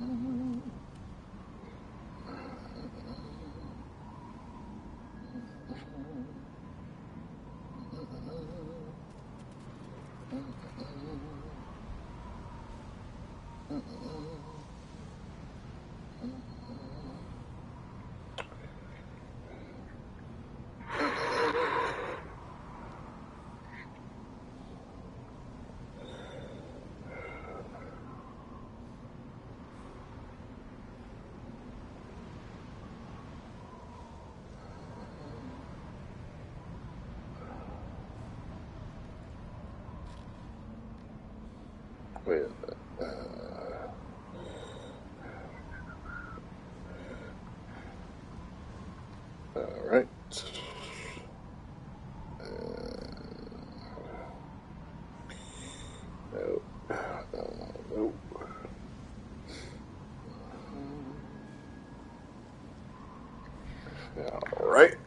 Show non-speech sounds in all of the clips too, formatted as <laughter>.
うん。Minute. Uh, all right. Uh, no. Uh, nope. All right.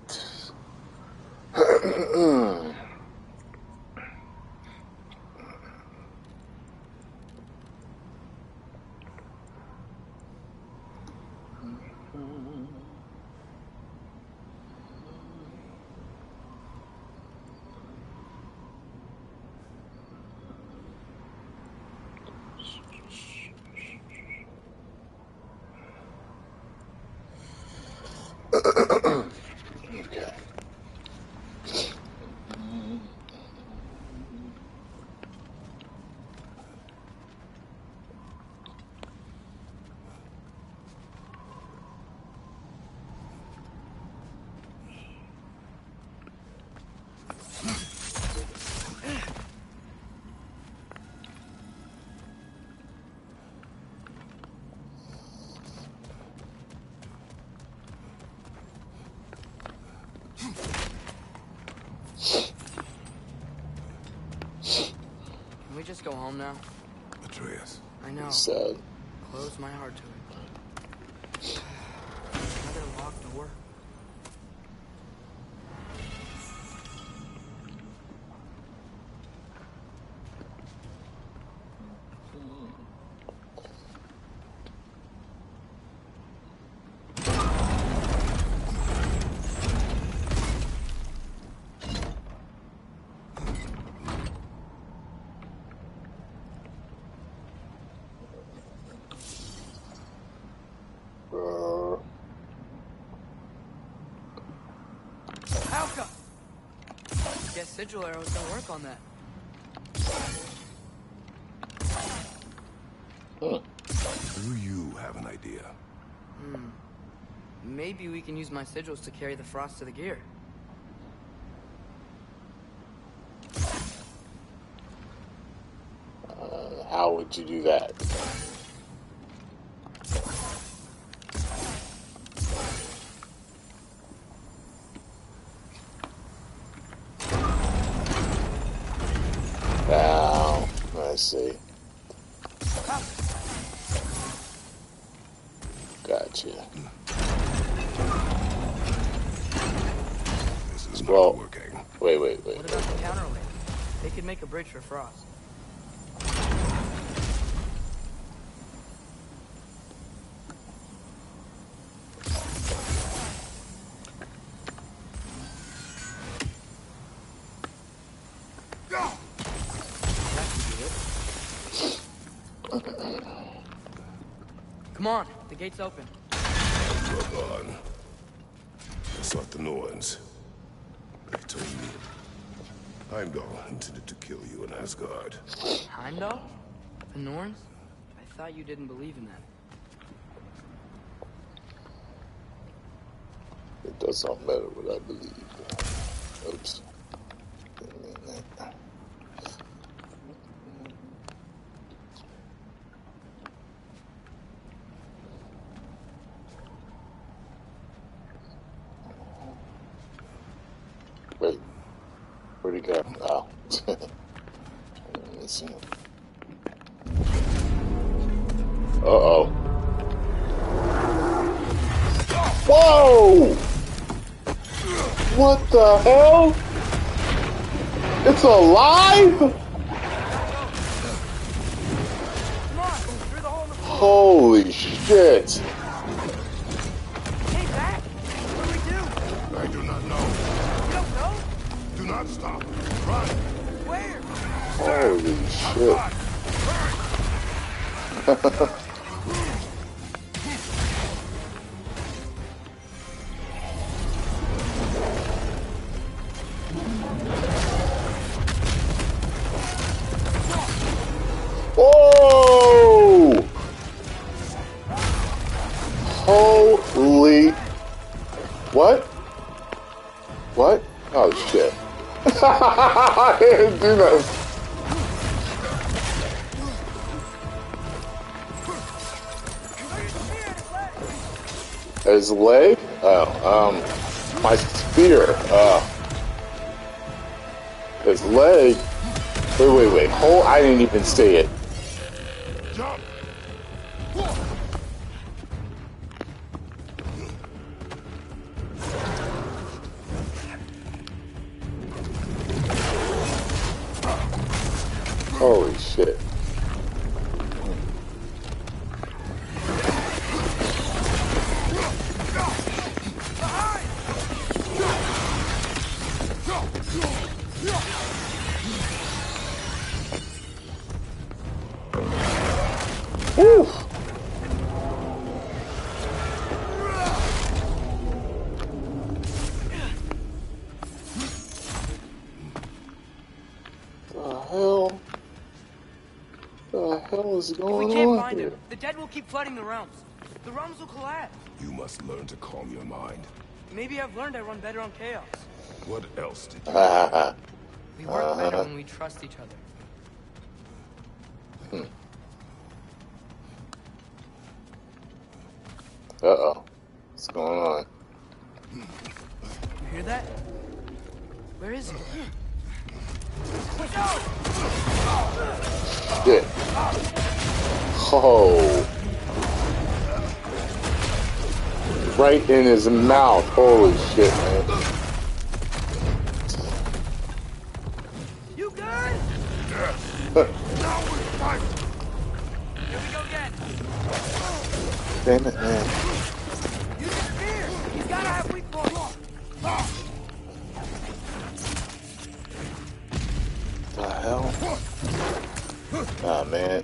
okay. Can we just go home now? Atreus. I know. Sad. Close my heart to it. Sigil arrows don't work on that. Do you have an idea? Hmm. Maybe we can use my sigils to carry the frost to the gear. uh, how would you do that? Now, I see. Gotcha. This is Well- not working. Wait, wait, wait. What about the counterweight? They could make a bridge for frost. That could be it. Come on, the gate's open. You're gone. I sought the Norns. They told me Heimdall intended to kill you in Asgard. Heimdall? The Norns? I thought you didn't believe in that. It does not matter what I believe. The hell? It's alive? The hell is If going we can't on find here? him, the dead will keep flooding the realms. The realms will collapse. You must learn to calm your mind. Maybe I've learned I run better on chaos. What else did <laughs> you Ah, We work better when we trust each other. uh-oh. What's going on? You hear that? Where is he? No! Shit. Oh. Right in his mouth. Holy shit, man. You good? Now we fight. Here we go again. Damn it, man. Use your spear. He's gotta have weak points. The hell? Ah, man.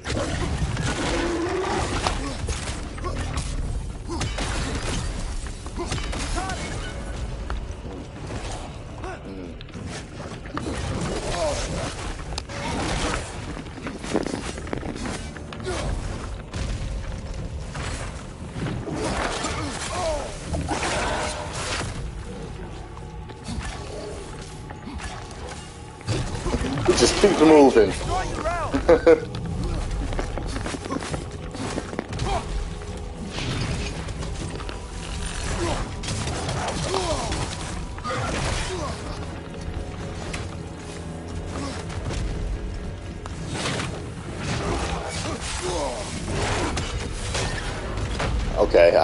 Just keep moving. <laughs>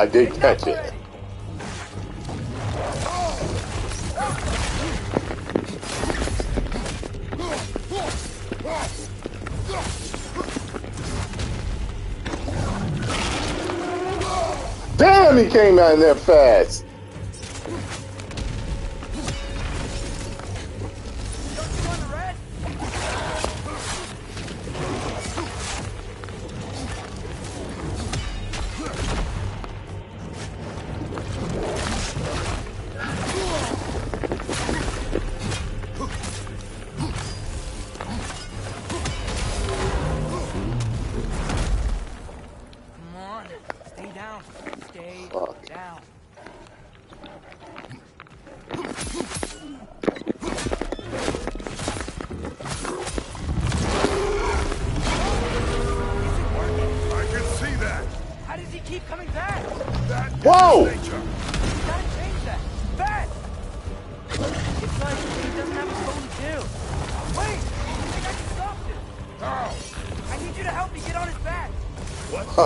I did catch it. Damn, he came out there fast.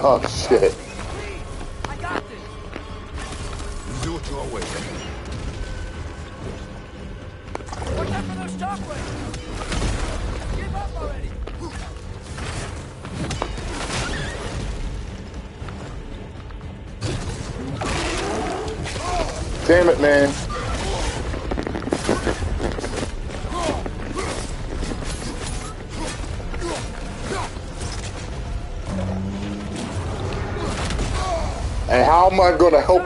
Oh, shit. Am gonna help?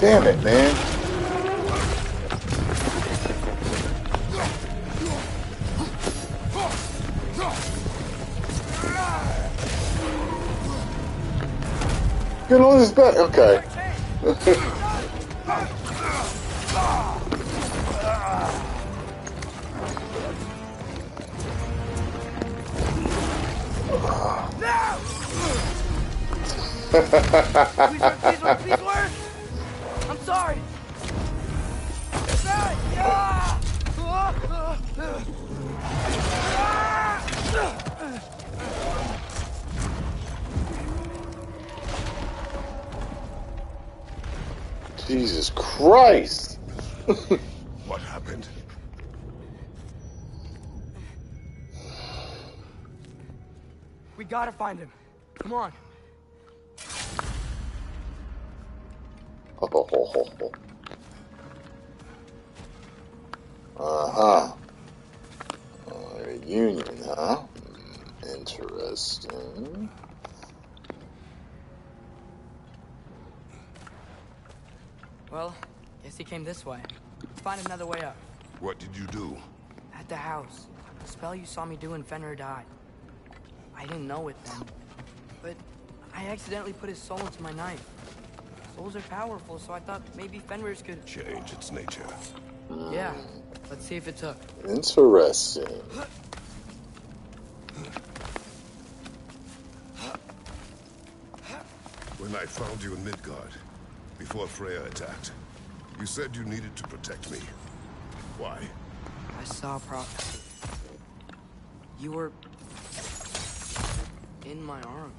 Damn it, man. Saw me do when Fenrir died. I didn't know it then. But I accidentally put his soul into my knife. Souls are powerful, so I thought maybe Fenrir's could... Change its nature. Yeah. Let's see if it took. Interesting. When I found you in Midgard, before Freya attacked, you said you needed to protect me. Why? I saw prophecy. You were... in my arms.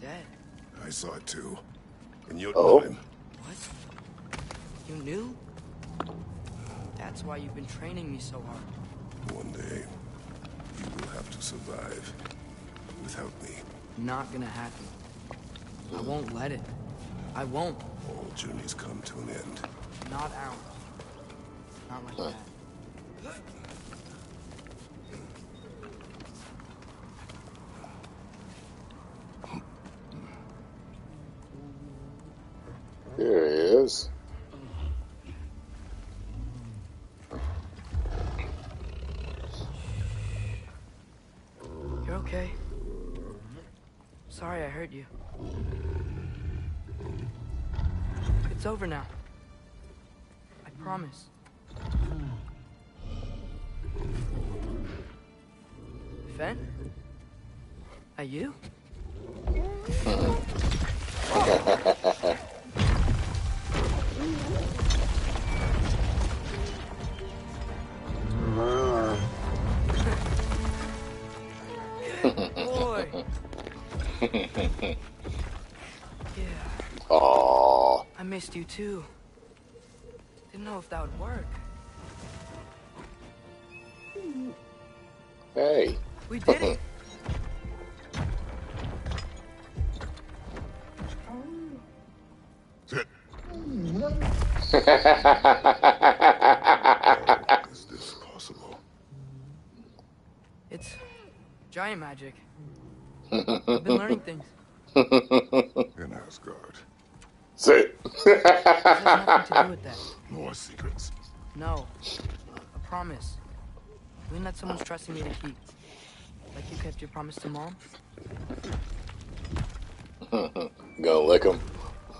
Dead. I saw it too. In your Oh. time. What? You knew? That's why you've been training me so hard. One day, you will have to survive without me. Not gonna happen. I won't let it. I won't. All journeys come to an end. Not ours. Not like that. Here he is. You're okay. Sorry I hurt you. It's over now. I promise. Fen? Are you? <laughs> yeah, Aw. I missed you too. Didn't know if that would work. Hey. We did it. <laughs> Is this possible? It's giant magic. I've been learning things. In Asgard. Sit. It has nothing to do with that. More secrets. No. A promise. Doing that someone's trusting me to keep. Like you kept your promise to mom? <laughs> Gonna lick him.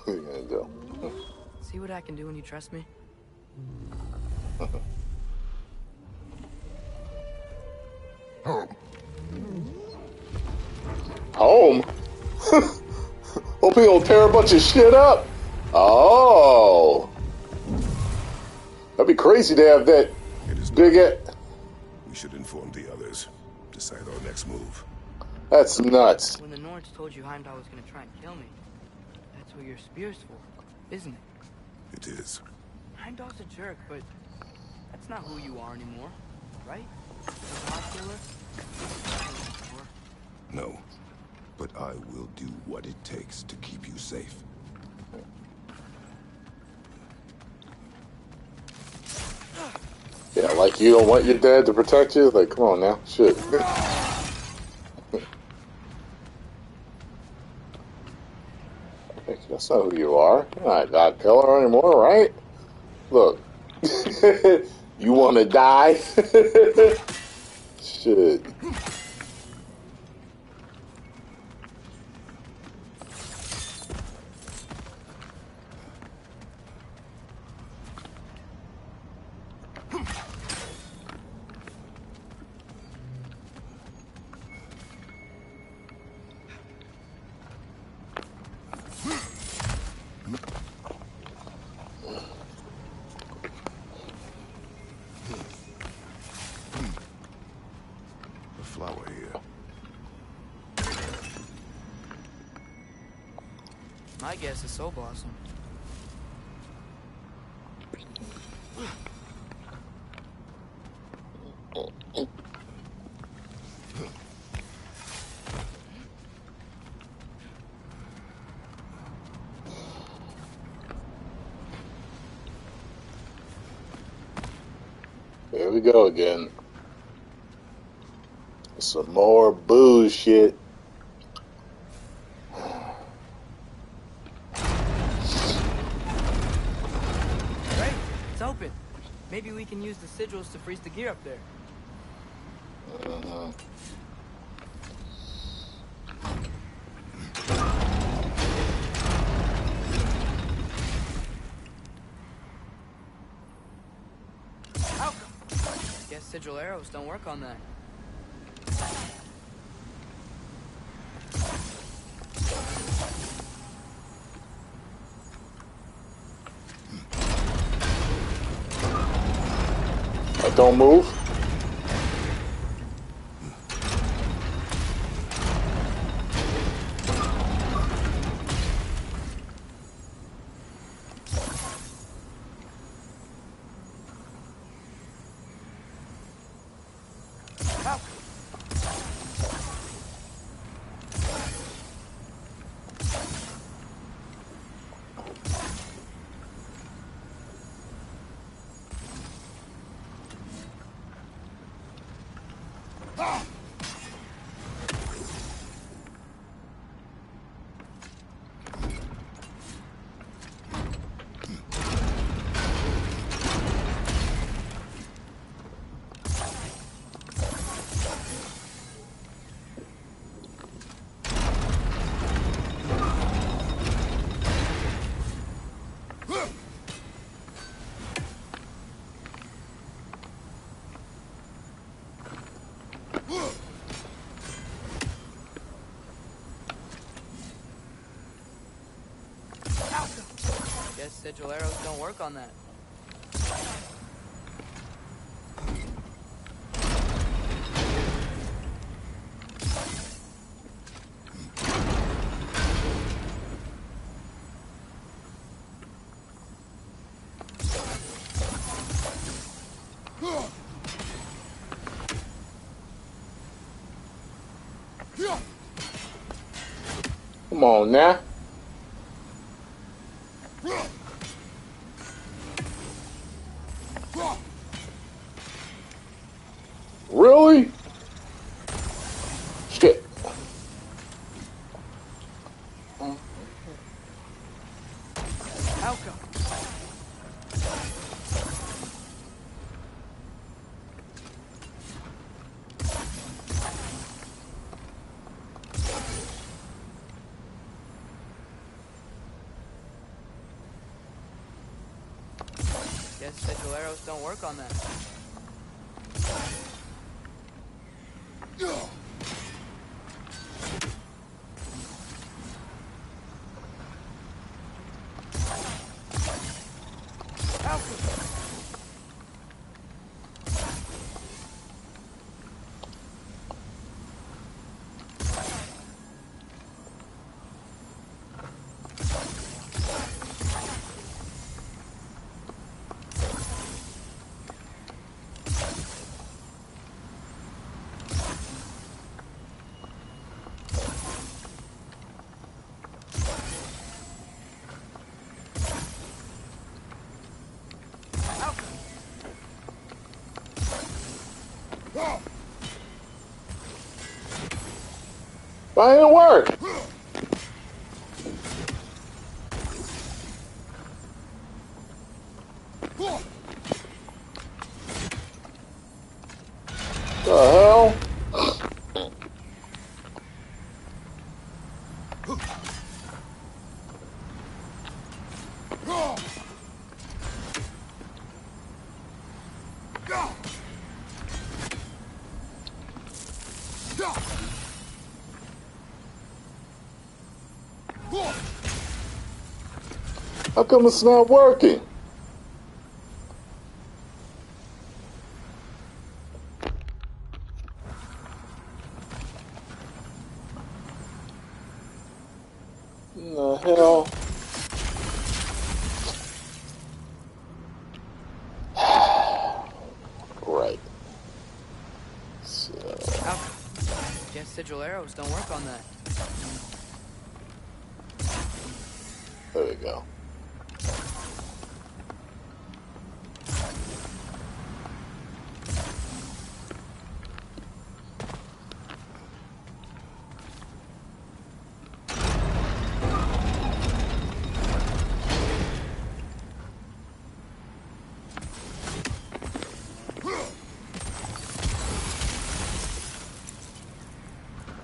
What you gonna do? See what I can do when you trust me? Home. <laughs> Oh. Home? <laughs> Hope he don't tear a bunch of shit up. Oh. That'd be crazy to have that It is big. A- We should inform the others. Decide our next move. That's nuts. When the Norns told you Heimdall was gonna try and kill me, that's what your spear's for, isn't it? It is. Heimdall's a jerk, but that's not who you are anymore, right? A killer? No. But I will do what it takes to keep you safe. Yeah, like you don't want your dad to protect you? Like, come on now. Shit. <laughs> That's not who you are. You're not God Pillar anymore, right? Look. <laughs> you want to die? <laughs> Shit. A flower here. My guess is Soul Blossom. Here we go again. Some more bullshit. Great, it's open. Maybe we can use the sigils to freeze the gear up there. Uh-huh. How come? Sigil arrows don't work on that. Don't move. Sigil arrows don't work on that. Come on now. Arrows don't work on that. How come? Why didn't it work? The hell? How come it's not working? The hell? <sighs> right. So, How? Guess sigil arrows don't work on that.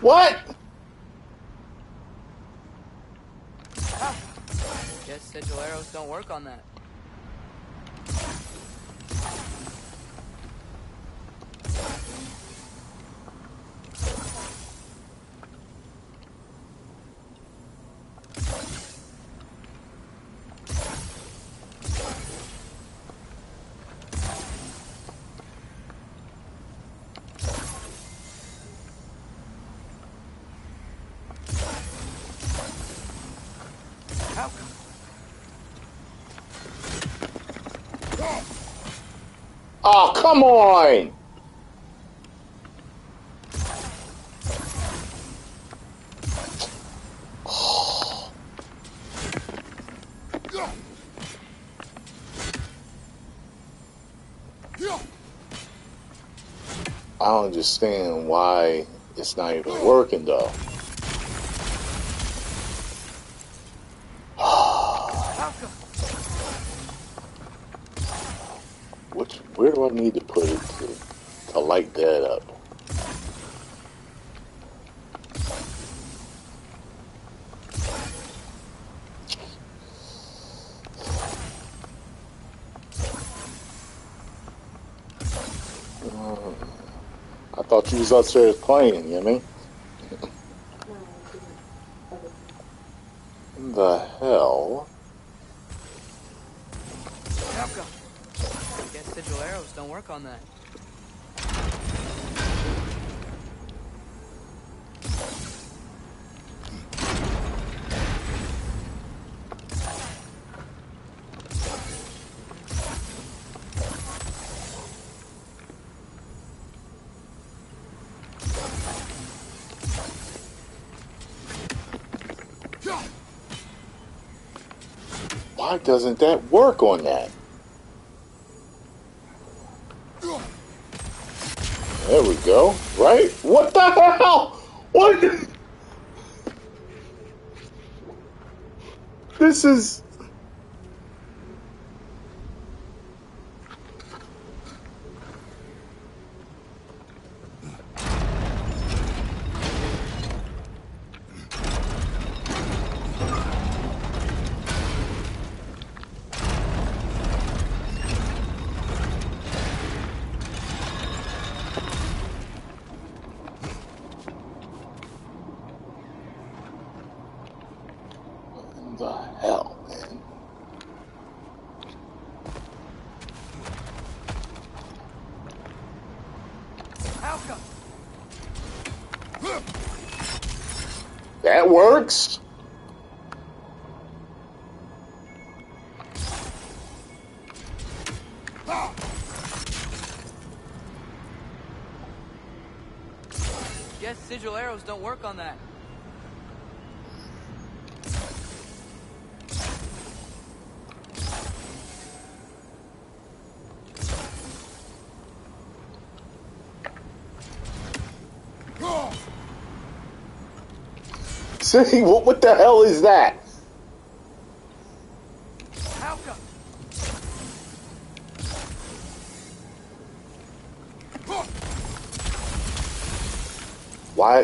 What? Guess sigil arrows don't work on that. Oh, come on! I don't understand why it's not even working though. You upstairs playing, you know doesn't that work on that? There we go. Right? What the hell? What? This is. Sigil arrows don't work on that. <laughs> See, what, what the hell is that?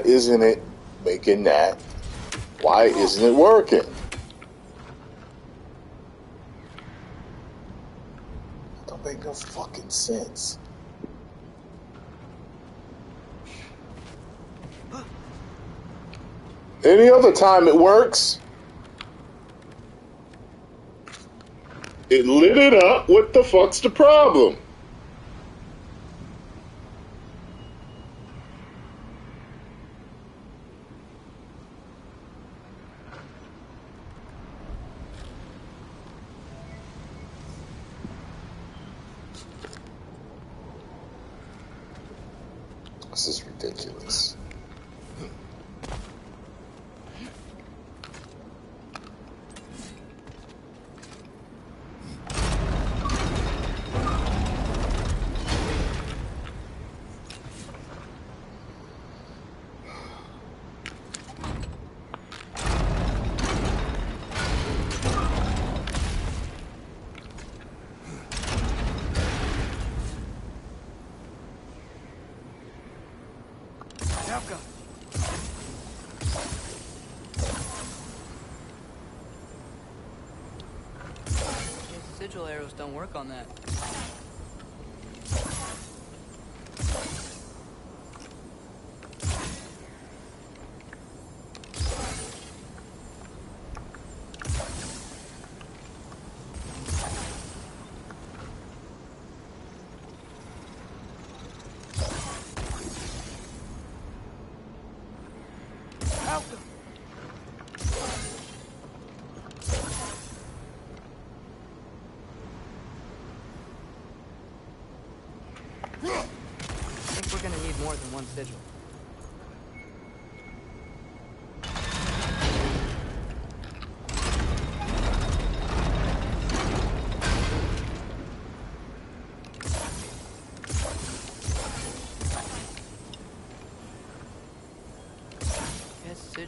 Isn't it making that? Why isn't it working? Don't make no fucking sense. Any other time it works. It lit it up. What the fuck's the problem? This is ridiculous. Alka! Guess sigil arrows don't work on that. Alka! I think we're gonna need more than one sigil.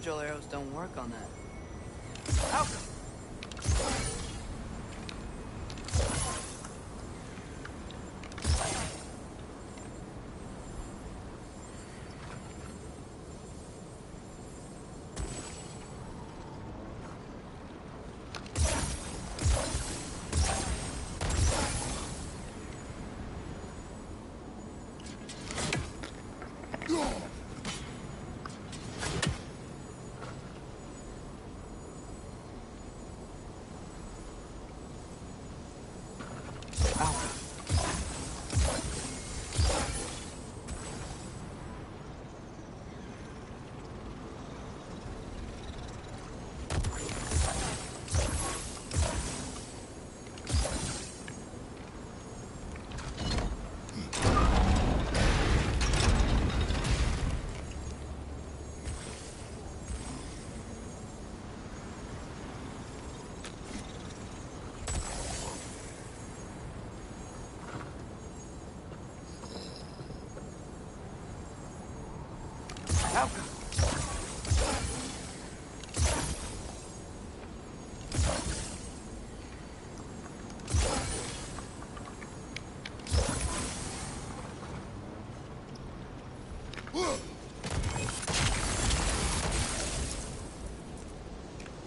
Sigil arrows don't work on that.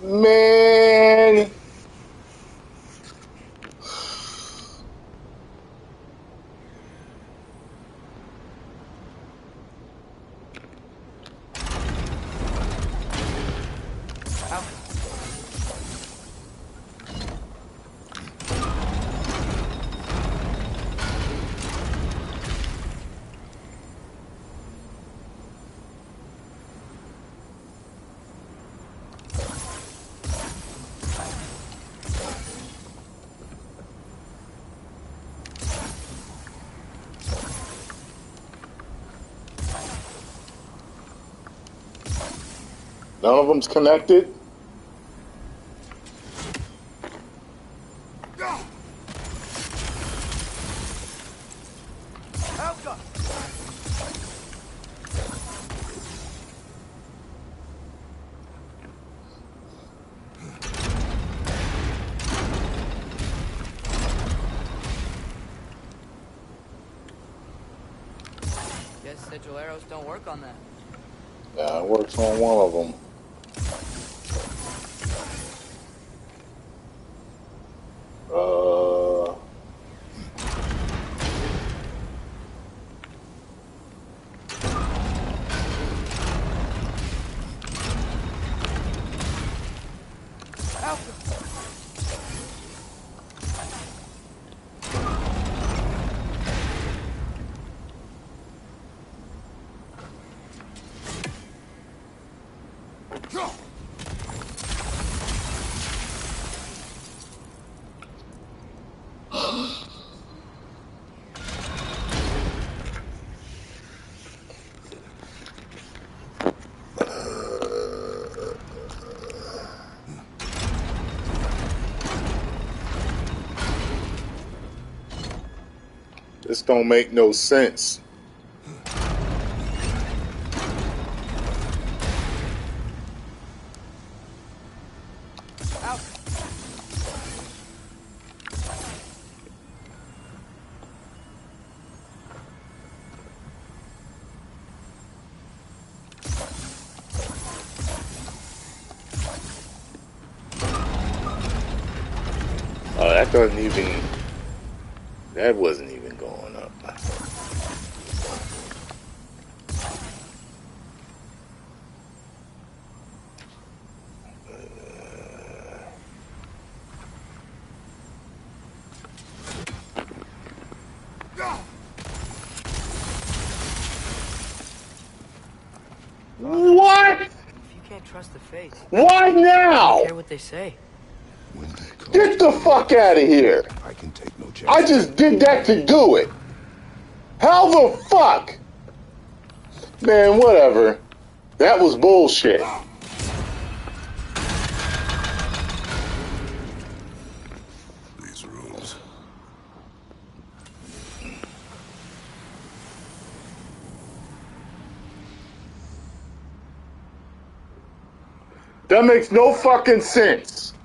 Man. None of them's connected. Alka! sigil arrows don't work on that. Yeah, it works on one of them. Uh, this don't make no sense. Ow. Oh, that doesn't even. That wasn't even going up. What? If you can't trust the faith, Why now? care what they say. When they come, Get the fuck out of here. I can take no chance. I just did that to do it. How the fuck? Man, whatever. That was bullshit. These rooms. That makes no fucking sense.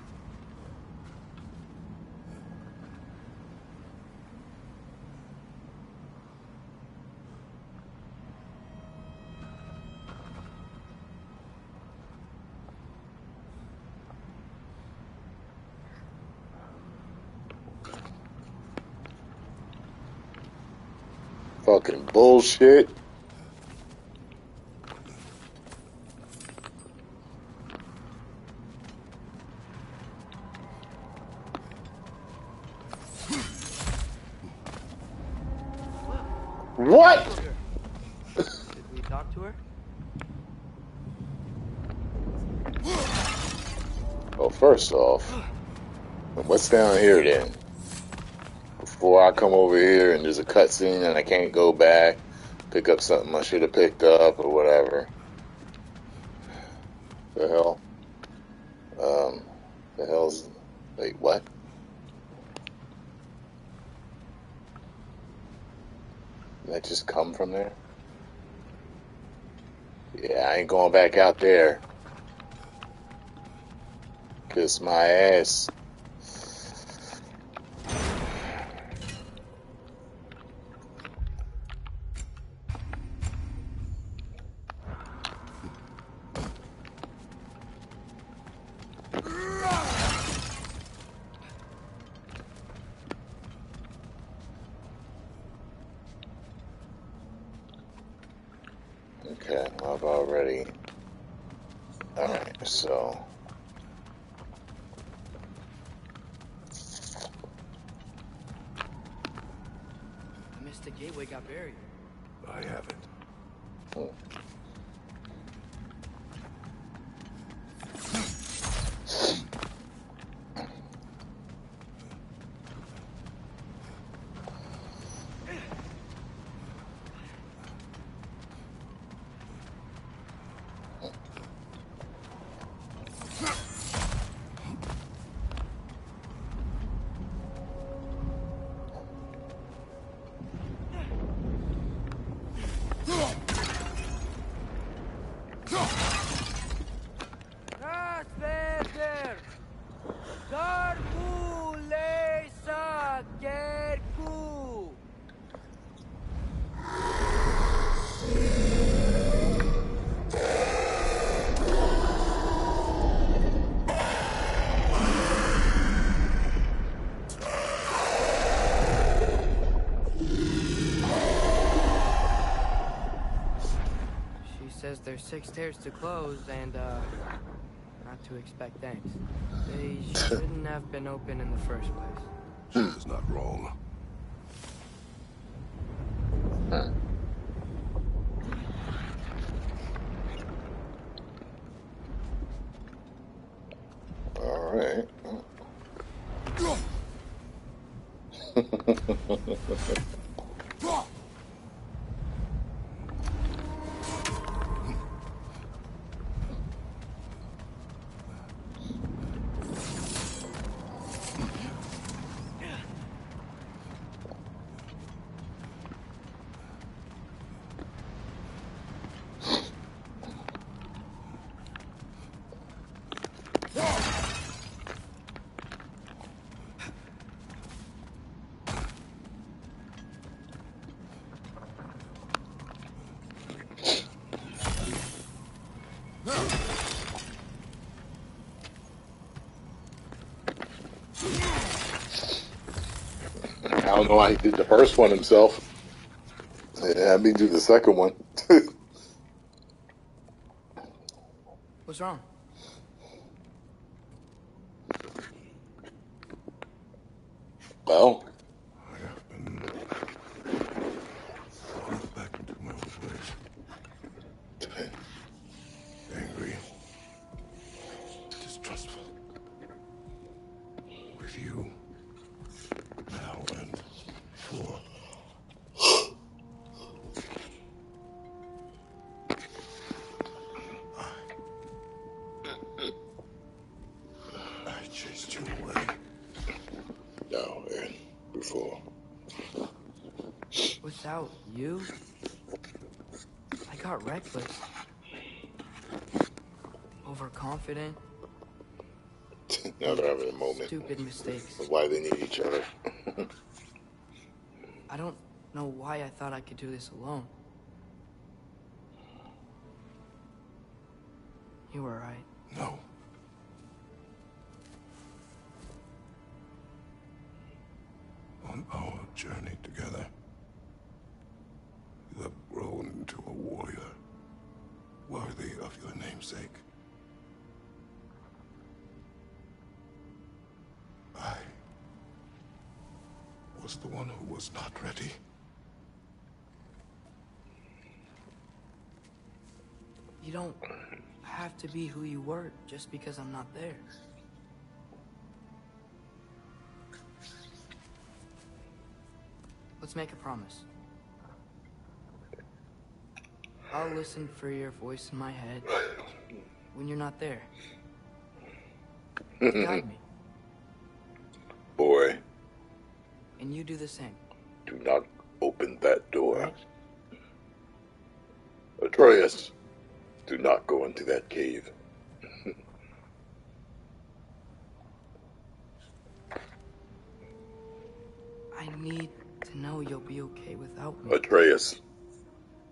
Fucking bullshit. What? Did we talk to her? Well, first off, what's down here then? Before I come over here and there's a cutscene and I can't go back, pick up something I should have picked up or whatever. The hell? Um, the hell's. Wait, what? Did that just come from there? Yeah, I ain't going back out there. Kiss my ass. There's six tears to close and, uh, not to expect thanks. They <laughs> shouldn't have been open in the first place. She is not wrong. All right. <laughs> <laughs> I don't know why he did the first one himself. Had me do the second one. <laughs> What's wrong? Overconfident. <laughs> now they're having a moment Stupid mistakes. of why they need each other. <laughs> I don't know why I thought I could do this alone. To be who you were just because I'm not there. Let's make a promise. I'll listen for your voice in my head when you're not there. Guide me. Boy, And you do the same. do not open that door. Right? Atreus, do not go into that cave. <laughs> I need to know you'll be okay without me. Atreus,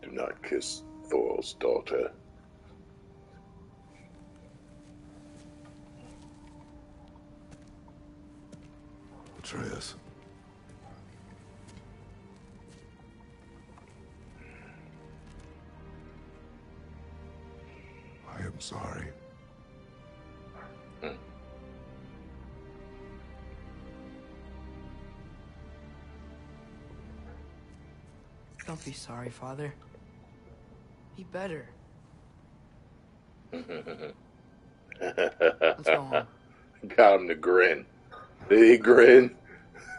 do not kiss Thor's daughter. Atreus. Be sorry, Father. Be better. Let's go home. Got him to grin. Did he grin? <laughs>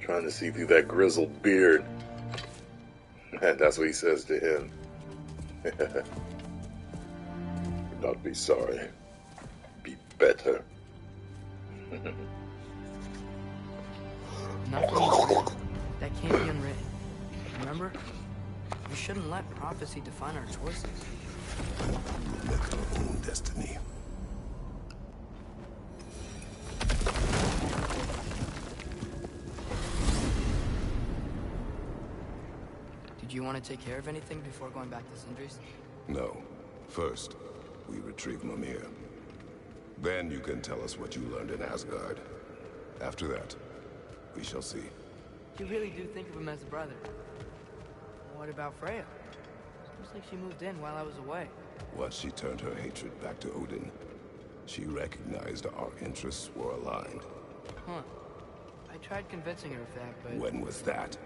Trying to see through that grizzled beard. And <laughs> that's what he says to him. <laughs> Not be sorry. Be better. Prophecy define our choices. Make our own destiny. Did you want to take care of anything before going back to Sindri's? No. First, we retrieve Mimir. Then you can tell us what you learned in Asgard. After that, we shall see. You really do think of him as a brother. What about Freya? Like she moved in while I was away. Once she turned her hatred back to Odin, she recognized our interests were aligned. Huh. I tried convincing her of that, but... When was that?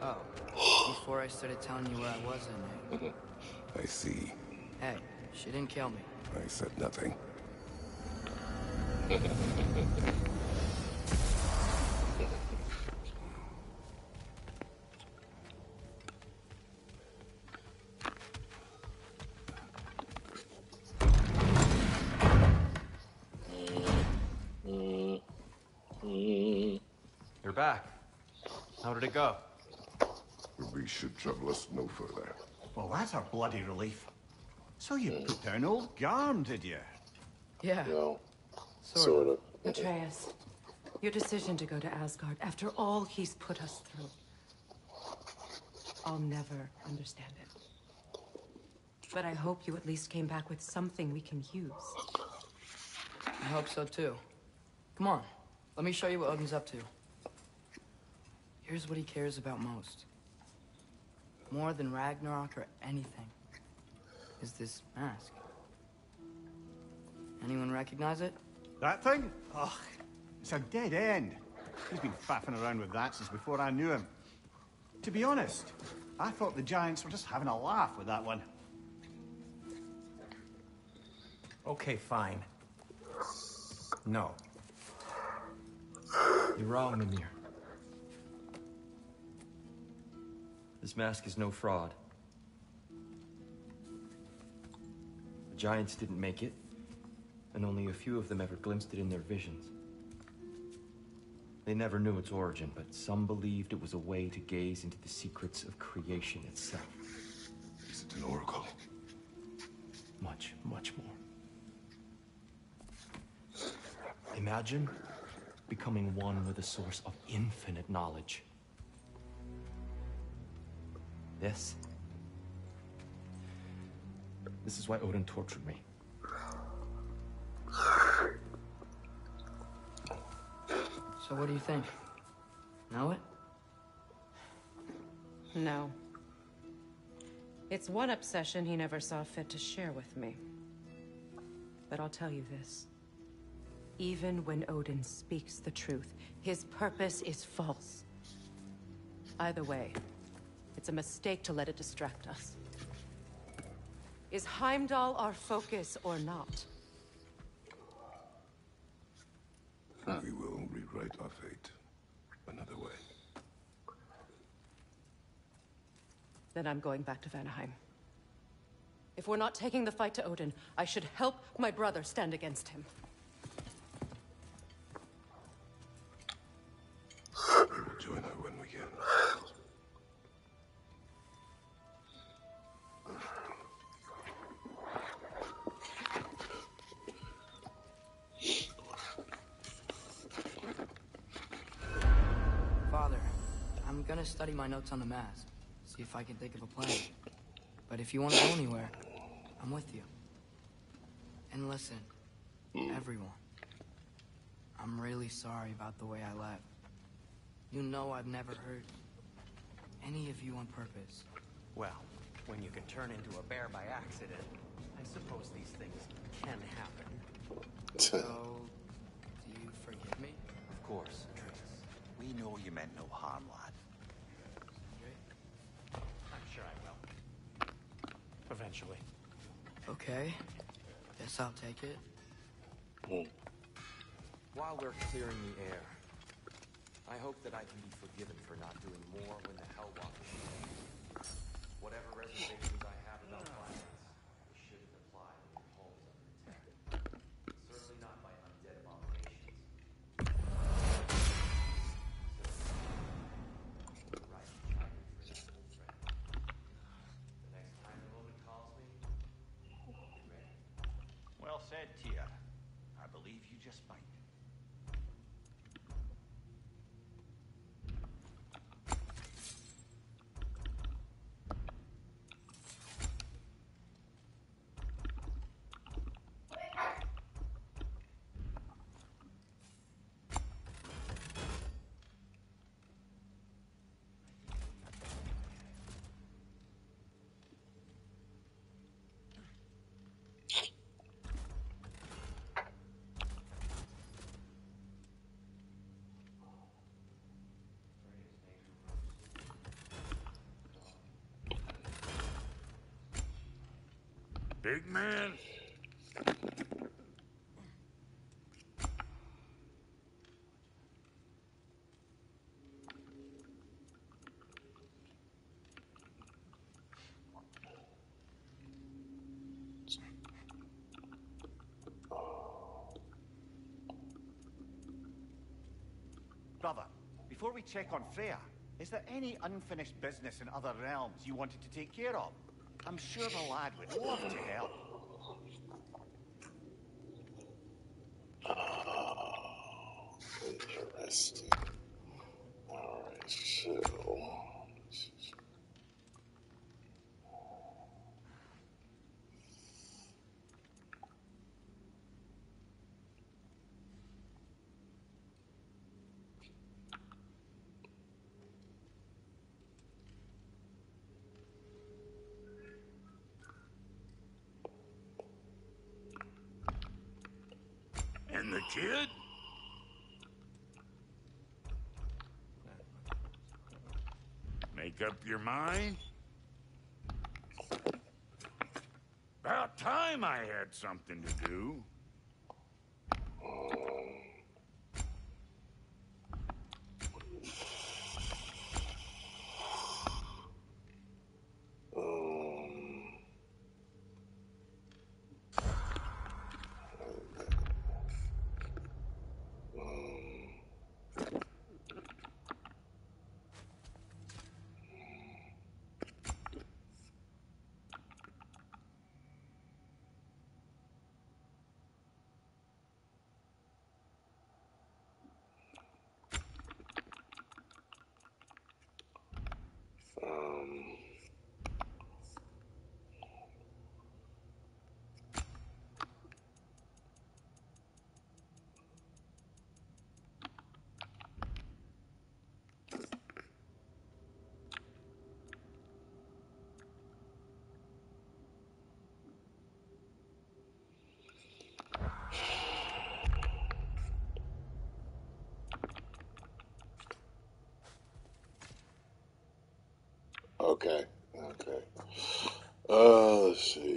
Oh. <gasps> Before I started telling you where I was in night. <laughs> I see. Hey, she didn't kill me. I said nothing. <laughs> How did it go? We should trouble us no further. Well, that's a bloody relief. So you put down old Garm, did you? Yeah, No, sort, sort of. Atreus, your decision to go to Asgard after all he's put us through. I'll never understand it. But I hope you at least came back with something we can use. I hope so too. Come on, let me show you what Odin's up to. Here's what he cares about most. More than Ragnarok or anything. Is this mask. Anyone recognize it? That thing? Ugh, it's a dead end. He's been faffing around with that since before I knew him. To be honest, I thought the Giants were just having a laugh with that one. Okay, fine. No. You're wrong, Mimir. This mask is no fraud. The Giants didn't make it, and only a few of them ever glimpsed it in their visions. They never knew its origin, but some believed it was a way to gaze into the secrets of creation itself. Is it an oracle? Much, much more. Imagine becoming one with a source of infinite knowledge. This. This is why Odin tortured me. So what do you think? Know it? No. It's one obsession he never saw fit to share with me. But I'll tell you this. Even when Odin speaks the truth, his purpose is false. Either way, it's a mistake to let it distract us. Is Heimdall our focus or not? We will rewrite our fate another way. Then I'm going back to Vanaheim. If we're not taking the fight to Odin, I should help my brother stand against him. Gonna study my notes on the mask. See if I can think of a plan. But if you want to go anywhere, I'm with you. And listen, everyone. I'm really sorry about the way I left. You know I've never hurt any of you on purpose. Well, when you can turn into a bear by accident, I suppose these things can happen. <laughs> So, do you forgive me? Of course. We know you meant no harm, lad. I'm sure I will. Eventually. Okay. Guess I'll take it. While we're clearing the air, I hope that I can be forgiven for not doing more when the Helwalkers. Whatever reservations just might. Big man? Brother, before we check on Freya, is there any unfinished business in other realms you wanted to take care of? I'm sure the lad would love to help. Interesting. Alright, so. And the kid? Make up your mind? About time I had something to do. Um, um, okay, okay. Uh, let's see.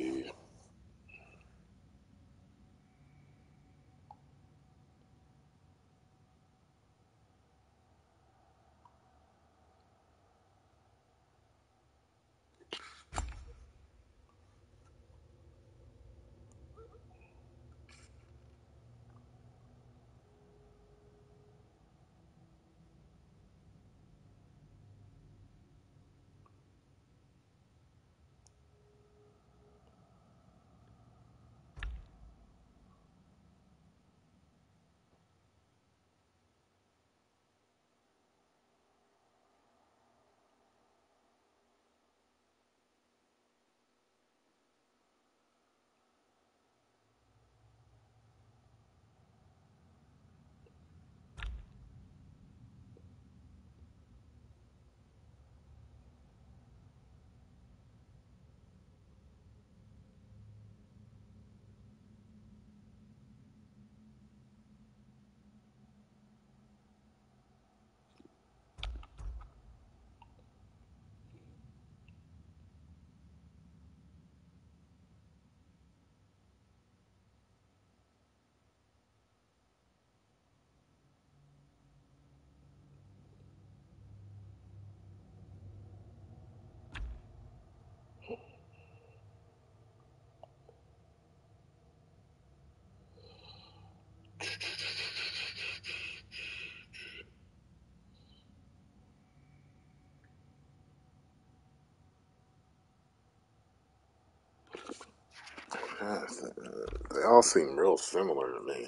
<sighs> They all seem real similar to me.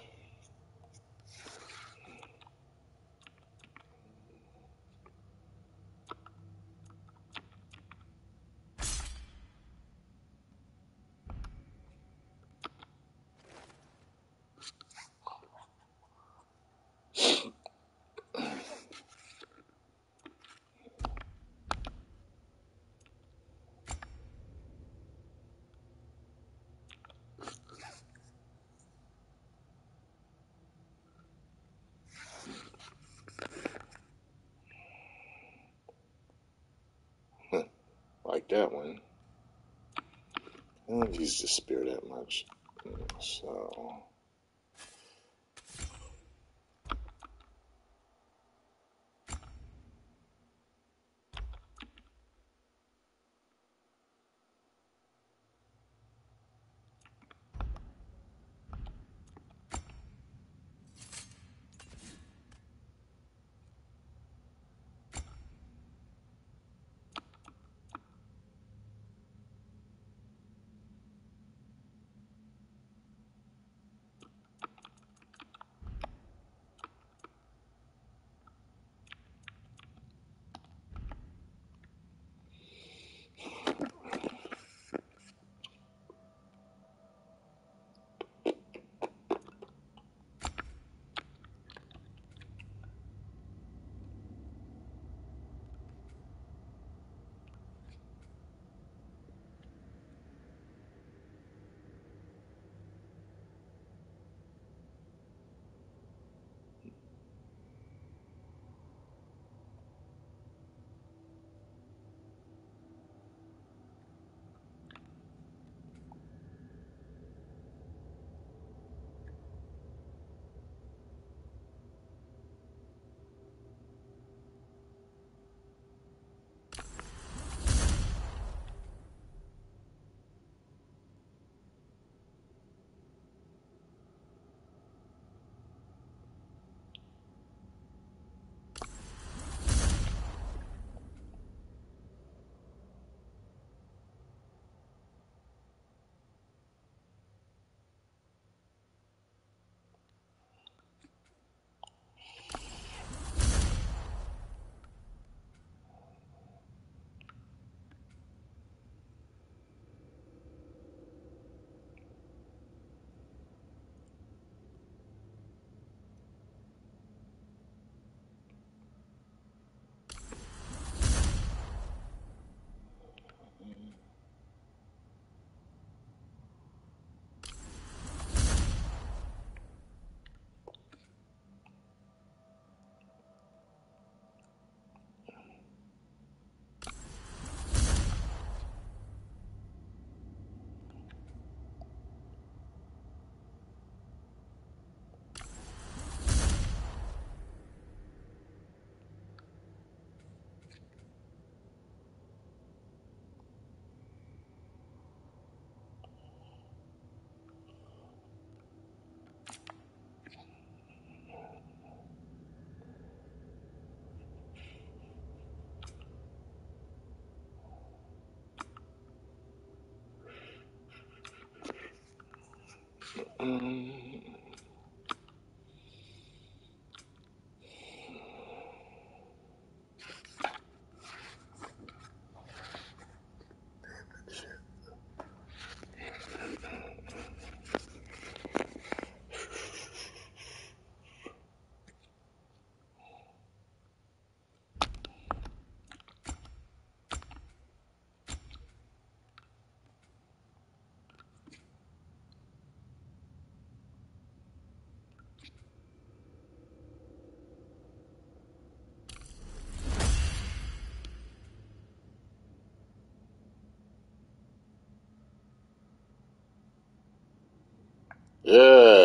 like that one. I don't use the spear that much. So. Hum. Yeah.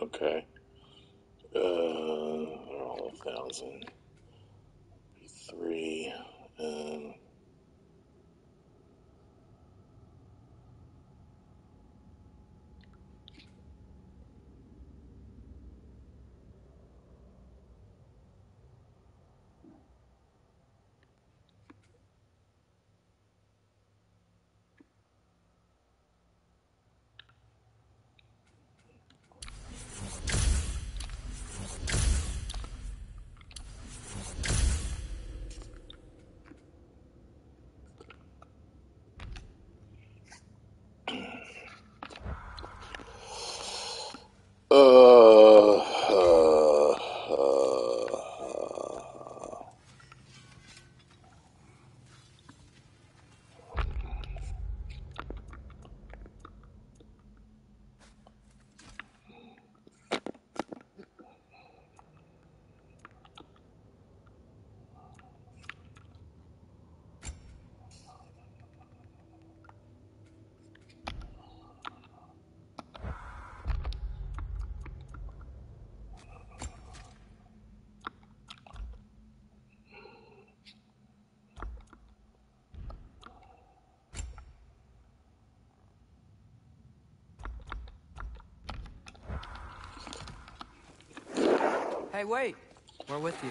Okay. Uh, all thousand. Three. Um, uh, uh, uh, Hey, wait. We're with you.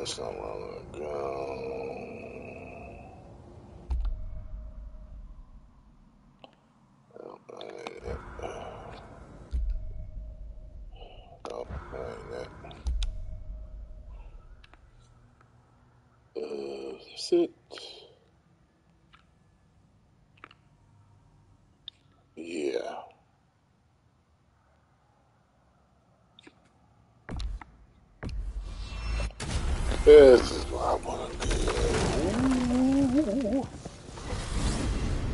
uh, go. No, that ain't it. No, that. Uh, sit. Yeah. This is what I want to do.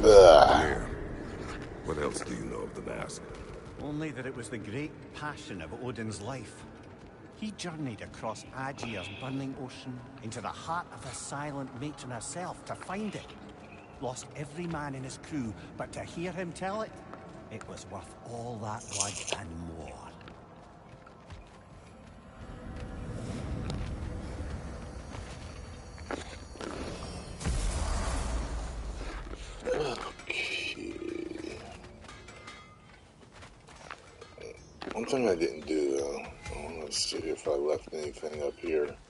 Ugh. Here. What else do you know of the mask? Only that it was the great passion of Odin's life. He journeyed across Aegir's burning ocean into the heart of the silent matron herself to find it. Lost every man in his crew, but to hear him tell it, it was worth all that blood and here.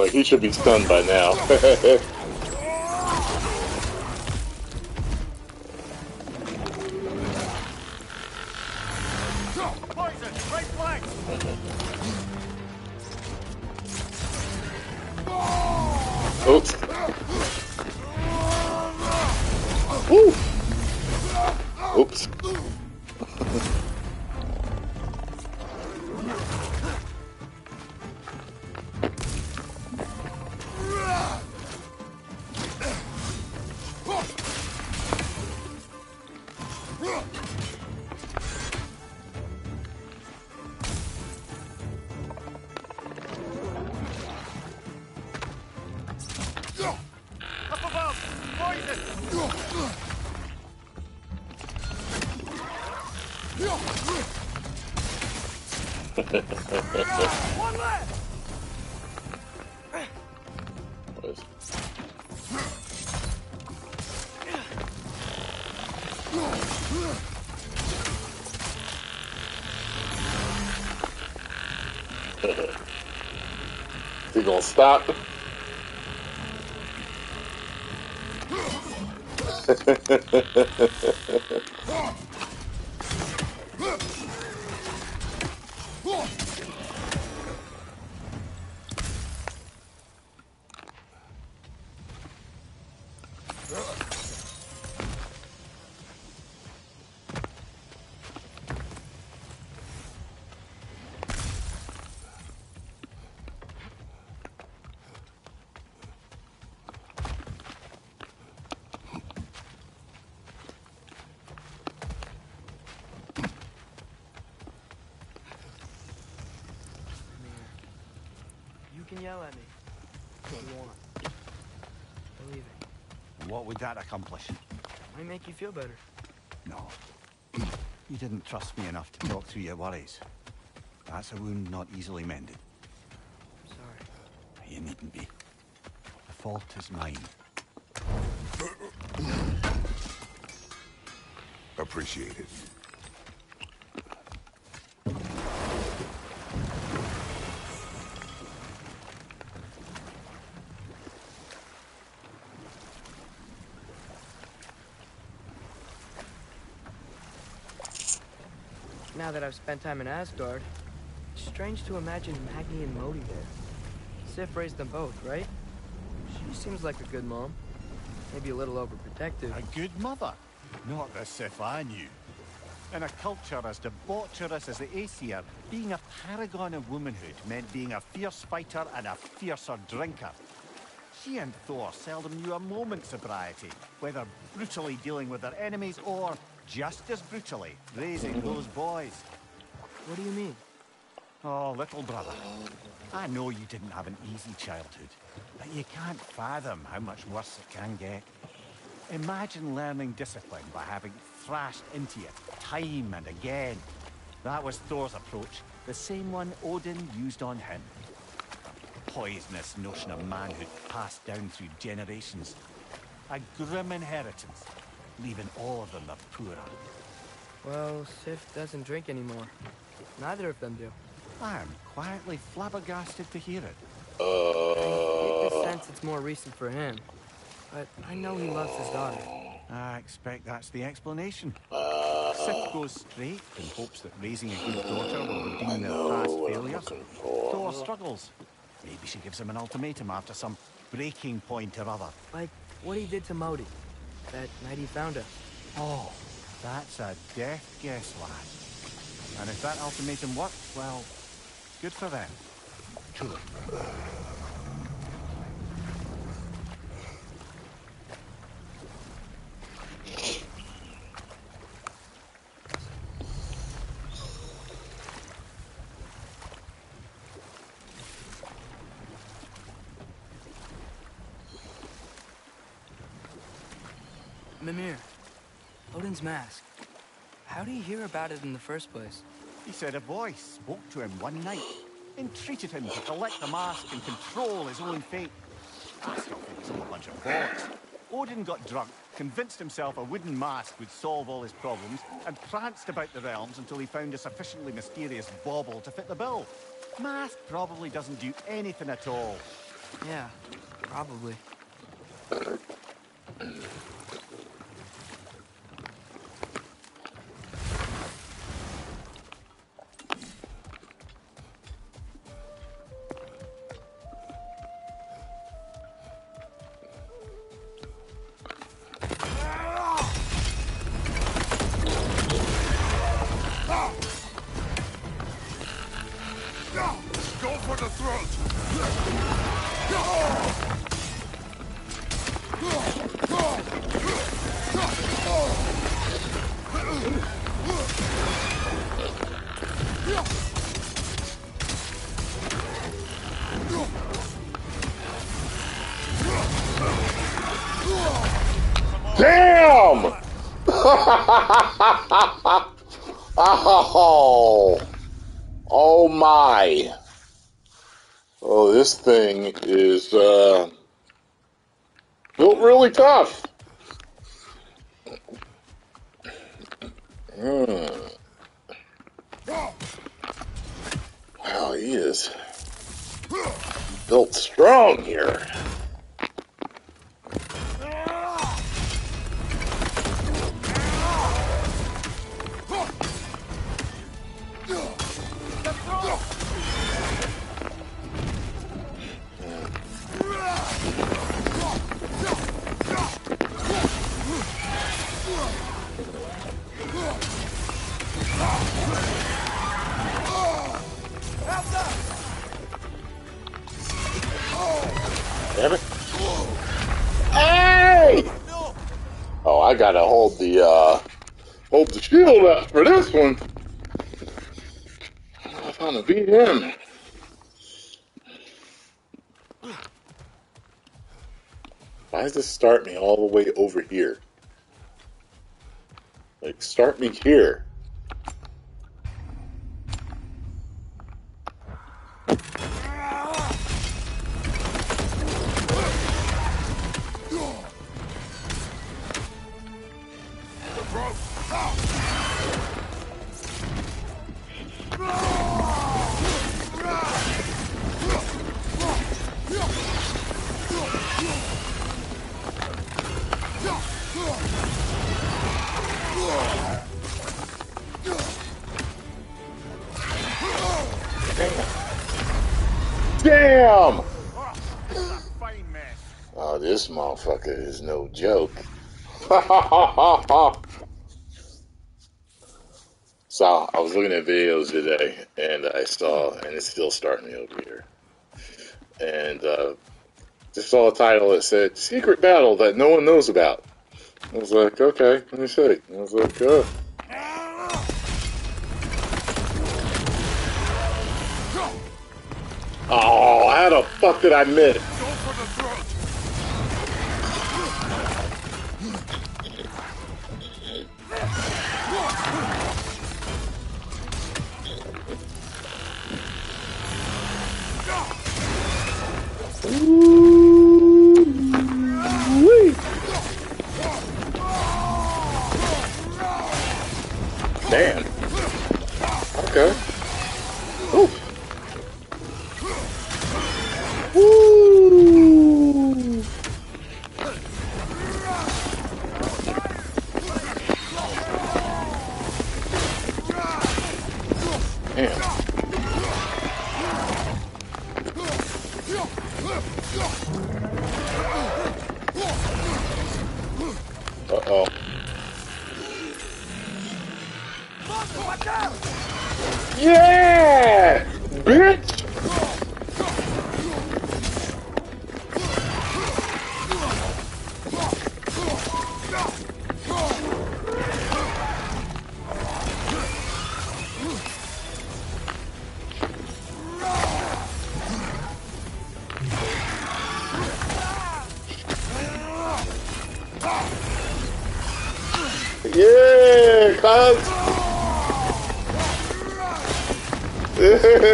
Like, he should be stunned by now. <laughs> stop? <laughs> You can yell at me if you want. Believe it. What would that accomplish? Might make you feel better. No. You didn't trust me enough to talk through your worries. That's a wound not easily mended. I'm Sorry. You needn't be. The fault is mine. Appreciate it. Now that I've spent time in Asgard, it's strange to imagine Magni and Modi there. Sif raised them both, right? She seems like a good mom. Maybe a little overprotective. A good mother. Not the Sif I knew. In a culture as debaucherous as the Aesir, being a paragon of womanhood meant being a fierce fighter and a fiercer drinker. She and Thor seldom knew a moment's sobriety, whether brutally dealing with their enemies or, just as brutally, raising those boys. What do you mean? Oh, little brother. I know you didn't have an easy childhood, but you can't fathom how much worse it can get. Imagine learning discipline by having thrashed into it time and again. That was Thor's approach, the same one Odin used on him. A poisonous notion of manhood passed down through generations. A grim inheritance, leaving all of them the poorer. Well, Sif doesn't drink anymore. Neither of them do. I am quietly flabbergasted to hear it. I get the Uh, sense it's more recent for him. But I know he loves his daughter. I expect that's the explanation. uh, Sif goes straight in hopes that raising a good daughter will redeem their past what failures. looking. Thor struggles. Maybe she gives him an ultimatum after some breaking point or other. Like what he did to Modi. That night he found her. Oh, that's a death guess, lad. And if that ultimatum worked, well, good for them. Truly. Mimir. Odin's mask. How do you hear about it in the first place? He said a voice spoke to him one night, entreated him to collect the mask and control his own fate. I still think it's all a bunch of bollocks. Odin got drunk, convinced himself a wooden mask would solve all his problems, and pranced about the realms until he found a sufficiently mysterious bauble to fit the bill. Mask probably doesn't do anything at all. Yeah, probably. Thing is one. I'm beat him. Why does this start me all the way over here? Like, start me here. Looking at videos today, and I saw, and it's still starting me over here. And uh, just saw a title that said "Secret Battle That No One Knows About." I was like, okay, let me see. I was like, oh. Oh, how the fuck did I miss? <laughs> yeah!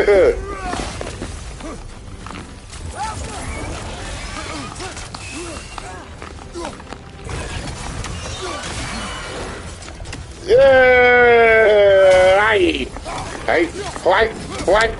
Ai! Ai! Vai! Vai!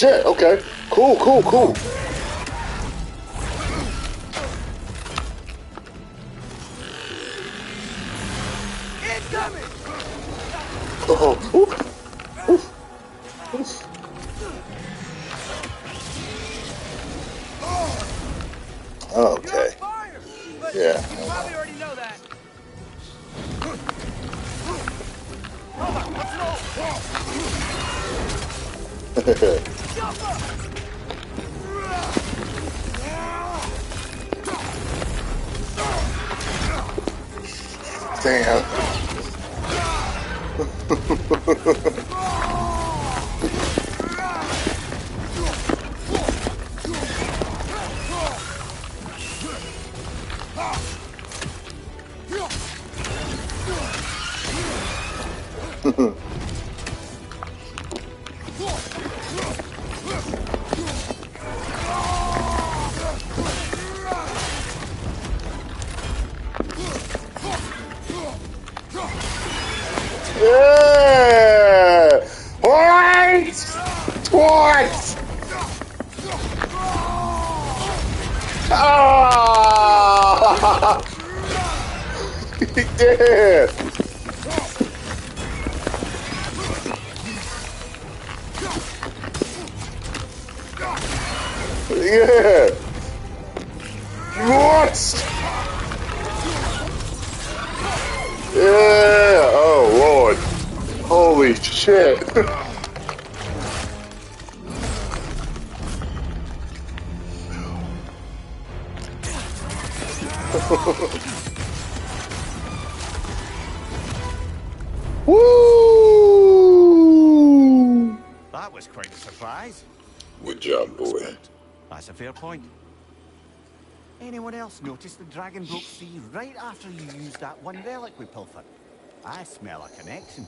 shit. Okay. Cool, cool, cool. fair point. Anyone else notice the Dragon Brook Sea right after you used that one relic we pilfered? I smell a connection.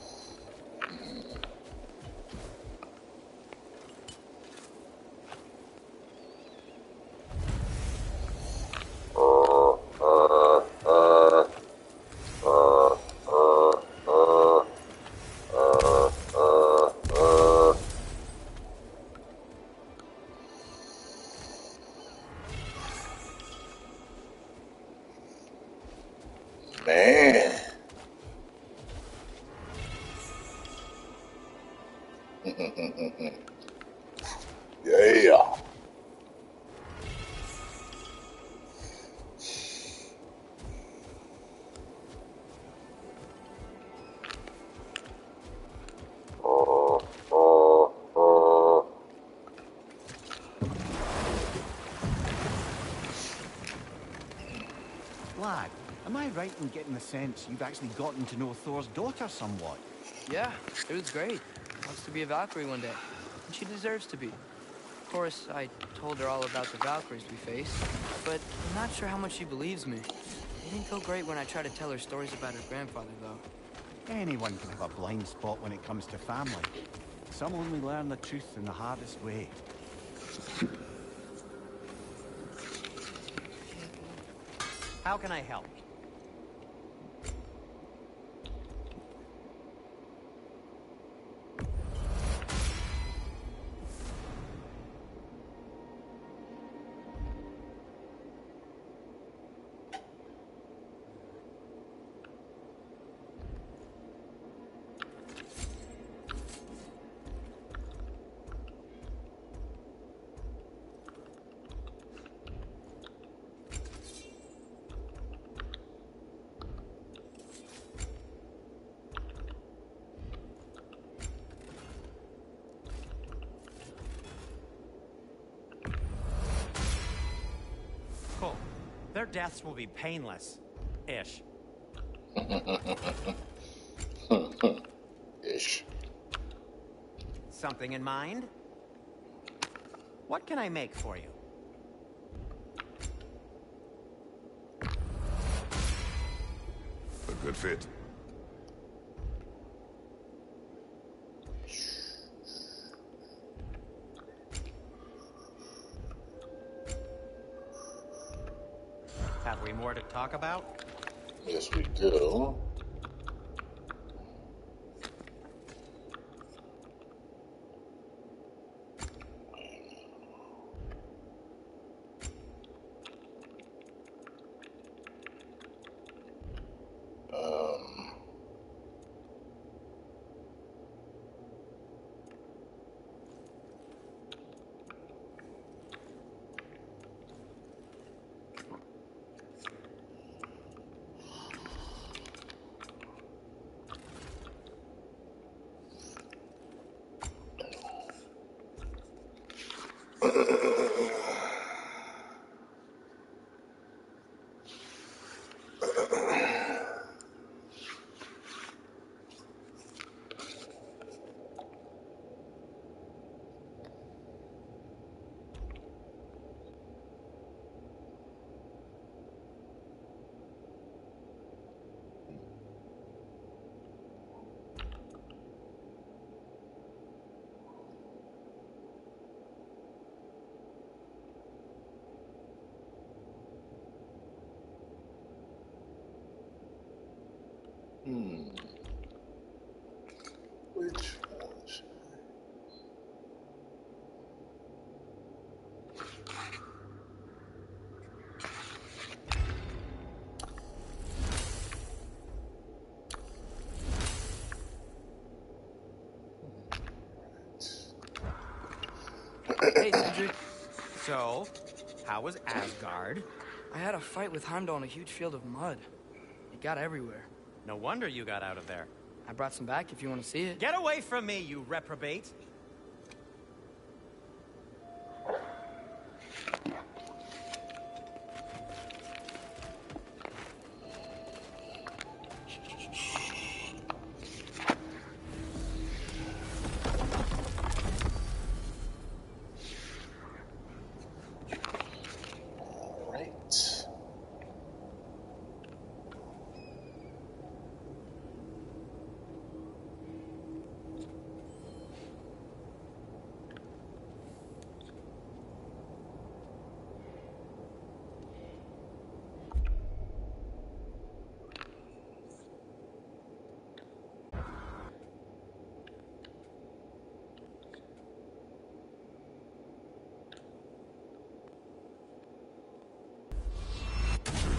I'm getting the sense you've actually gotten to know Thor's daughter somewhat. Yeah, it was great. Wants to be a Valkyrie one day. And she deserves to be. Of course, I told her all about the Valkyries we face, but I'm not sure how much she believes me. It didn't go great when I tried to tell her stories about her grandfather, though. Anyone can have a blind spot when it comes to family. Some only learn the truth in the hardest way. How can I help? Deaths will be painless. Ish. <laughs> Ish. Something in mind? What can I make for you? A good fit. Have we more to talk about? Yes, we do. Hey, Cedric. So, how was Asgard? I had a fight with Heimdall in a huge field of mud. It got everywhere. No wonder you got out of there. I brought some back if you want to see it. Get away from me, you reprobate!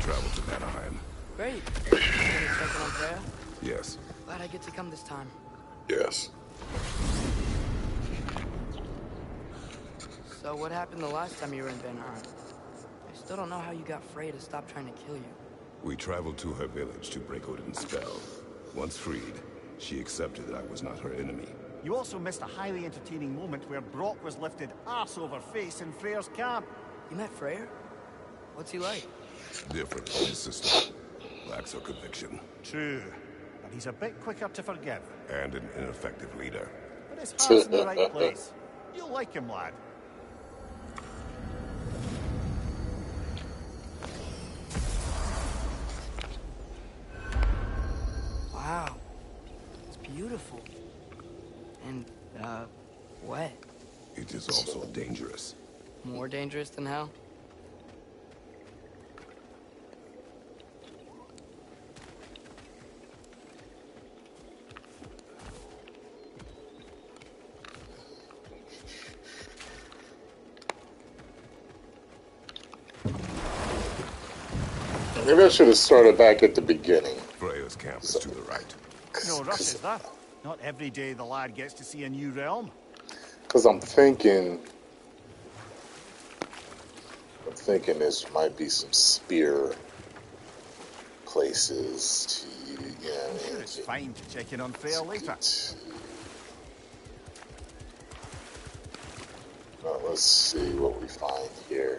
Right. We travel to Vanaheim. Great. You gonna check in on Freya? Yes. Glad I get to come this time. Yes. So what happened the last time you were in Van Vanaheim? I still don't know how you got Freya to stop trying to kill you. We traveled to her village to break Odin's spell. Once freed, she accepted that I was not her enemy. You also missed a highly entertaining moment where Brok was lifted ass over face in Freyr's camp. You met Freyr? What's he like? Different from his sister. Lacks a conviction. True, but he's a bit quicker to forgive. And an ineffective leader. But his heart's in the right place. You'll like him, lad. Wow. It's beautiful. And, uh, wet. It is also dangerous. More dangerous than hell? Maybe I should have started back at the beginning. Freya's camp is to the right. No rush, is there? Not every day the lad gets to see a new realm. Because I'm thinking, I'm thinking this might be some spear places to, you know, I'm sure it's fine to check in on Freya later. Well, let's see what we find here.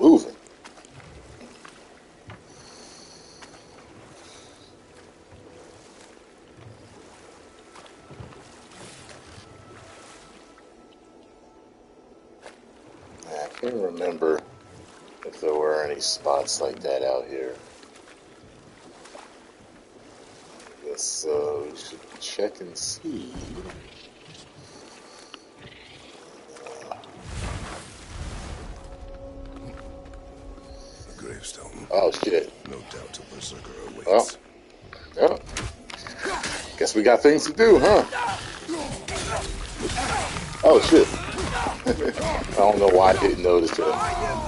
Moving. I can't remember if there were any spots like that out here. I guess uh, we should check and see. A gravestone. Oh shit. No doubt a berserker awaits. yeah. Guess we got things to do, huh? Oh shit. <laughs> I don't know why I didn't notice it.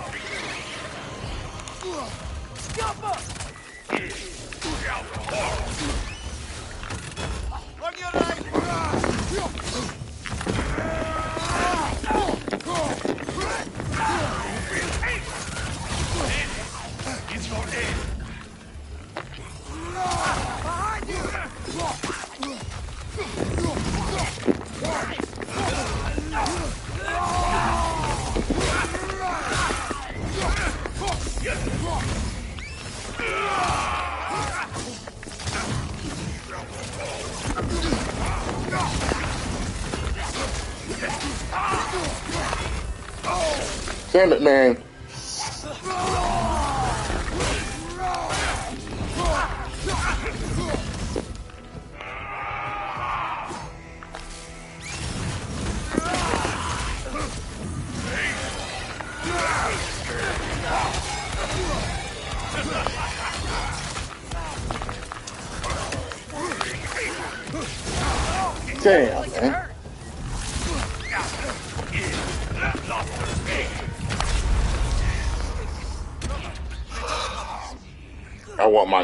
Damn it, man.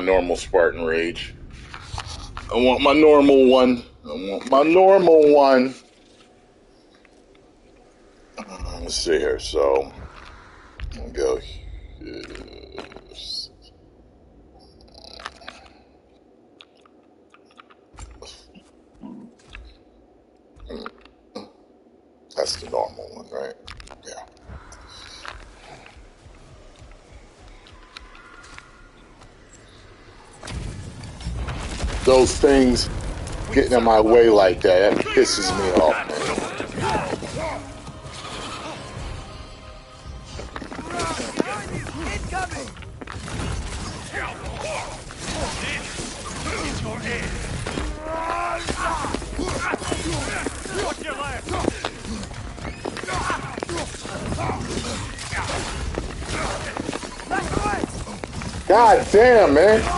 Normal Spartan rage. I want my normal one. I want my normal one. Uh, Let's see here. So, Go. That's the normal one, right? Yeah. Those things getting in my way like that, that pisses me off, man. God damn, man.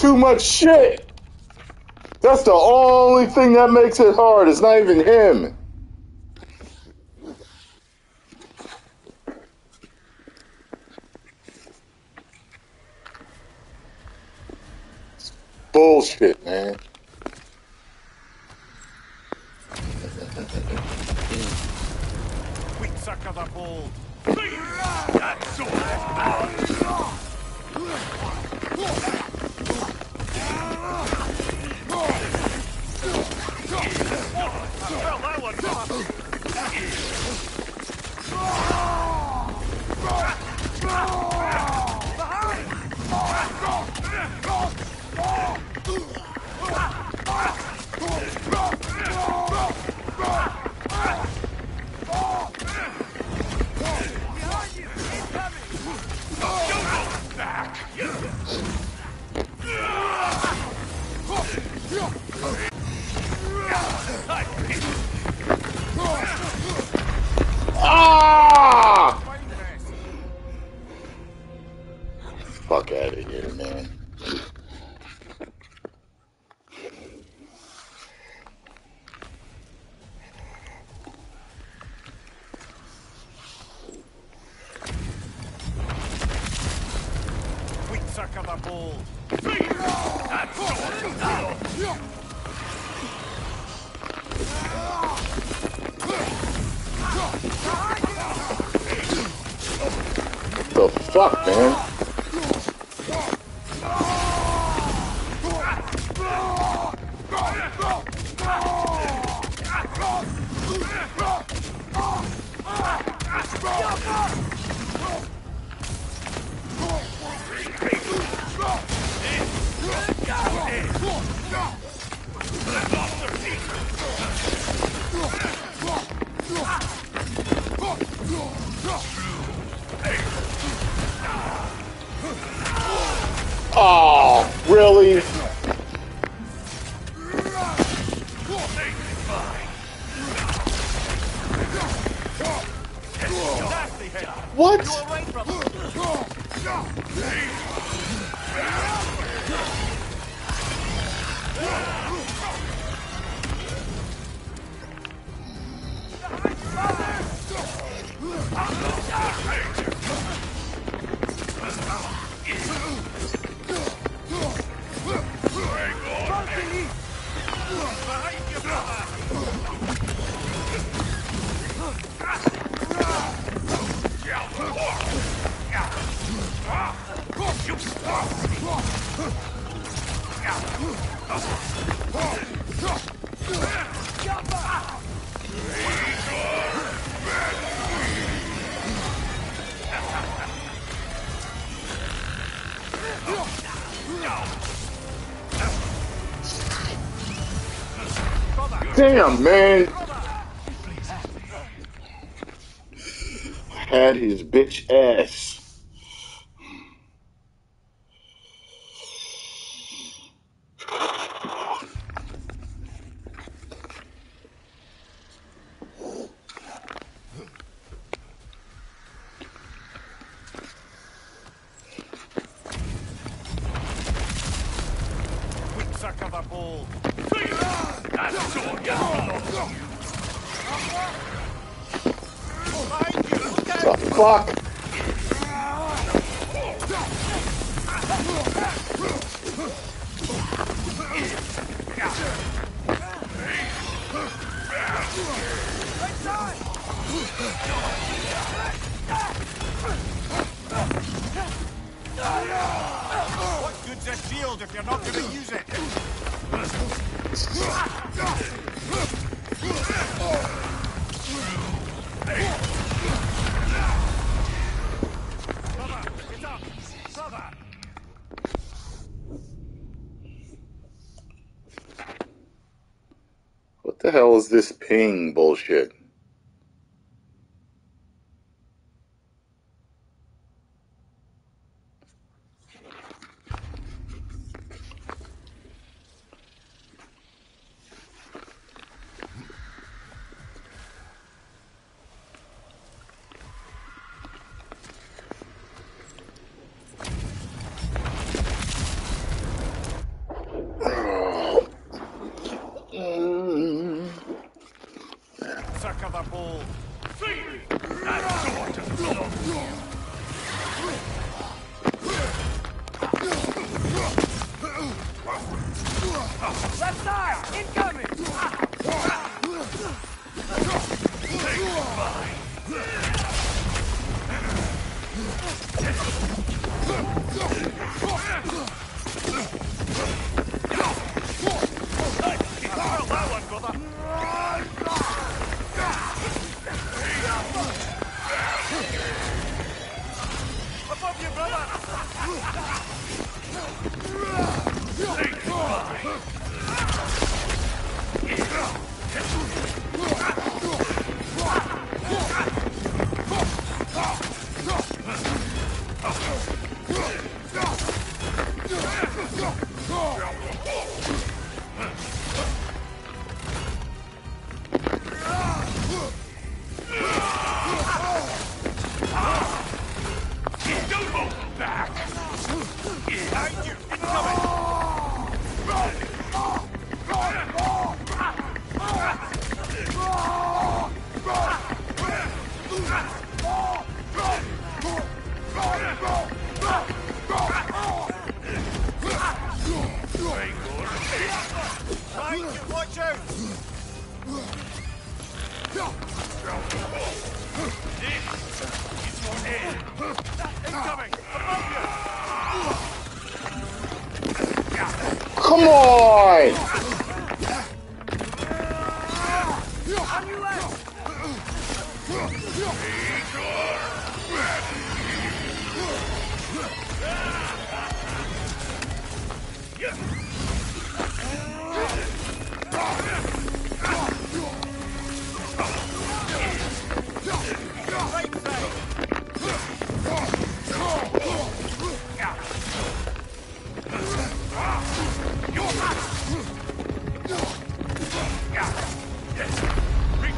Too much shit! That's the only thing that makes it hard. It's not even him. Damn, man. Had his bitch ass. this ping bullshit?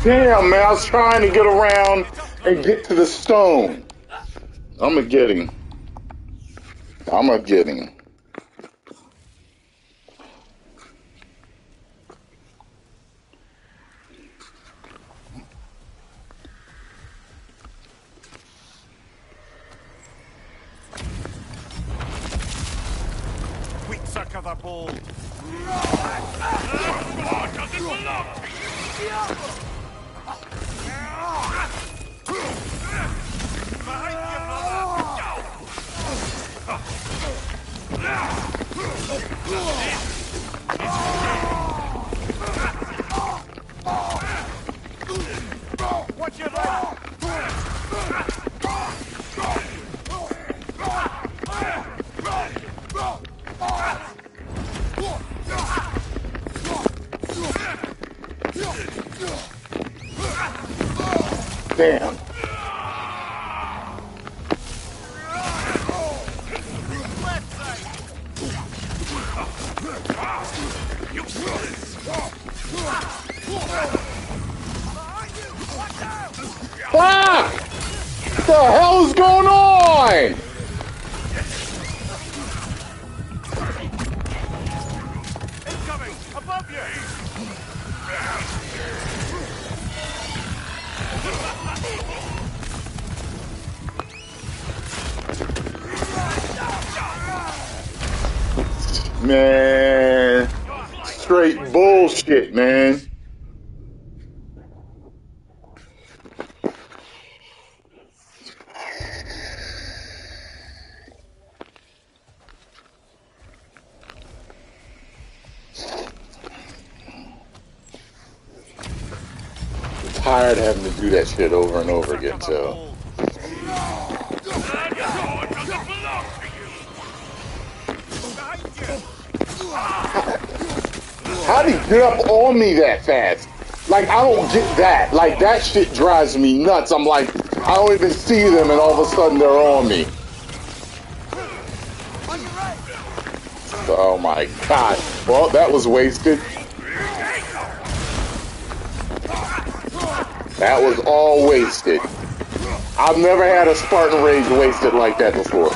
Damn, man, I was trying to get around and get to the stone. I'm gonna get him. I'm gonna get him. Like, that shit drives me nuts. I'm like, I don't even see them, and all of a sudden they're on me. Oh my god. Well, that was wasted. That was all wasted. I've never had a Spartan Rage wasted like that before.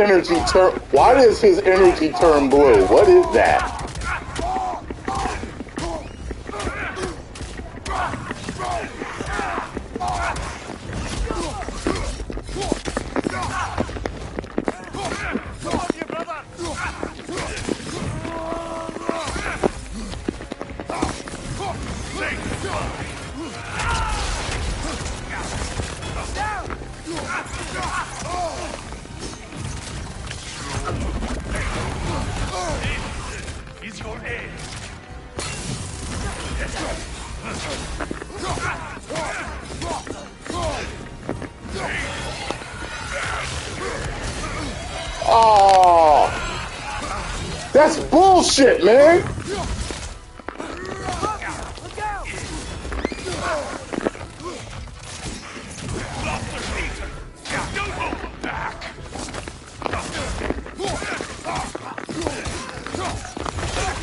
Energy turn? Why does his energy turn blue? What is that?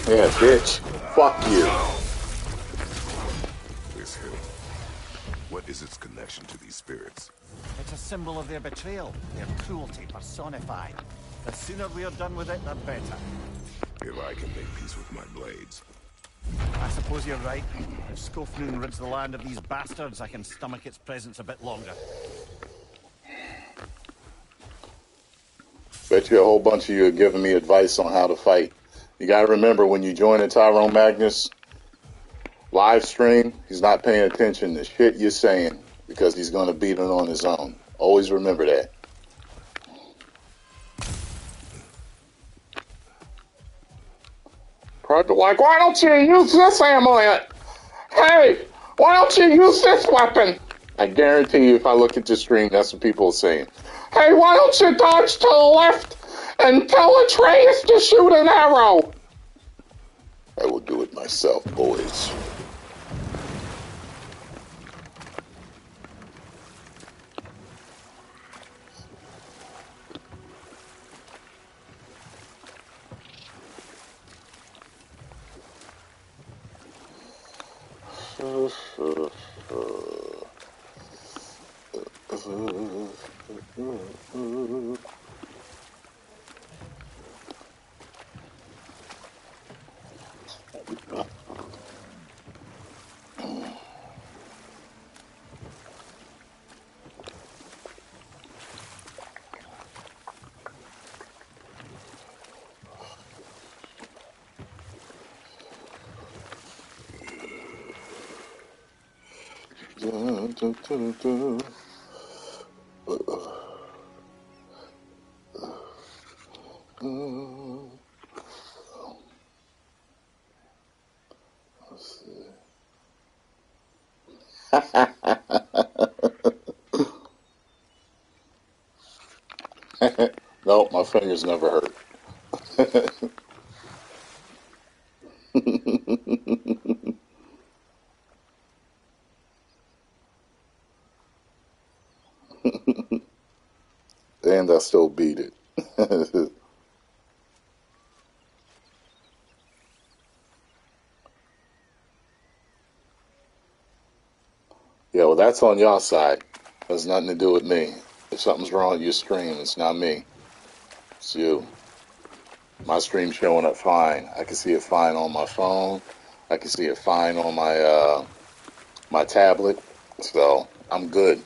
Yeah, bitch. Fuck you. This hill. What is its connection to these spirits? It's a symbol of their betrayal, their cruelty personified. The sooner we're done with it, the better. If I can make peace with my blades. I suppose you're right. If Skofnung rids the land of these bastards, I can stomach its presence a bit longer. Bet you a whole bunch of you are giving me advice on how to fight. You gotta remember when you join a Tyrone Magnus live stream, he's not paying attention to shit you're saying because he's gonna beat it on his own. Always remember that. Probably like, why don't you use this amulet? Hey, why don't you use this weapon? I guarantee you, if I look at the stream, that's what people are saying. Hey, why don't you dodge to the left and tell Atreus to shoot an arrow. I will do it myself, boys. <laughs> <laughs> no, my fingers never hurt. <laughs> and I still beat it. <laughs> yeah, well, that's on your side. Has nothing to do with me. If something's wrong with your stream, it's not me. It's you. My stream's showing up fine. I can see it fine on my phone. I can see it fine on my uh, my tablet. So I'm good.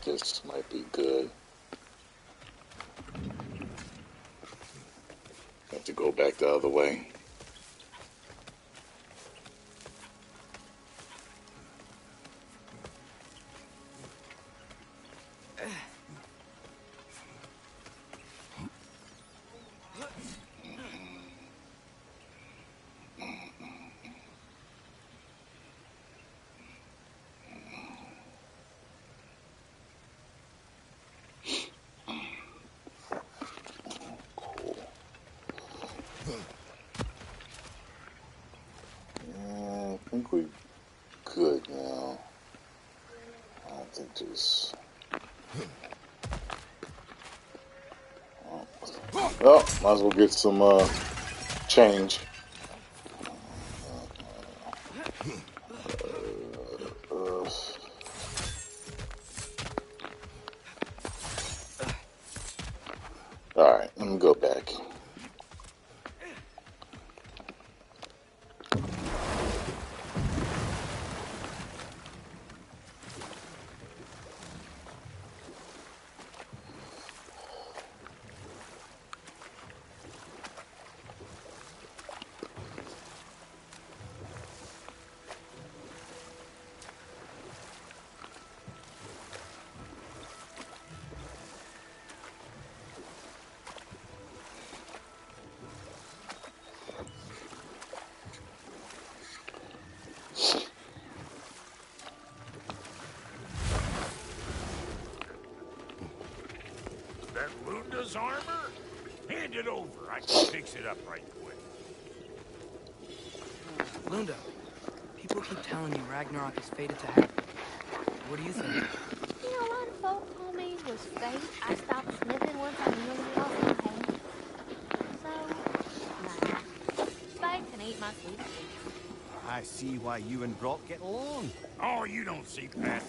Think this might be good. Have to go back the other way. Cool. Yeah, I think we good now. Oh, might as well get some uh, change. Uh, all right, let me go back. Lunda's armor? Hand it over. I can fix it up right quick. Lunda, people keep telling you Ragnarok is fated to happen. What do you think? You know, a lot of folk told me it was fate. I stopped sniffing once I nearly lost my hand. So, nah. Fate can eat my sweet. I see why you and Brok get along. Oh, you don't see past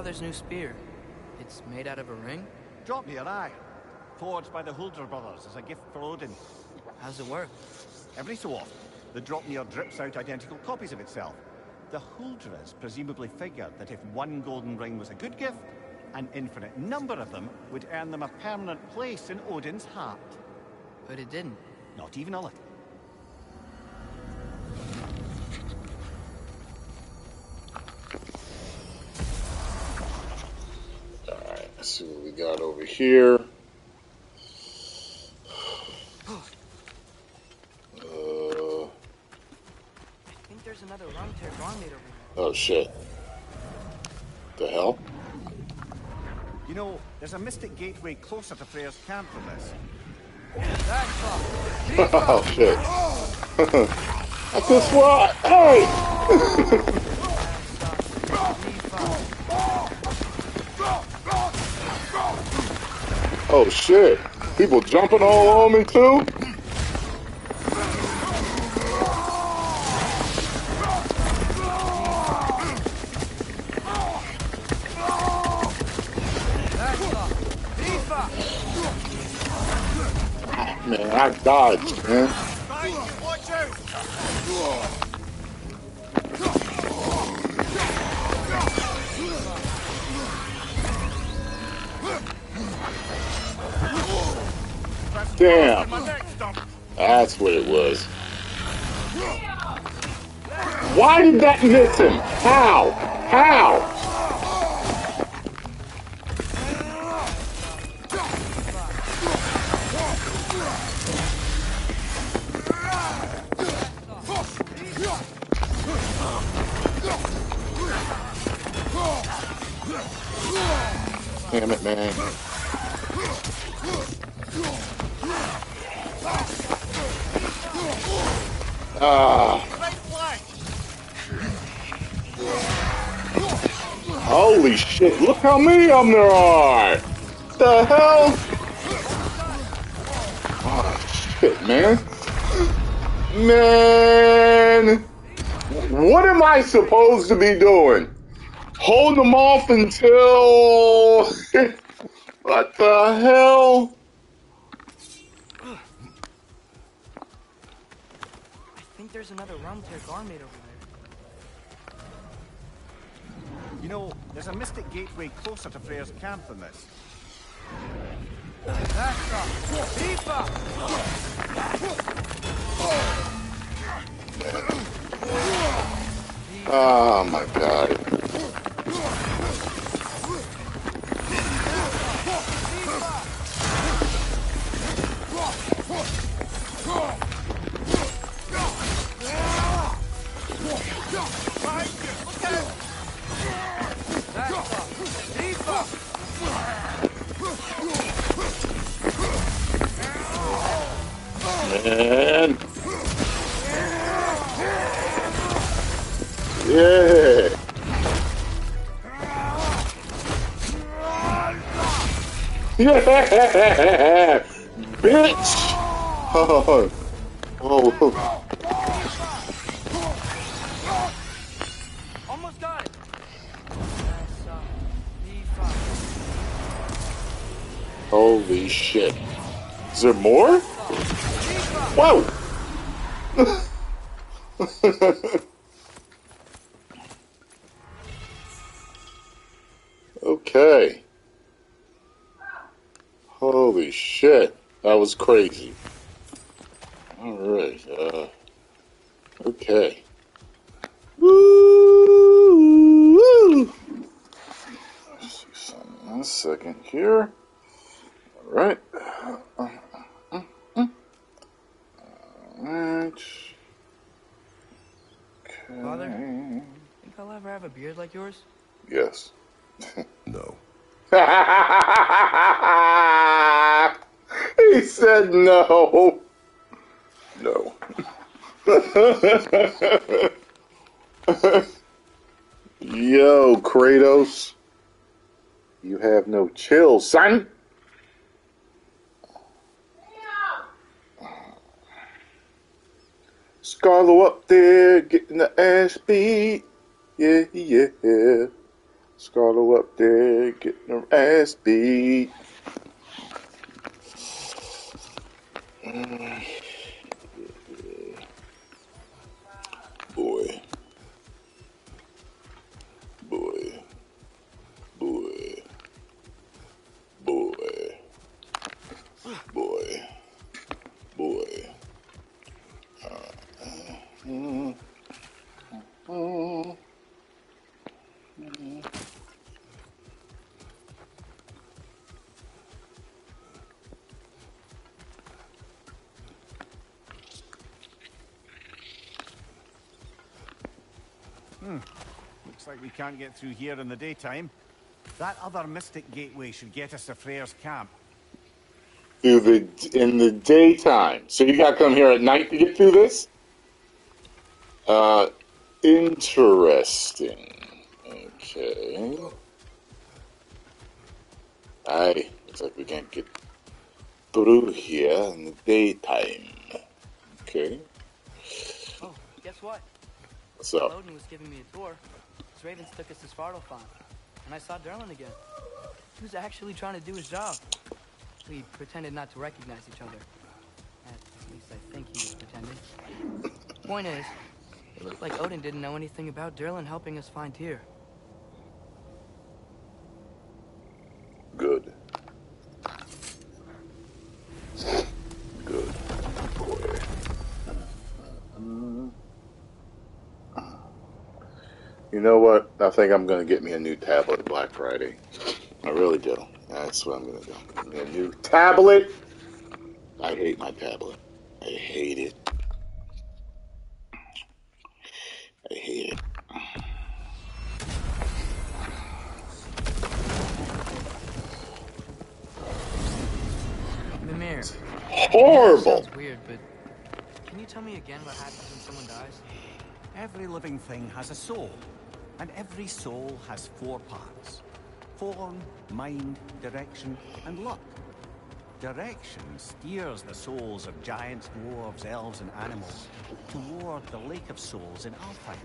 Father's new spear, it's made out of a ring? Draupnir. Forged by the Huldra brothers as a gift for Odin. How's it work? Every so often, the Draupnir drips out identical copies of itself. The Huldras presumably figured that if one golden ring was a good gift, an infinite number of them would earn them a permanent place in Odin's heart. But it didn't. Not even a little. Here. Uh, oh shit. The hell? You know, there's a mystic gateway closer to Freyr's camp than this. <laughs> oh shit. <laughs> That's a SWAT! Hey! <laughs> oh shit. People jumping all on me too? Man, I dodged, man. That miss him? How? How? There are! The hell? Oh, shit, man. Man, what am I supposed to be doing? Hold them off until. <laughs> what the hell? Closer to Freyr's camp than this. <laughs> Bitch. <laughs> Oh. Oh. Almost got it. That's, D5. Holy shit. Is there more? Whoa! <laughs> crazy. Alright, uh. Okay. Woo! Woo! Let's see something. One second here. Alright. Alright. Father? Okay. Think I'll ever have a beard like yours? Yes. No. He said no. No. Yo, Kratos. You have no chill, son. Scarlo up there getting the ass beat. Yeah, yeah. Scarlo up there getting her ass beat. Boy. We can't get through here in the daytime. That other mystic gateway should get us to Freyr's camp. through the in the daytime. So you got to come here at night to get through this. Uh, interesting. Okay. Aye, looks like we can't get through here in the daytime. Okay. Oh, guess what? What's up? Loden was giving me a tour. Ravens took us to Svartalfheim, and I saw Durlin again. He was actually trying to do his job. We pretended not to recognize each other. At least I think he was pretending. Point is, it looked like Odin didn't know anything about Durlin helping us find Tyr. Good. Good. Boy. You know what? I think I'm gonna get me a new tablet Black Friday. I really do. That's what I'm gonna do. Get me a new tablet. I hate my tablet. I hate it. I hate it. Mimir. Horrible. Sounds weird, but can you tell me again what happens when someone dies? Every living thing has a soul, and every soul has four parts form, mind, direction, and luck. direction steers the souls of giants, dwarves, elves, and animals toward the Lake of Souls in Alfheim,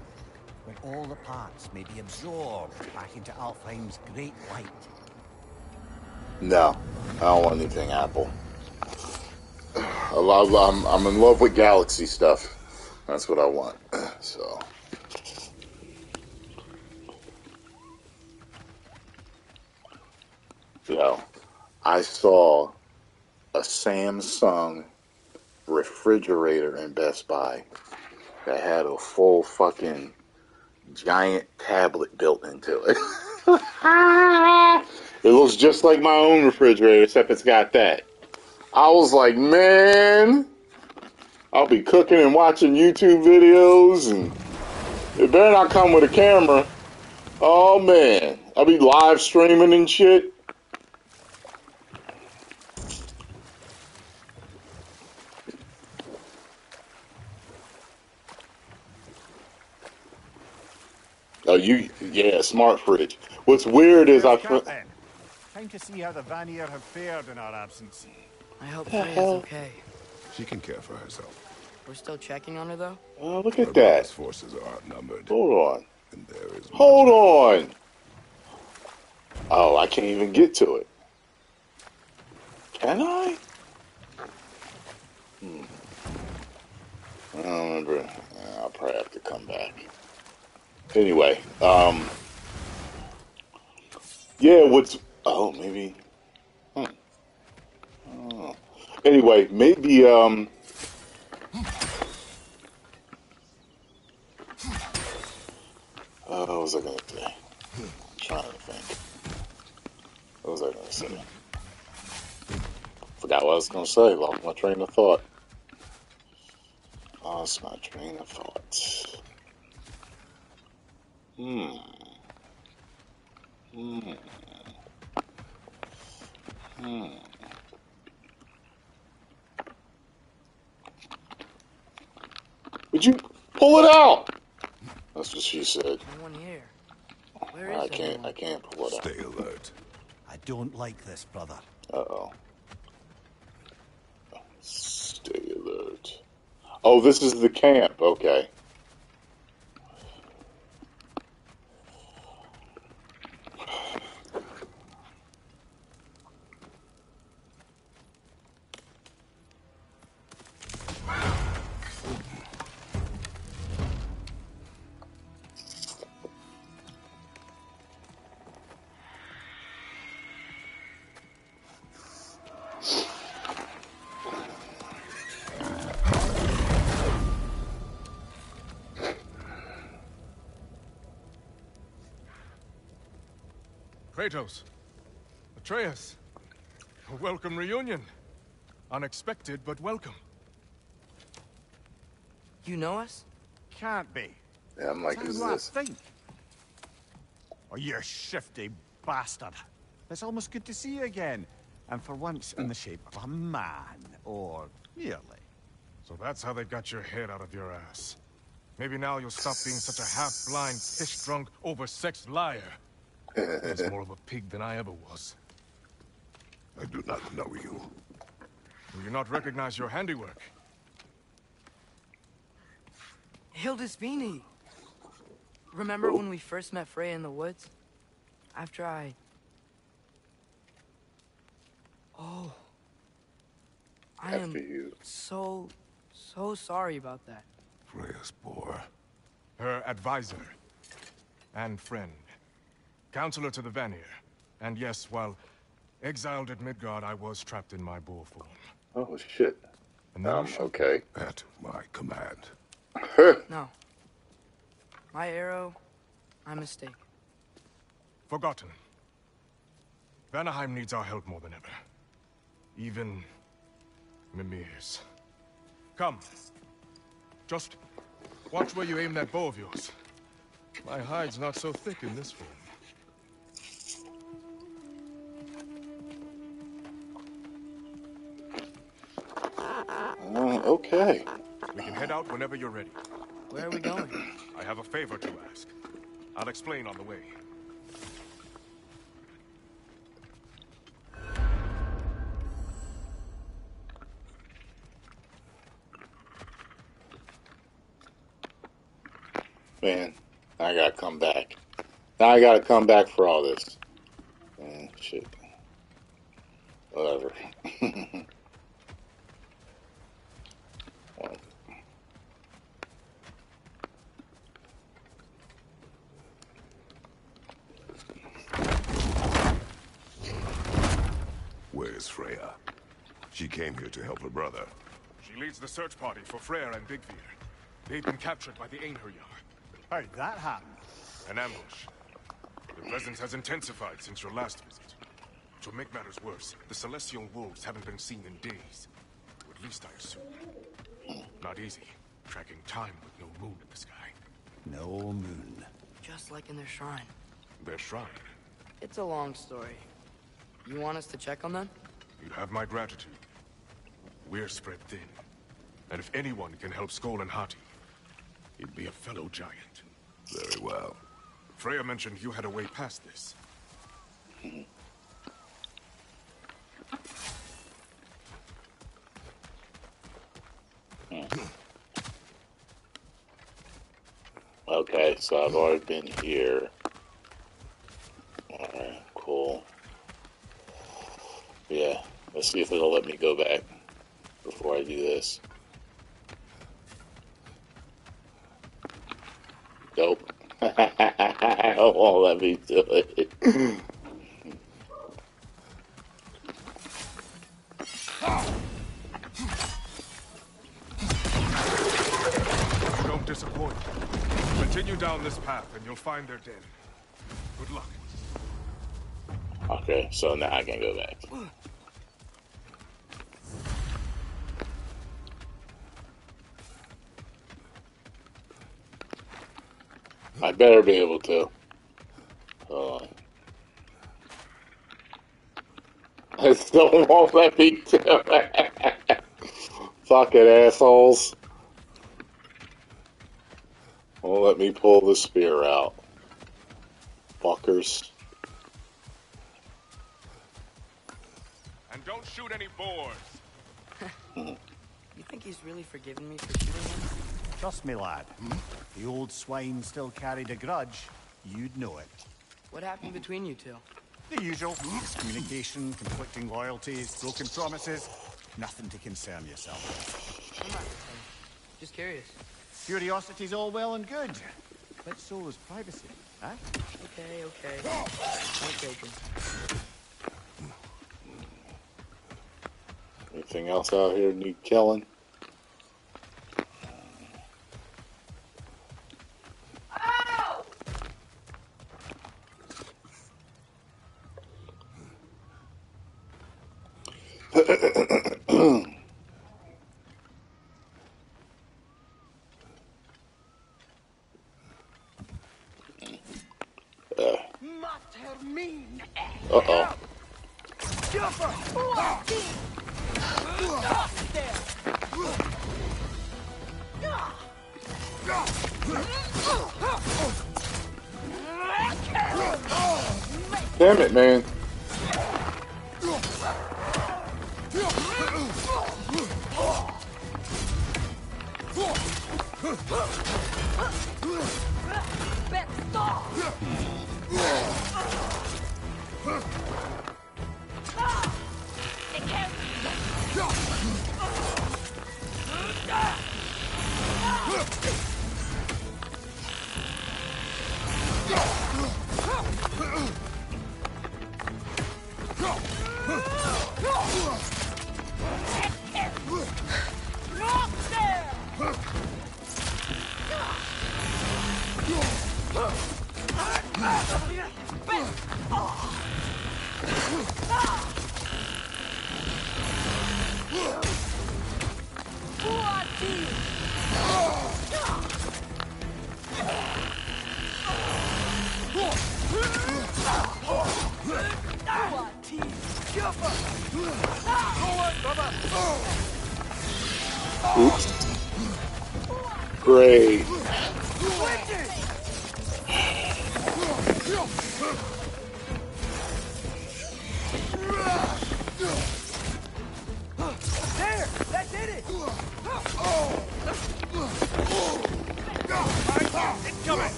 where all the parts may be absorbed back into Alfheim's great light. No, I don't want anything Apple. I love, I'm, I'm in love with Galaxy stuff. That's what I want. <clears throat> So. Yo, I saw a Samsung refrigerator in Best Buy that had a full fucking giant tablet built into it. <laughs> it looks just like my own refrigerator, except it's got that. I was like, man, I'll be cooking and watching YouTube videos, and it better not come with a camera. Oh man, I'll be live streaming and shit. Oh, you, yeah, smart fridge. What's weird is I. There's Captain. Time to see how the Vanir have fared in our absence. I hope The Freya's okay. She can care for herself. We're still checking on her, though? Oh, look Her at brother's that. forces are outnumbered, Hold on. and there is Hold on. Oh, I can't even get to it. Can I? Hmm. I don't remember. I'll probably have to come back. Anyway, um, yeah. What's? Oh, maybe. Hmm. Oh. Anyway, maybe. Um. Uh, what was I gonna say? I'm trying to think. What was I gonna say? Forgot what I was gonna say. Lost my train of thought. Lost my train of thought. Hmm. Hmm. Hmm. Would you pull it out? That's what she said. No one here. Where is I can't. everyone? I can't pull it out. Stay alert. I don't like this, brother. Uh oh. Stay alert. Oh, this is the camp. Okay. Kratos. Atreus. A welcome reunion. Unexpected, but welcome. You know us? Can't be. Yeah, I'm like, Sounds who's like this? think. Oh, you shifty bastard. It's almost good to see you again. And for once in the shape of a man, or nearly. So that's how they got your head out of your ass. Maybe now you'll stop being such a half-blind, piss-drunk, oversexed liar. He's <laughs> more of a pig than I ever was. I do not know you. Do you not recognize your handiwork? Hildisvini! Remember when we first met Freya in the woods? After I... Oh. I After am you. so, so sorry about that. Freya's poor. Her advisor. And friend. Counselor to the Vanir. And yes, while exiled at Midgard, I was trapped in my boar form. Oh shit. And then Um. you Okay. At my command. No. My arrow, my mistake. Forgotten. Vanaheim needs our help more than ever. Even Mimir's. Come. Just watch where you aim that bow of yours. My hide's not so thick in this form. Okay. We can head out whenever you're ready. Where are we going? I have a favor to ask. I'll explain on the way. Man, I gotta come back. Now I gotta come back for all this. The search party for Freyr and Birgir. They've been captured by the Einherjar. How'd that happen? An ambush. The presence has intensified since your last visit. To make matters worse, the Celestial Wolves haven't been seen in days. Or at least I assume. Not easy, tracking time with no moon in the sky. No moon. Just like in their shrine. Their shrine. It's a long story. You want us to check on them? You have my gratitude. We're spread thin. And if anyone can help Skoll and Hati, he'd be a fellow giant. Very well. Freya mentioned you had a way past this. Okay, so I've already been here. Alright, cool. Yeah, let's see if it'll let me go back before I do this. Nope. it won't <laughs> oh, let me do it. Don't disappoint. Continue down this path and you'll find their den. Good luck. Okay, so now I can go back. Better be able to. Hold on. I still <laughs> won't let me do it. <laughs> Fucking assholes. Won't let me pull the spear out. Fuckers. And don't shoot any boars. <laughs> You think he's really forgiven me for shooting him? Trust me, lad. If the old swine still carried a grudge, you'd know it. What happened between you two? The usual. Miscommunication, conflicting loyalties, broken promises. Nothing to concern yourself with. I'm not concerned. Just curious. Curiosity's all well and good. But so is privacy, eh? Okay, okay. Point taken. Anything else out here need killing?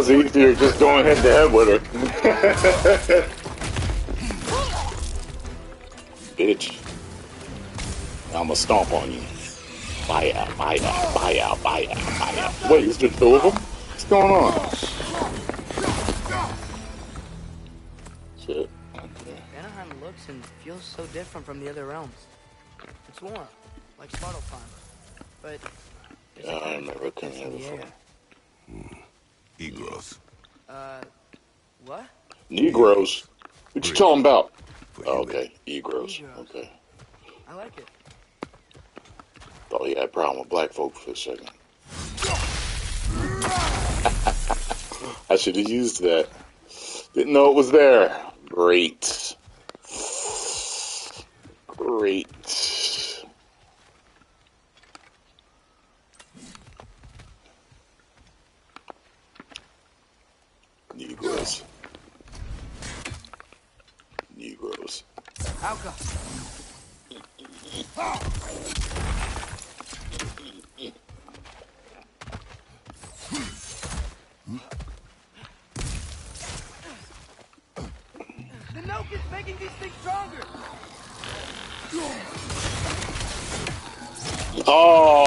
Sounds easier just going head to head with her. Bitch. I'ma stomp on you. Buy out, buy out, buy out, buy out, buy out. Wait, is there two of them? What's going on? Shit. Okay. Vanaheim looks and feels so different from the other realms. It's warm, like Svartalfheim. But there's a Yeah, I kind of remember coming thickness in here the before. air. Egros. Uh, what? Negroes. What you talking about? Oh, okay, Egros. Okay. I like it. Thought he had a problem with black folk for a second. <laughs> I should have used that. Didn't know it was there. Great. Great. Negroes. Negroes. Alka! The Noke is making these things stronger! Oh!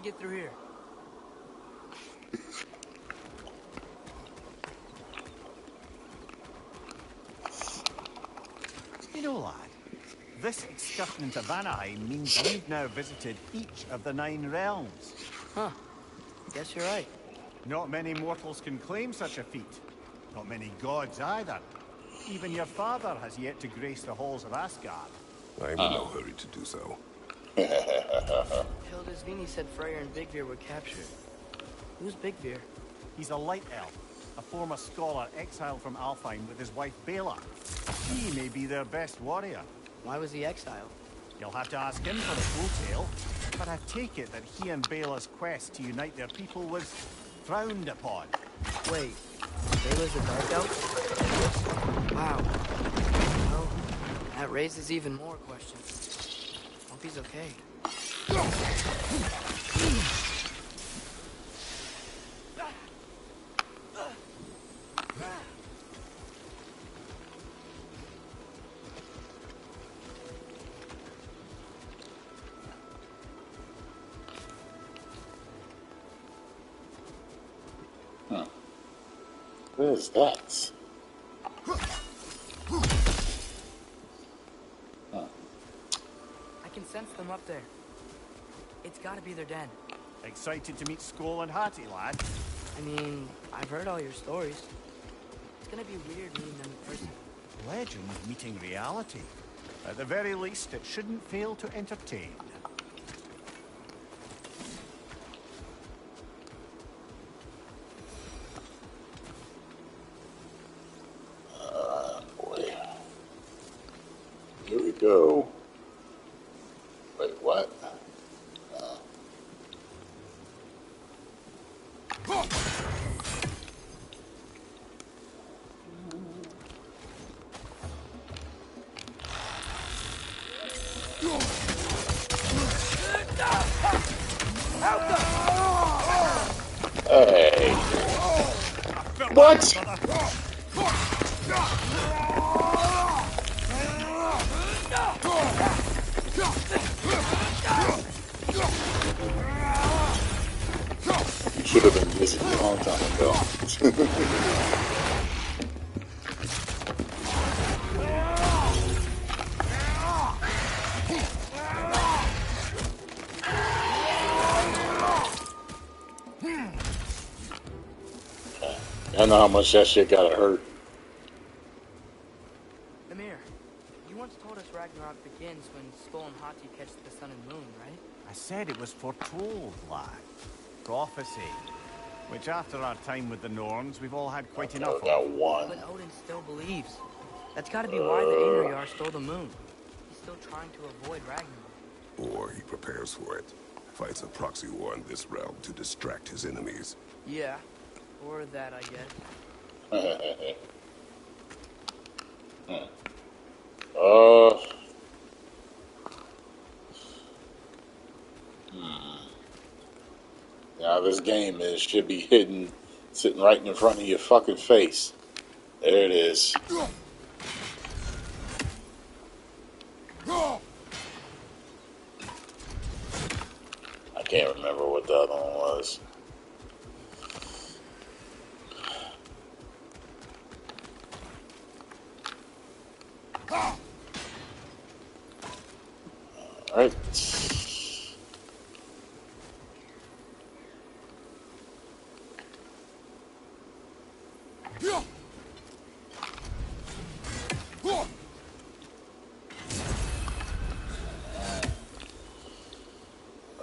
Can get through here. You know, lad, this excursion into Vanaheim means you've now visited each of the nine realms. Huh. Guess you're right. Not many mortals can claim such a feat. Not many gods either. Even your father has yet to grace the halls of Asgard. I'm in no hurry to do so. <laughs> Hildisvini said Freyr and Birgir were captured. Who's Birgir? He's a light elf, a former scholar exiled from Alfheim with his wife Bela. He may be their best warrior. Why was he exiled? You'll have to ask him for the full tale, but I take it that he and Bela's quest to unite their people was frowned upon. Wait, Bela's a dark elf? Wow. Well, that raises even more questions. Hope he's okay. What is that? I can sense them up there. It's gotta be their den. Excited to meet Skoll and Hati, lad? I mean, I've heard all your stories. It's gonna be weird meeting them in person. Legend meeting reality. At the very least, it shouldn't fail to entertain. Know how much that shit gotta hurt. Mimir, you once told us Ragnarok begins when Skoll and Hati catch the sun and moon, right? I said it was foretold, lad. Prophecy. Which after our time with the Norns, we've all had quite enough got of. one. But Odin still believes. That's gotta be why the Einherjar stole the moon. He's still trying to avoid Ragnarok. Or he prepares for it. Fights a proxy war in this realm to distract his enemies. Yeah. Or that, I guess. hmm. <laughs> Uh. Hmm. Now this game is should be hidden, sitting right in front of your fucking face. There it is. I can't remember what the other one was. Alright.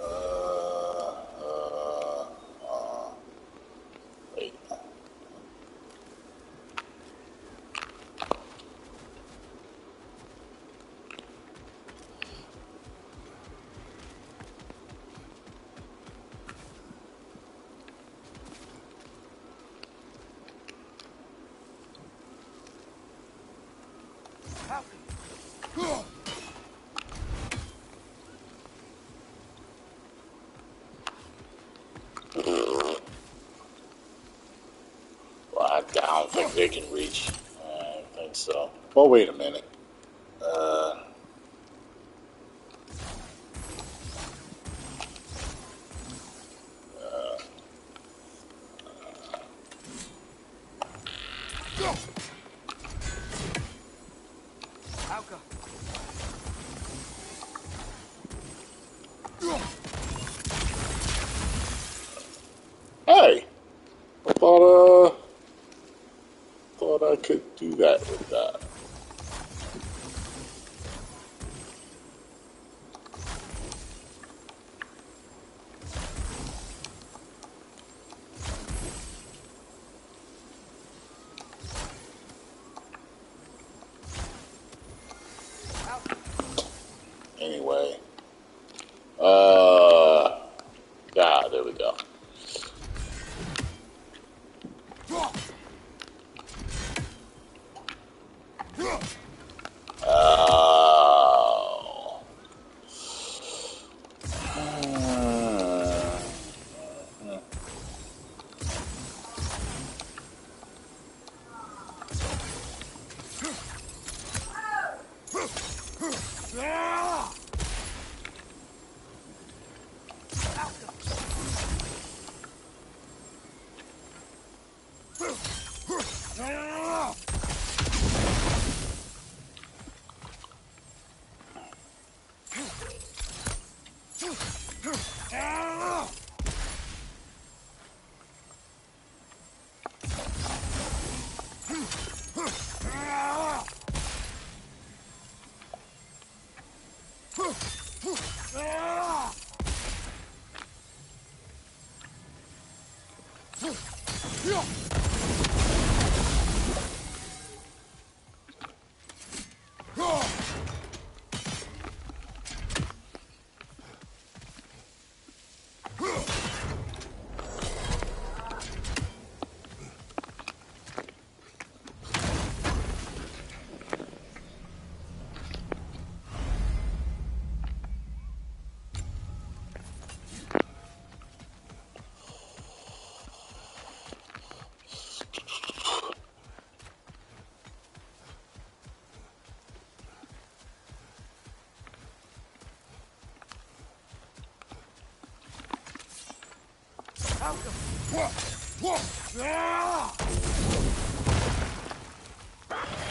Uh, uh, uh, wait. Well, I, I don't they can reach. I don't think so. Well, wait a minute.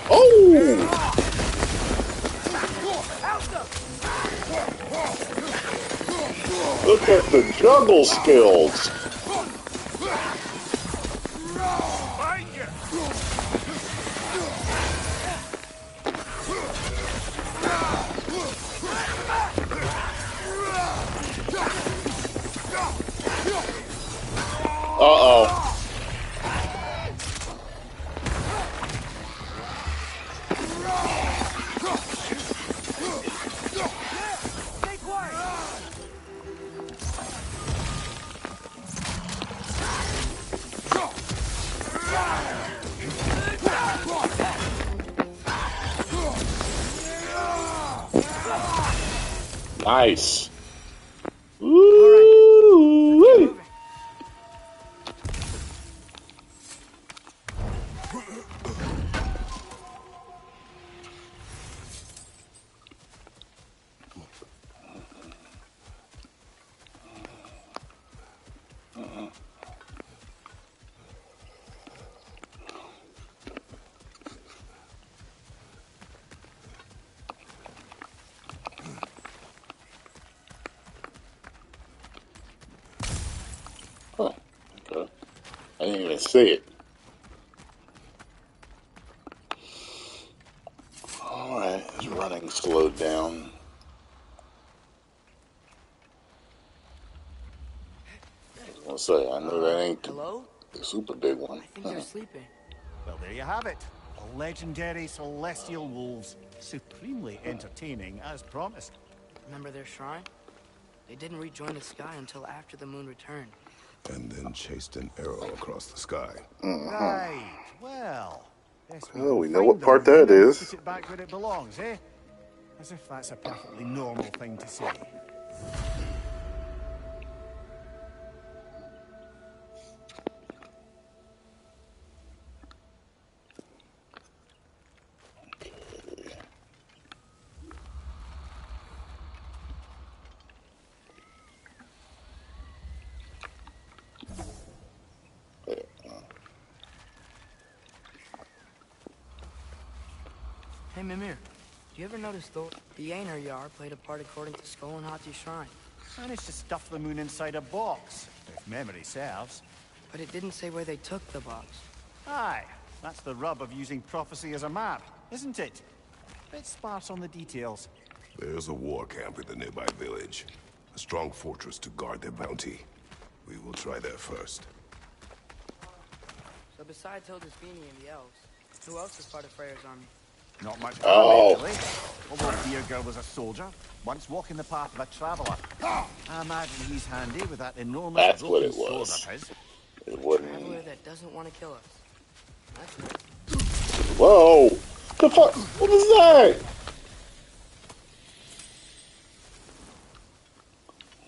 Oh! Look at the juggle skills. I didn't even see it. Alright, it's running slowed down. I was gonna say, I know that ain't the, Hello? the super big one. I think they're <laughs> sleeping. Well, there you have it. The legendary celestial wolves. Supremely entertaining, as promised. Remember their shrine? They didn't rejoin the sky until after the moon returned. And then chased an arrow across the sky. Right. Well. Yes, Oh, we know what part moon that and is. Put it back where it belongs, eh? As if that's a perfectly normal thing to say. Do you though the Einherjar played a part according to Skoll and Hati's shrine? Managed to stuff the moon inside a box, if memory serves. But it didn't say where they took the box. Aye, that's the rub of using prophecy as a map, isn't it? A Bit sparse on the details. There's a war camp in the nearby village. A strong fortress to guard their bounty. We will try there first. So besides Hildisvini and the elves, who else is part of Freyr's army? Not much Oh. Army, really. Although Birgir was a soldier, once walking the path of a traveller. I imagine he's handy with that enormous That's what broken it sword of his. It wasn't. Traveler that doesn't want to kill us. That's good. Whoa! The fuck? What is that?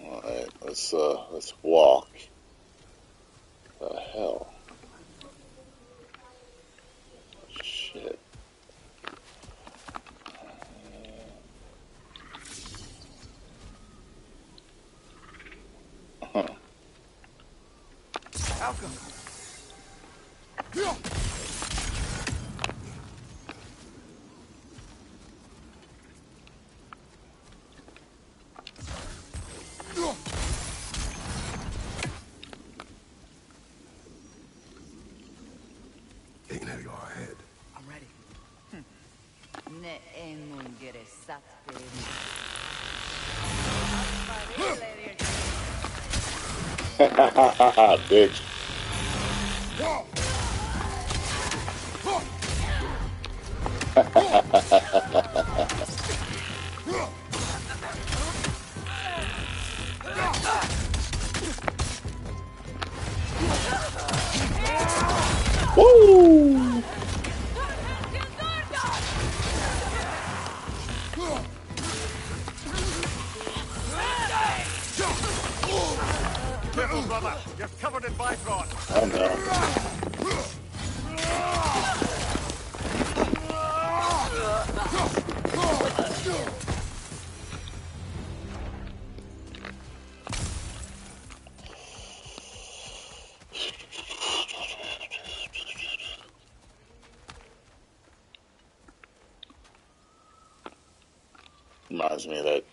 Alright, let's uh let's walk. The hell? Shit. Huh. Malcolm! Ain't that your head? I'm ready. Ne emun gere satte. <laughs> Bitch. Me that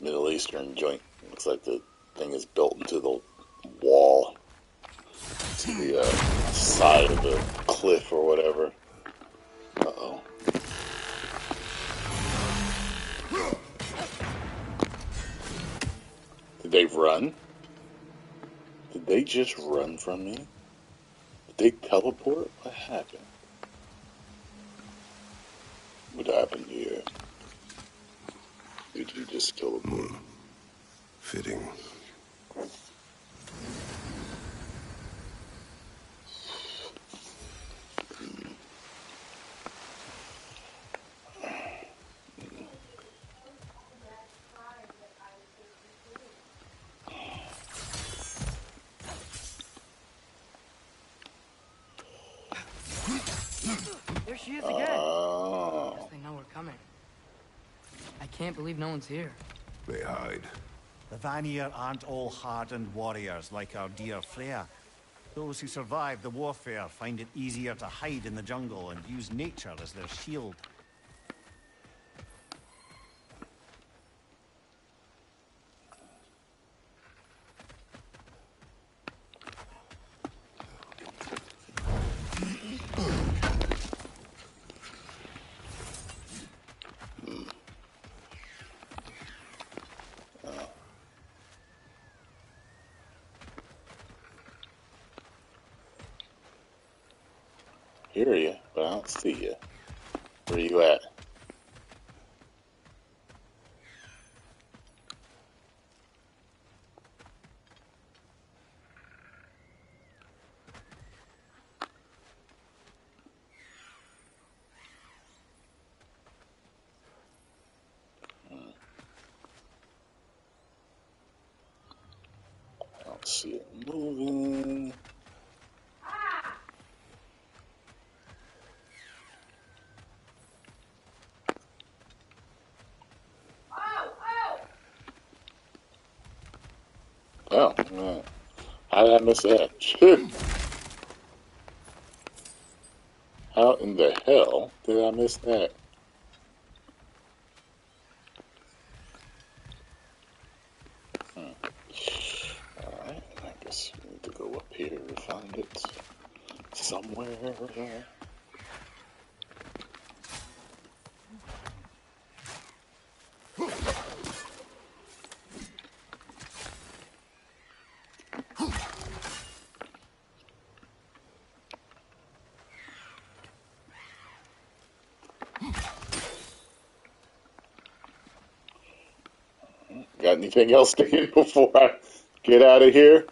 Middle Eastern joint. Looks like the thing is built into the wall to the uh, side of the cliff or whatever. Uh oh. Did they run? Did they just run from me? Did they teleport? What happened? What happened here? Did you just kill teleport? Hmm. Fitting. There she is again. Oh. Guess they know we're coming. I can't believe no one's here. They hide. The Vanir aren't all hardened warriors like our dear Freya. Those who survive the warfare find it easier to hide in the jungle and use nature as their shield. Hear you, but I don't see you. Where you at? Hmm. I don't see it moving. Oh. How did I miss that? How in the hell did I miss that? Hmm. Alright, I guess we need to go up here to find it. Somewhere. Got anything else do <laughs> before I get out of here?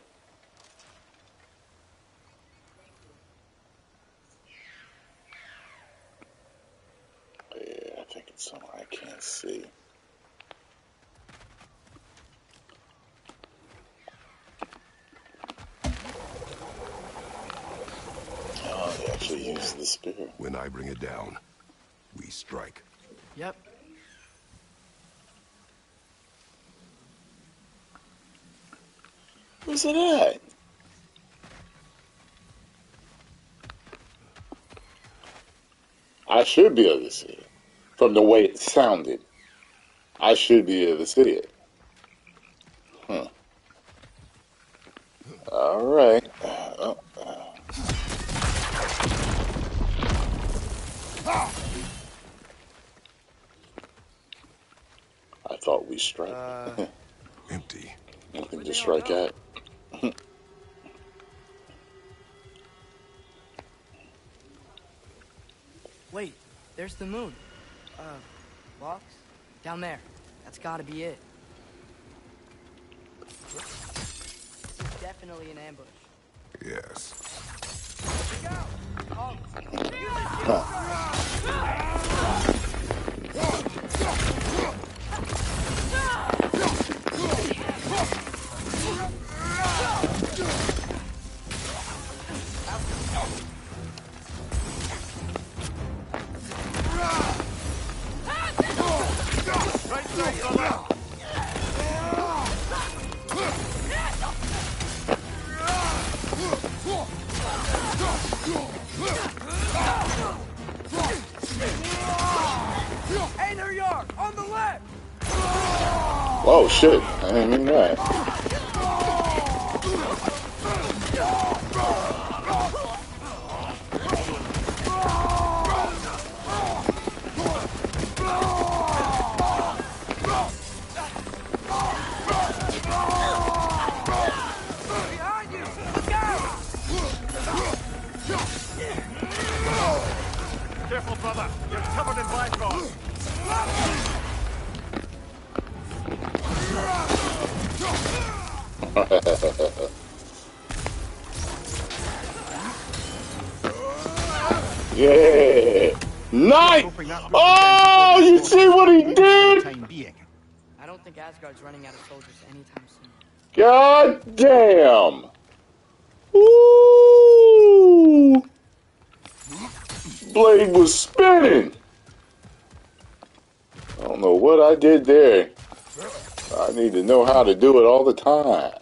Yeah, I think it's somewhere I can't see. Oh, they actually use the spear. When I bring it down, we strike. Yep. Where's it at? I should be able to see it. From the way it sounded. I should be able to see it. Huh. Alright. Oh, I thought we struck. Uh, Empty. Nothing to strike at. Wait, there's the moon. Uh, box? Down there. That's gotta be it. This is definitely an ambush. Yes. Ah! To do it all the time.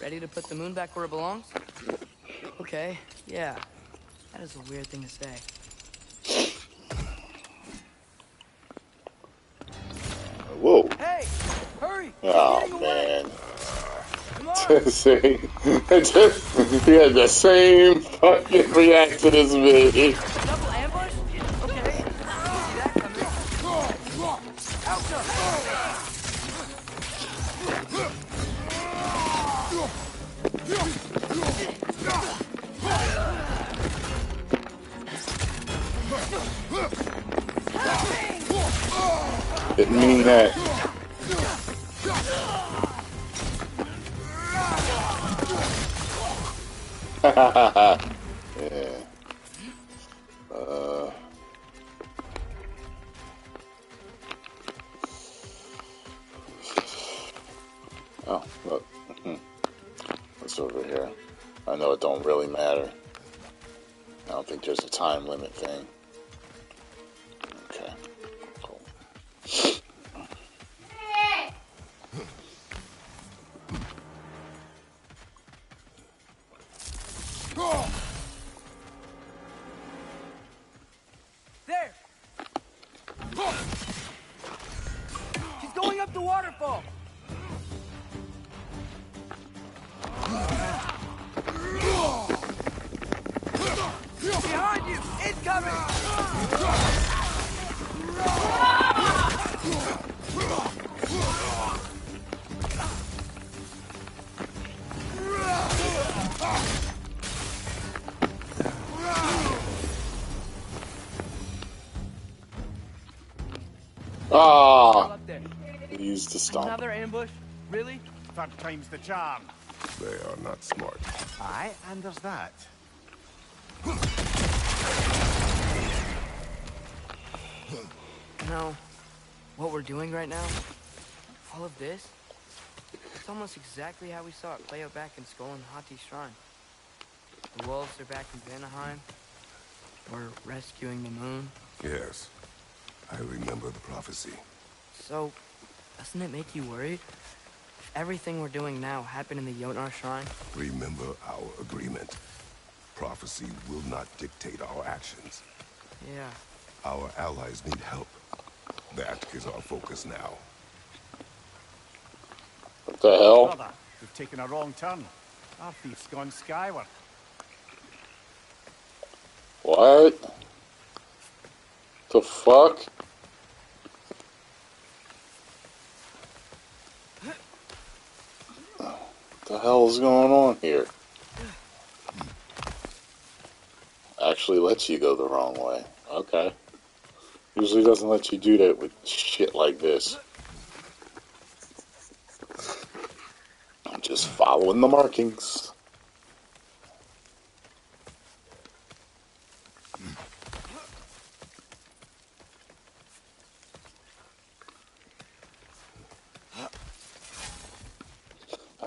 Ready to put the moon back where it belongs? Okay, yeah. That is a weird thing to say. Whoa. Hey! Hurry! Oh, man. See? <laughs> He had the same fucking reaction as me. I know it don't really matter. I don't think there's a time limit thing. Time's the charm. They are not smart. Aye, and there's that. You know, what we're doing right now, all of this, it's almost exactly how we saw it play out back in Skoll and Hati's shrine. The wolves are back in Vanaheim. We're rescuing the moon. Yes. I remember the prophecy. So, doesn't it make you worried? If everything we're doing now happened in the Jotnar shrine, Remember our agreement. Prophecy will not dictate our actions. yeah. Our allies need help. That is our focus now. What the hell? Brother, we've taken a wrong turn. Our thief's gone skyward. What? The fuck? The hell is going on here? Actually lets you go the wrong way. Okay. Usually doesn't let you do that with shit like this. I'm just following the markings.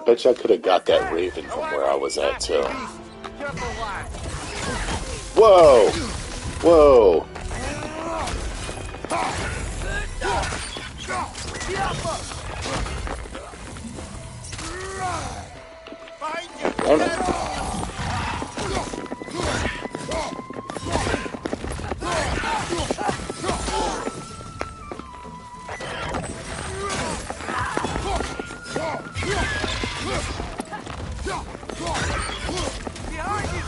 Bet you I could have got that raven from where I was at too. Whoa! Whoa! Behind you!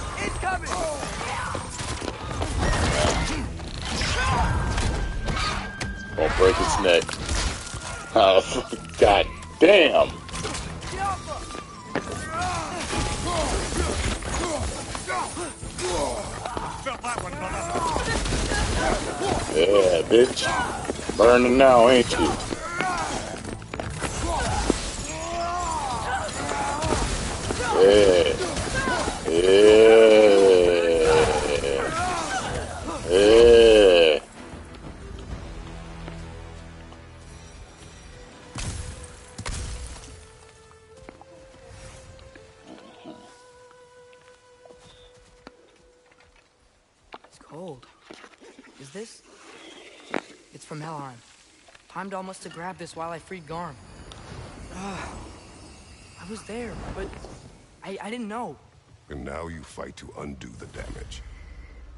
Break its neck. Oh, God damn! Yeah, bitch. Burning now, ain't you? It's cold. Is this? It's from Helheim. Heimdall must have grabbed this while I freed Garm. Ah, I was there, but I, I didn't know. And now you fight to undo the damage.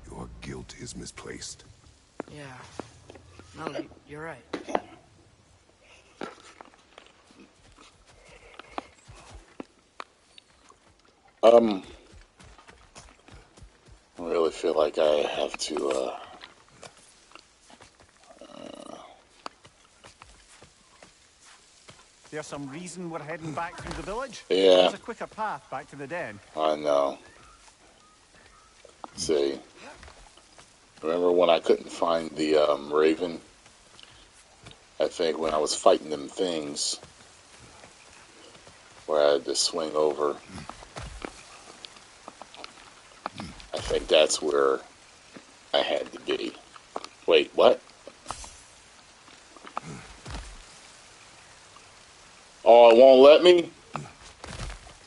Your guilt is misplaced. Yeah. No, you're right. Um, I really feel like I have to, uh, There's some reason we're heading <sighs> back through the village? Yeah. There's a quicker path back to the den. I know. See, remember when I couldn't find the um, Raven? I think when I was fighting them things, where I had to swing over. I think that's where I had to be. Wait, what? Oh, it won't let me?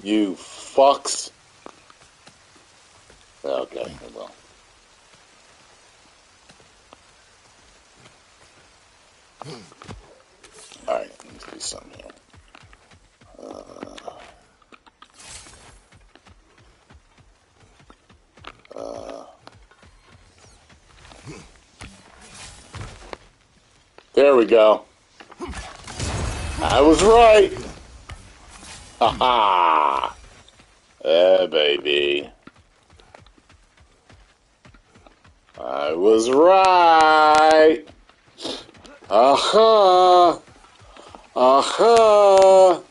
You fucks. Okay, well. Alright, let's do something here. Uh, uh, there we go. I was right. Ha ha. Yeah, baby. I was right. Aha. Aha.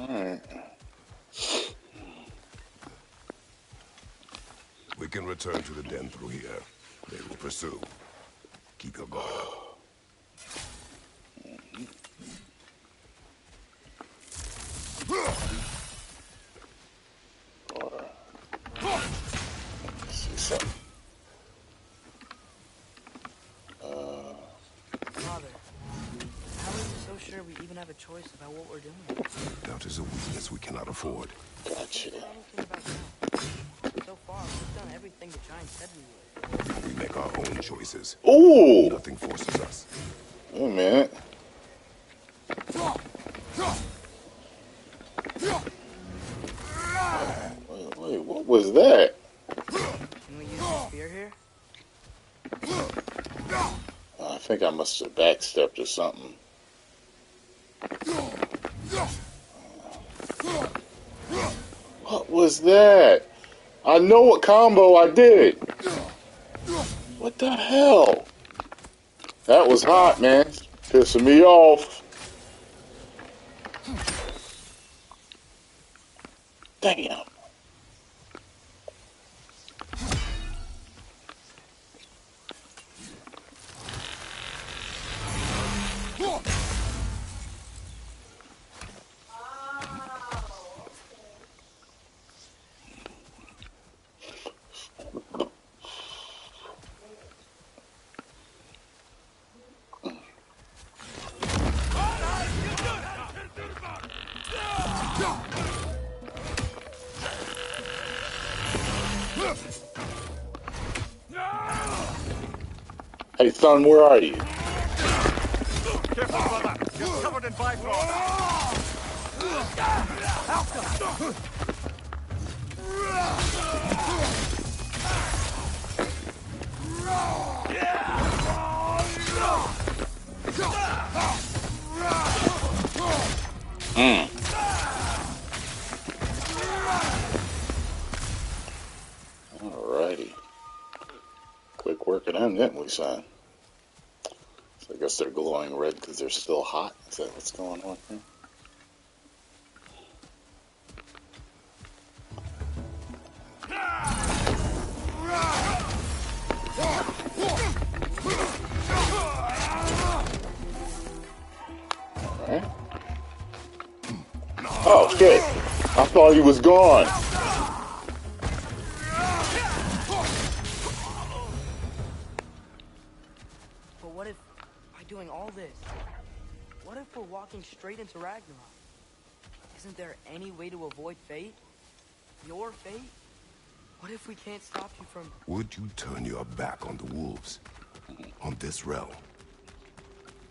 Alright. We can return to the den through here. They will pursue. Keep your guard up. See something. Uh, Father, how are you so sure we even have a choice about what we're doing? Doubt is a weakness we cannot afford. gotcha. Anything about now? So far, we've done everything the giant said we would. We make our own choices. Ooh! Nothing forces us. Wait a minute. Wait, wait, what was that? Can we use the spear here? I think I must have backstepped or something. What was that? I know what combo I did. What the hell? That was hot, man. Pissing me off. Damn. Hey, son, where are you? Careful, brother. You're covered in Bifrost. Mm. Alrighty. Quick working on we, son? They're glowing red because they're still hot. Is that what's going on here? Oh shit! I thought he was gone. From... Would you turn your back on the wolves? On this realm?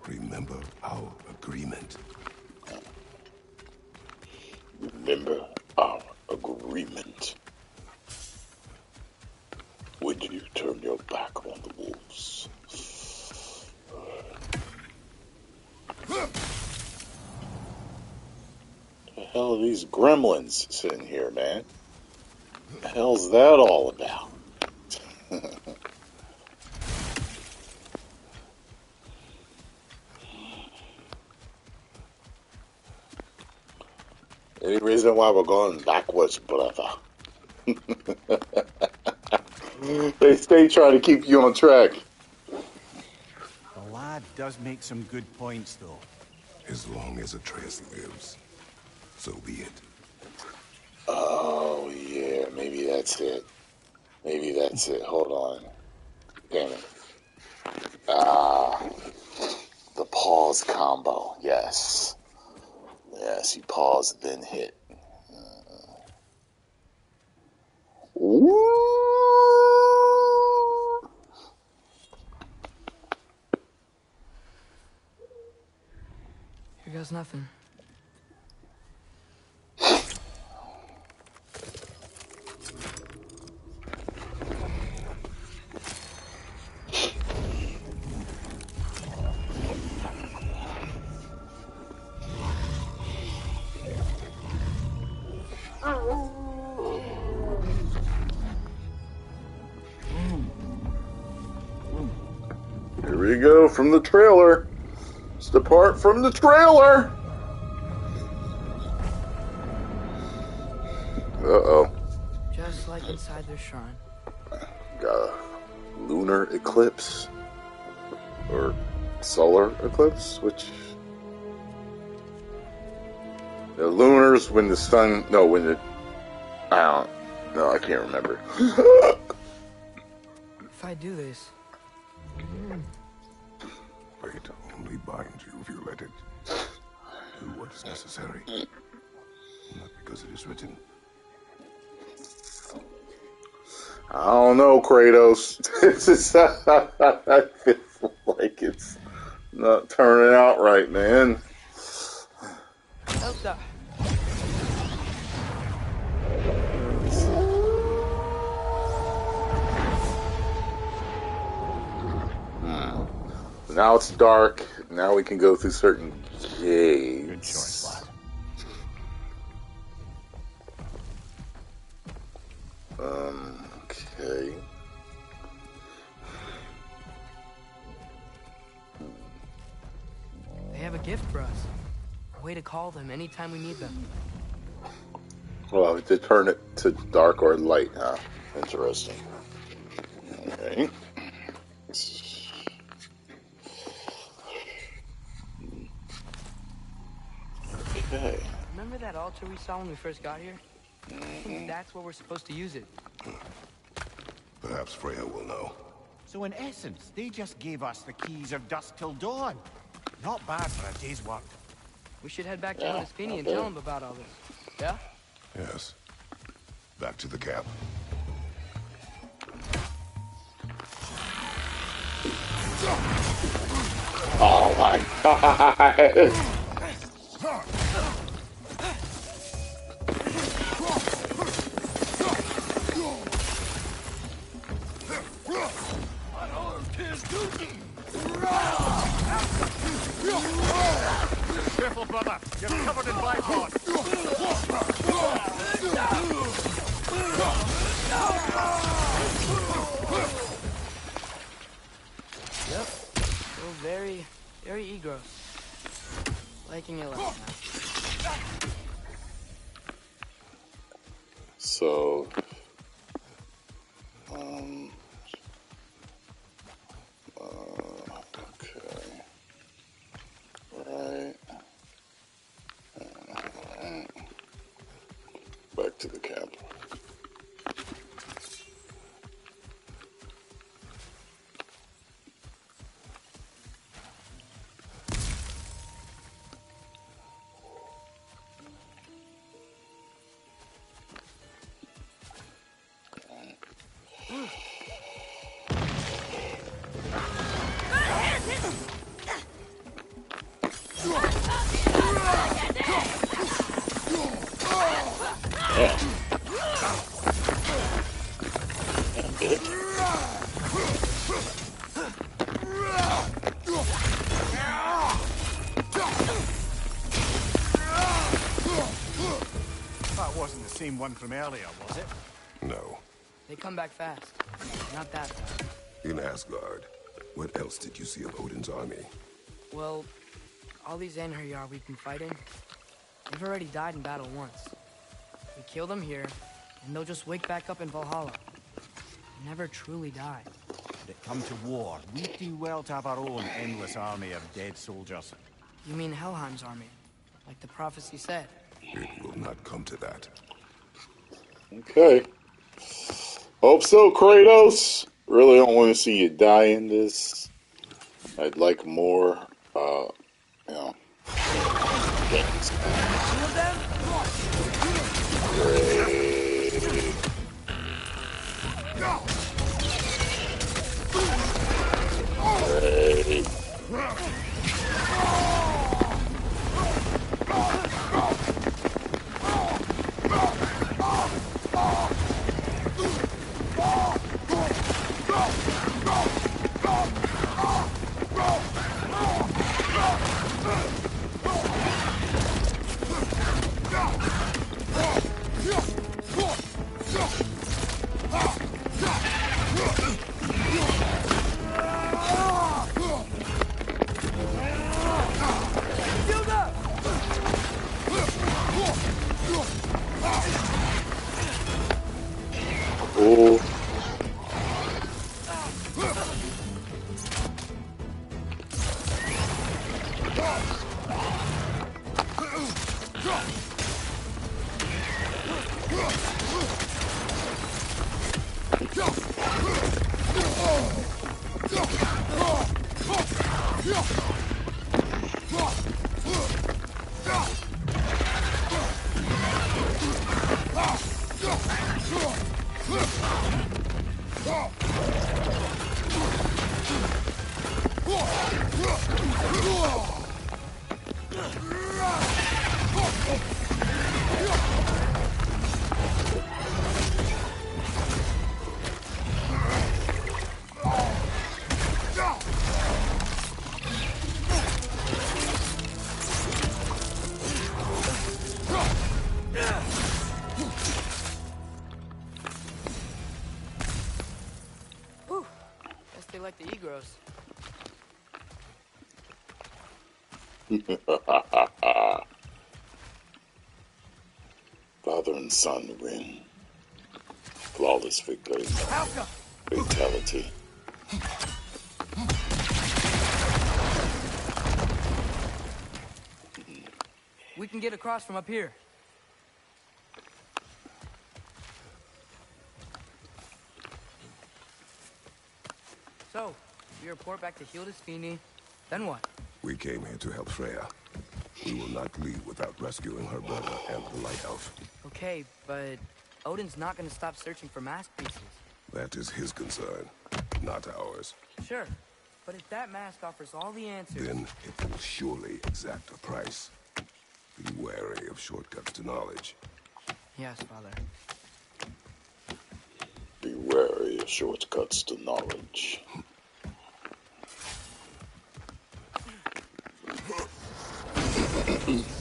Remember our agreement. Remember our agreement. Would you turn your back on the wolves? The hell are these gremlins sitting here, man? The hell's that all about? Any reason why we're going backwards, brother? <laughs> they stay trying to keep you on track. The lad does make some good points, though. As long as Atreus lives, so be it. Oh yeah, maybe that's it. Maybe that's it. Hold on. Damn it. Ah, the pause combo. Yes. Yes, you pause then hit. Here goes nothing. Go from the trailer. Let's depart from the trailer. Uh oh. Just like inside their shrine. Got a lunar eclipse. Or solar eclipse? Which. The lunars when the sun. No, when the. I don't. No, I can't remember. <laughs> If I do this, Kratos. <laughs> This is, <laughs> I feel like it's not turning out right, man. Elsa. Hmm. Now it's dark. Now we can go through certain caves. Good choice, call them anytime we need them. Well, to turn it to dark or light, huh? Interesting. Okay. Okay. Remember that altar we saw when we first got here? I think that's where we're supposed to use it. Perhaps Freya will know. So in essence, they just gave us the keys of dusk till dawn. Not bad for a day's work. We should head back to Yeah, Otis and tell him about all this. Yeah? Yes. Back to the camp. Oh my god! Same one from earlier, was it? No. They come back fast. Not that fast. In Asgard, what else did you see of Odin's army? Well, all these Einherjar we've been fighting, they've already died in battle once. We kill them here, and they'll just wake back up in Valhalla. They never truly die. Should it come to war, we'd do well to have our own endless army of dead soldiers. You mean Helheim's army, like the prophecy said. It will not come to that. Okay. Hope so, Kratos. Really don't want to see you die in this. I'd like more, uh, you know, things. Flawless victory. Fatality. We can get across from up here. So, we report back to Hildisvini, then what? We came here to help Freya. We will not leave without rescuing her brother and the Light Elf. Okay, but Odin's not gonna stop searching for mask pieces. That is his concern, not ours. Sure, but if that mask offers all the answers... Then it will surely exact a price. Be wary of shortcuts to knowledge. Yes, father. Be wary of shortcuts to knowledge. <laughs>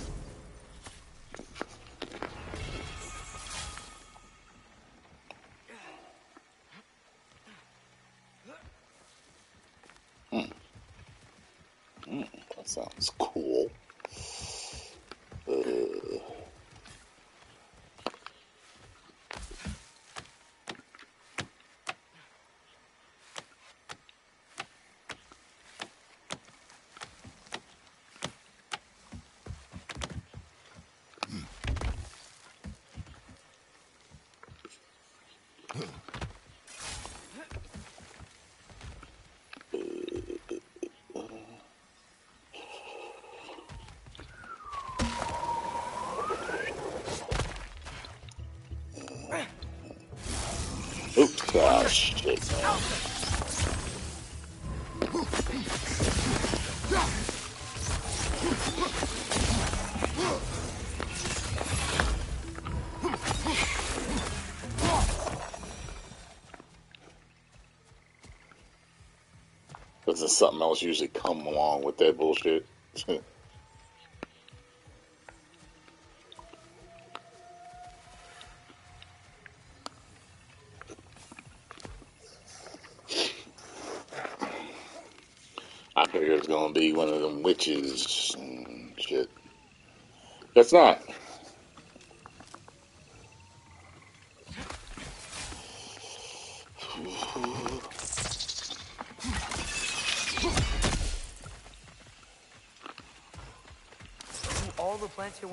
There's something else usually come along with that bullshit. <laughs> I figured it's gonna be one of them witches and shit. That's not.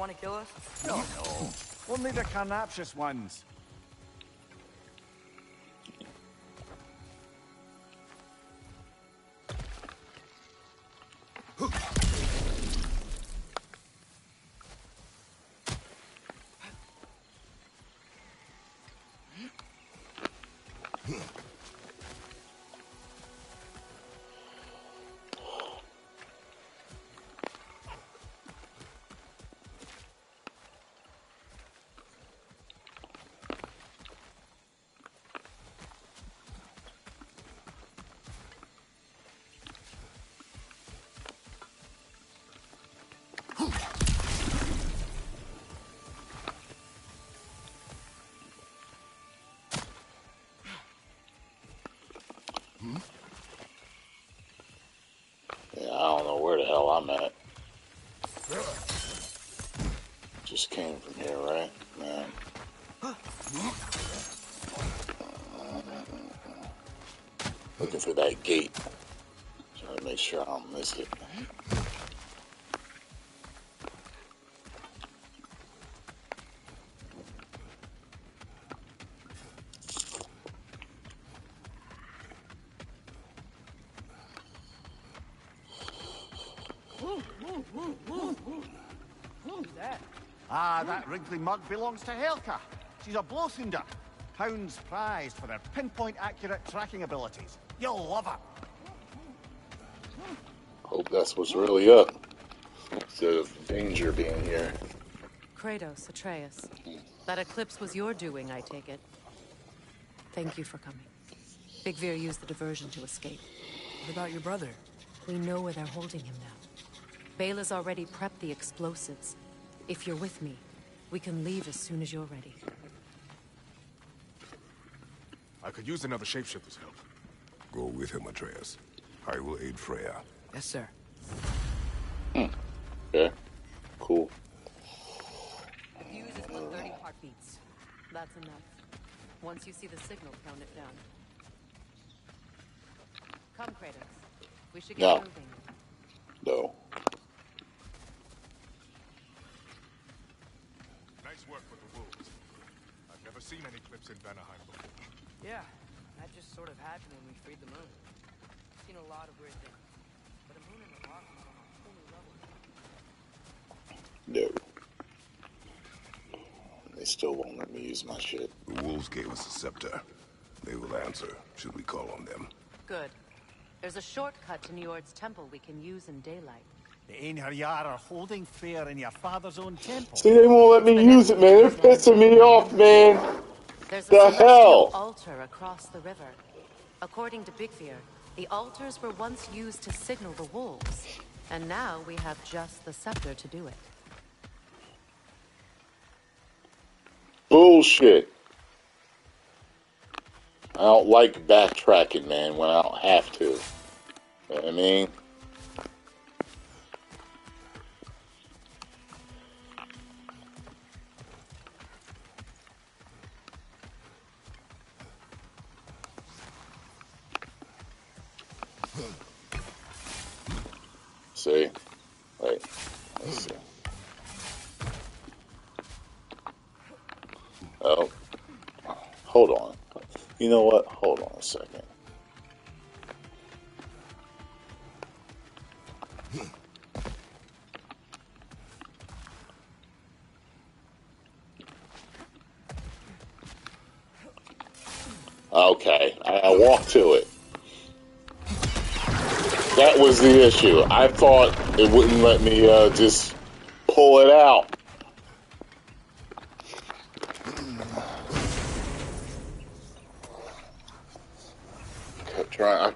Want to kill us? No, no. Only the carnivorous ones. For that gate. Trying to make sure I don't miss it. Ah, that wrinkly mug belongs to Helka. She's a Blothunder. Hounds prized for their pinpoint accurate tracking abilities. You'll love it. Hope that's what's really up. Instead of danger being here. Kratos, Atreus. That eclipse was your doing, I take it. Thank you for coming. Birgir used the diversion to escape. What about your brother? We know where they're holding him now. Bela's already prepped the explosives. If you're with me, we can leave as soon as you're ready. I could use another shapeshifter's help. Go with him, Atreus. I will aid Freya. Yes, sir. Hmm. Okay. Cool. Fuse is 130 heartbeats. That's enough. Once you see the signal, count it down. Come, Kratos. We should get No. moving. No. Nice work with the wolves. I've never seen any clips in Vanaheim before. Yeah, that just sort of happened when we freed the moon. I've Seen a lot of weird things. But a moon in the box is on a whole new level. No. They still won't let me use my shit. The wolves gave us a scepter. They will answer, should we call on them. Good. There's a shortcut to Njord's temple we can use in daylight. The Einherjar are holding fair in your father's own temple. See, they won't let me use it, man. They're pissing me off, man. There's a The celestial hell? altar across the river. According to Birgir, the altars were once used to signal the wolves. And now we have just the scepter to do it. Bullshit. I don't like backtracking, man, when I don't have to. You know what I mean? Hold on. You know what? Hold on a second. Okay, I, I walked to it. That was the issue. I thought it wouldn't let me uh, just pull it out.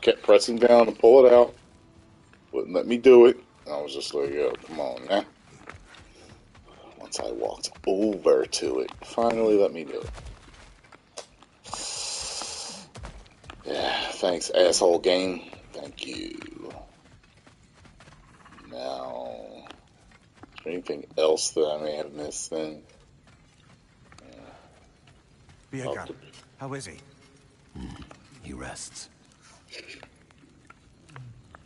Kept trying. I kept pressing down to pull it out. Wouldn't let me do it. I was just like, "Yo, come on, man." Once I walked over to it, finally let me do it. Yeah, thanks, asshole game. Thank you. Now, is there anything else that I may have missed then? Birgir, how is he? He rests.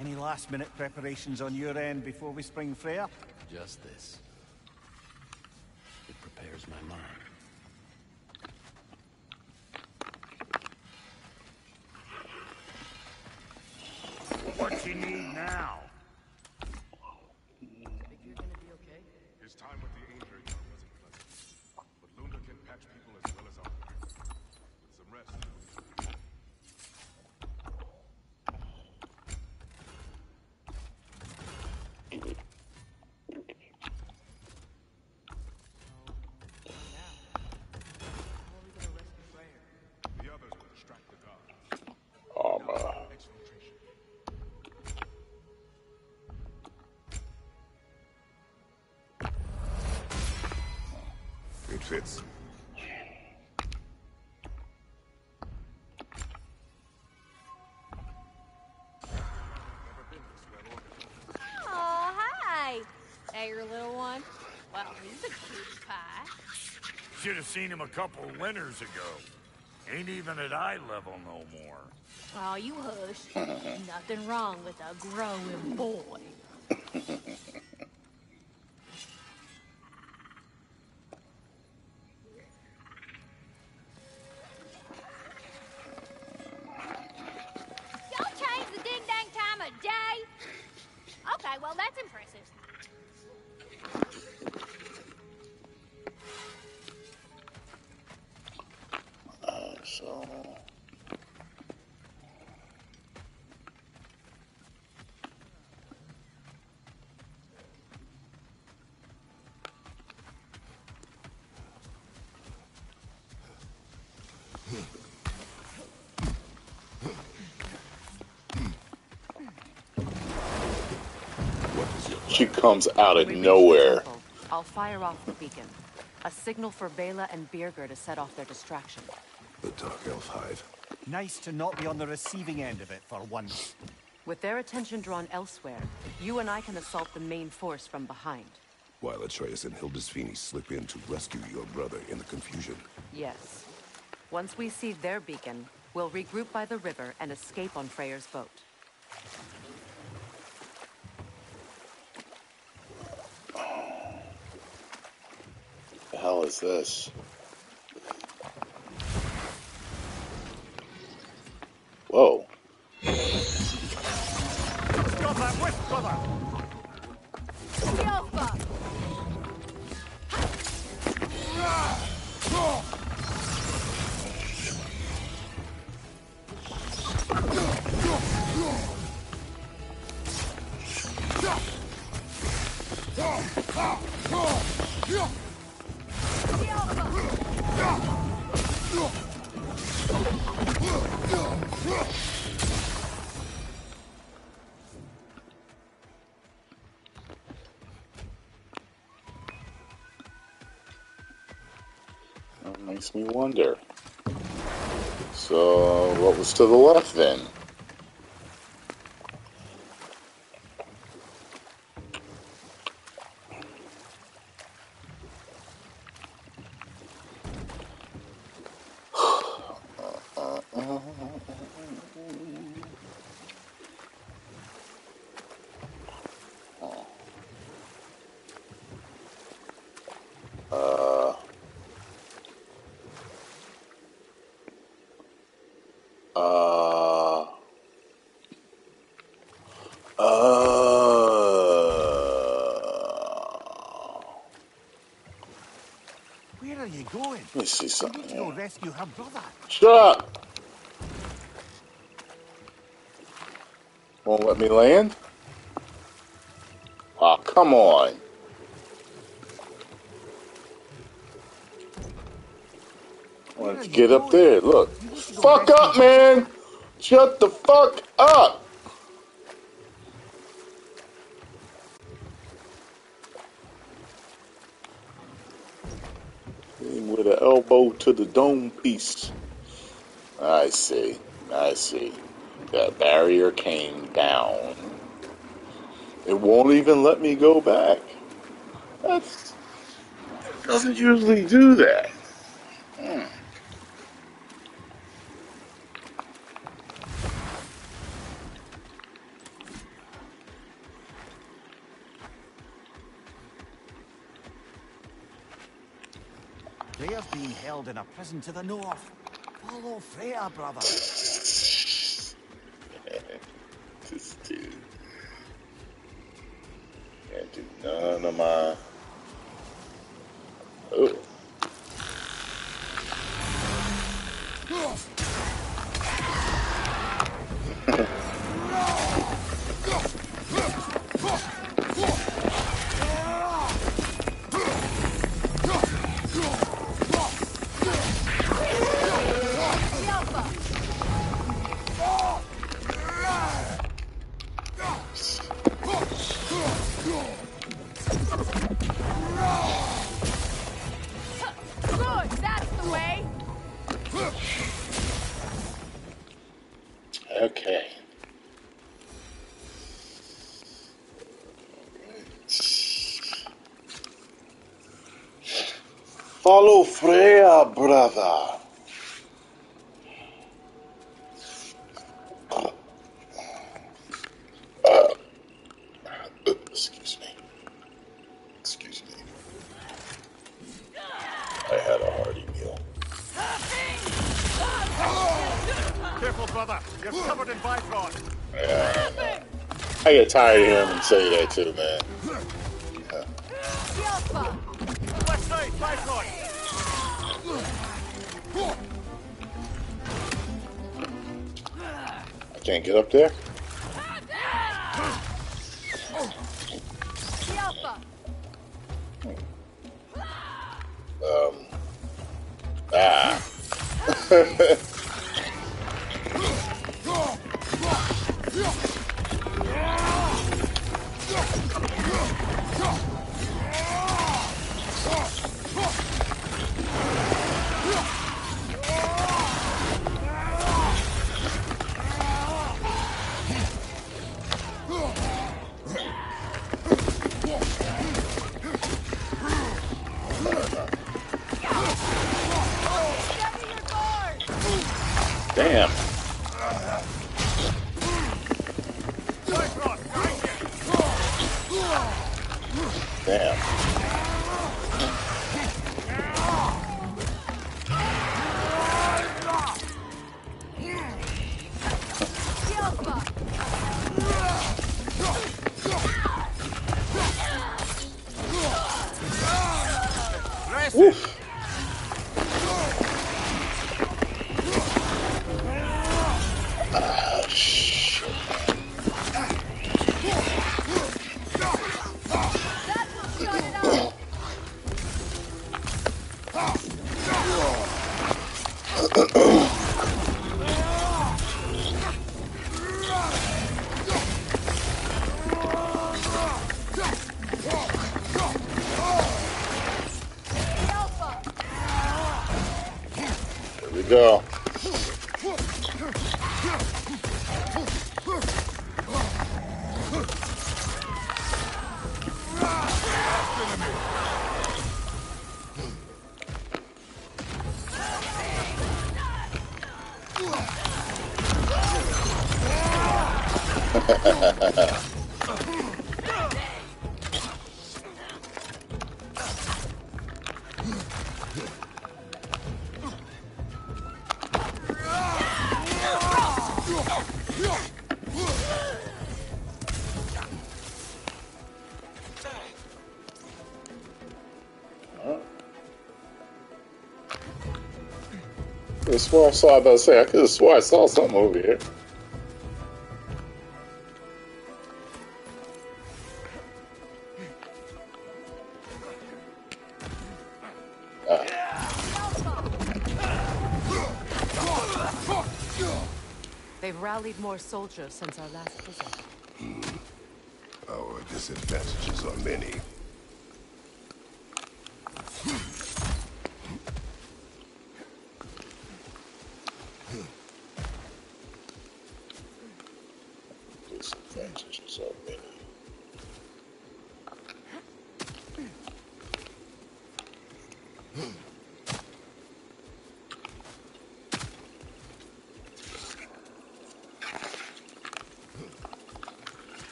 Any last minute preparations on your end before we spring Freya? Just this. It prepares my mind. What you need now? He's a cute pie. Should have seen him a couple winters ago. Ain't even at eye level no more. Oh, you hush. <laughs> Nothing wrong with a growing boy. <laughs> She comes out of When we reach the nowhere. I'll fire off the beacon. A signal for Bela and Birgir to set off their distraction. The Dark Elf Hive. Nice to not be on the receiving end of it for once. With their attention drawn elsewhere, you and I can assault the main force from behind. While Atreus and Hildisvini slip in to rescue your brother in the confusion. Yes. Once we see their beacon, we'll regroup by the river and escape on Freyr's boat. The hell is this? Me wonder. So, what was to the left then? Uh, uh, uh, Where are you going? let me see something go here. rescue her brother. Shut up! Won't let me land? Oh, come on. Don't get up there? Look. Fuck up, man! Shut the fuck up! Aim With an elbow to the dome piece. I see. I see. That barrier came down. It won't even let me go back. That's doesn't usually do that. Prison to the north. Follow Freya, brother. Tired of hearing him say that too, man. Bifrost. I can't get up there. Swore I saw, I about to say, I could have swore I saw something over here. They've rallied more soldiers since our last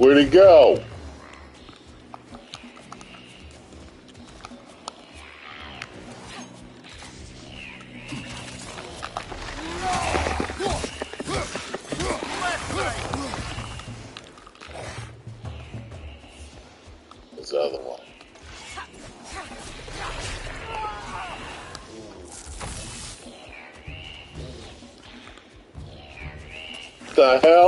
Where'd he go? Other one. The hell?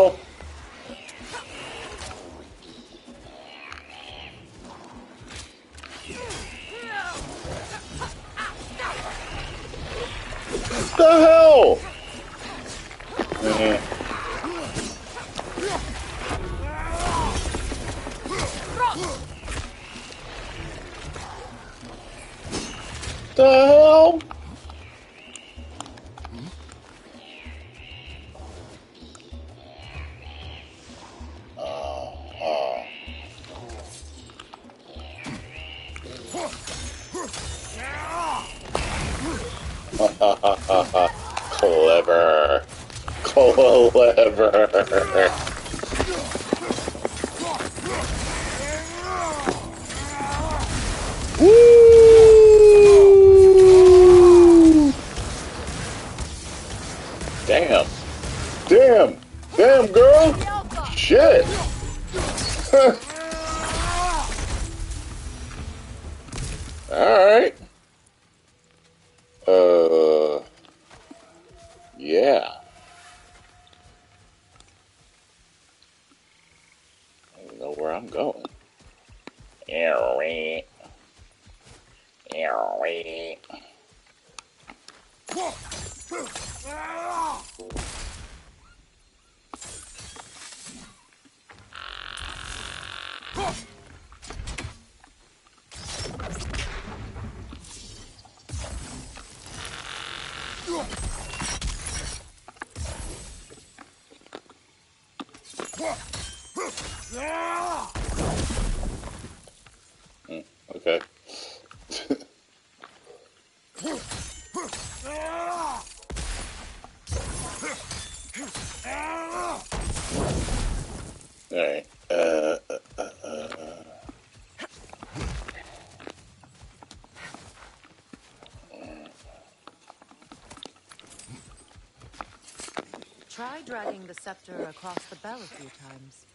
The hell? Dragging the scepter across the bell a few times.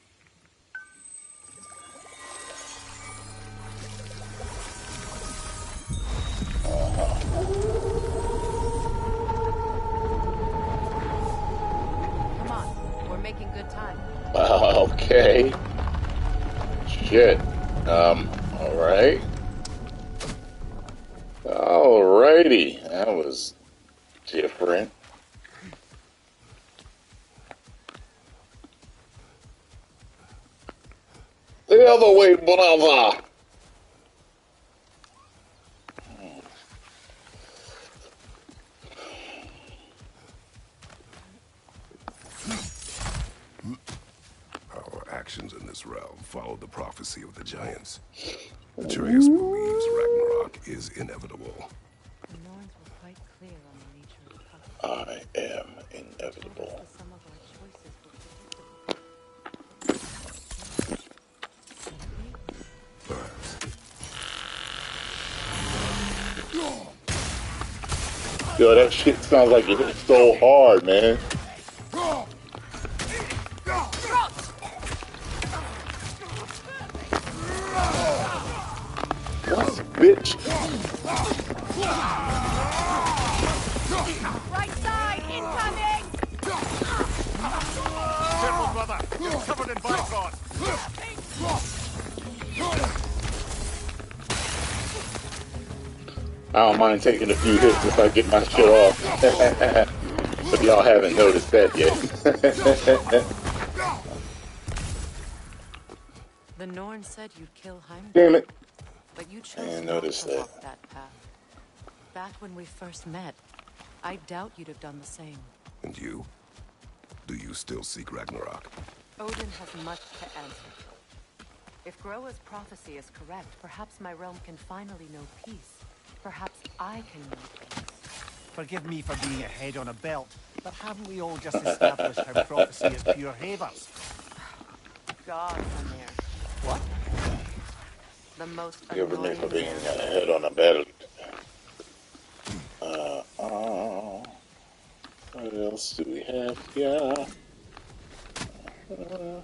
Other way, brother. Our actions in this realm follow the prophecy of the giants. Atreus believes Ragnarok is inevitable. That shit sounds like it hit so hard, man. Mind taking a few hits if I get my shit off. <laughs> but y'all haven't noticed that yet. The Norn said you'd kill Heimdall. Damn it. But you chose didn't notice to that. that path. Back when we first met, I doubt you'd have done the same. And you? Do you still seek Ragnarok? Odin has much to answer. If Groa's prophecy is correct, perhaps my realm can finally know peace. Perhaps I can know peace. Forgive me for being a head on a belt, but haven't we all just established how prophecy is pure havers? God, Amir. What? The most Forgive me for being man. a head on a belt. Uh, uh, what else do we have here? Uh,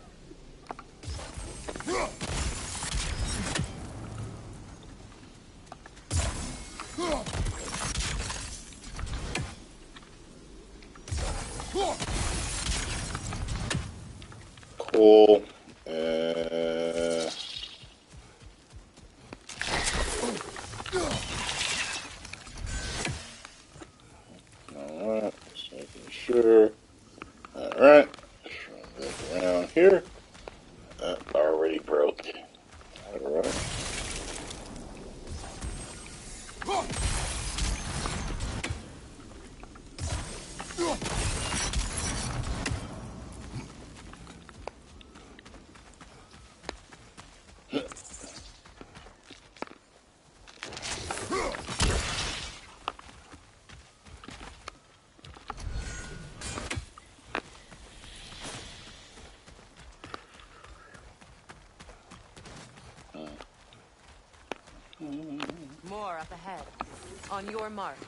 ahead. On your mark.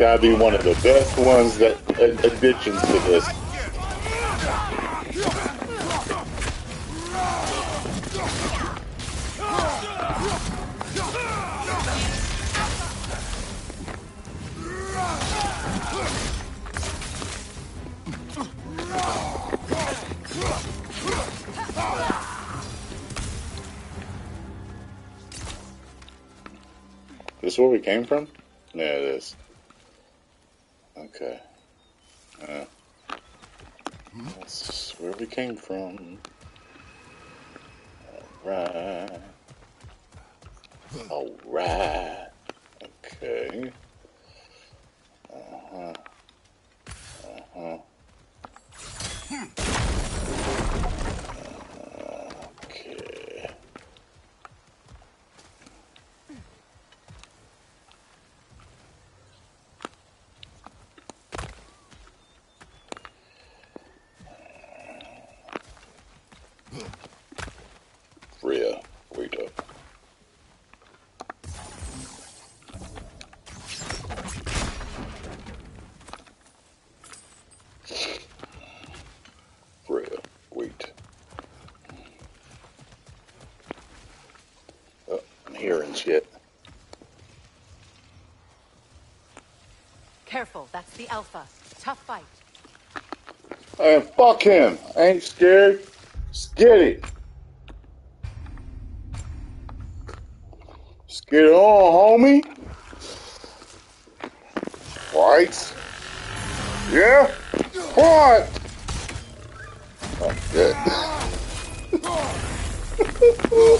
Enemy to be one of the best ones that additions to. This we came from. Uh, Alright. Alright. Okay. Uh-huh. Uh-huh. Okay. Rhea, wait up. Rhea, wait. Oh, I'm shit. Careful, that's the Alpha. Tough fight. Hey, fuck him. I ain't scared. Just get it. Just get it on, homie. Right? Yeah? What? Oh. <laughs>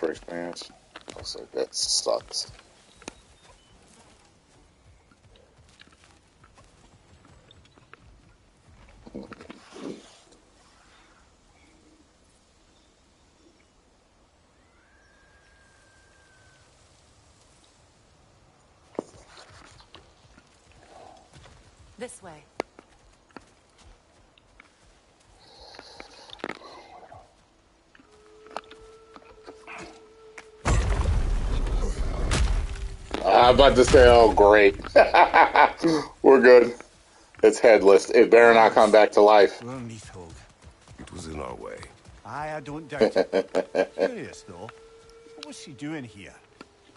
Got for. I was like, that sucks. This way. I'm about to say, oh, great. <laughs> We're good. It's headless. It better not come back to life. Well, Neathhold. It was in our way. Aye, I don't doubt it. <laughs> Curious, though. What was she doing here?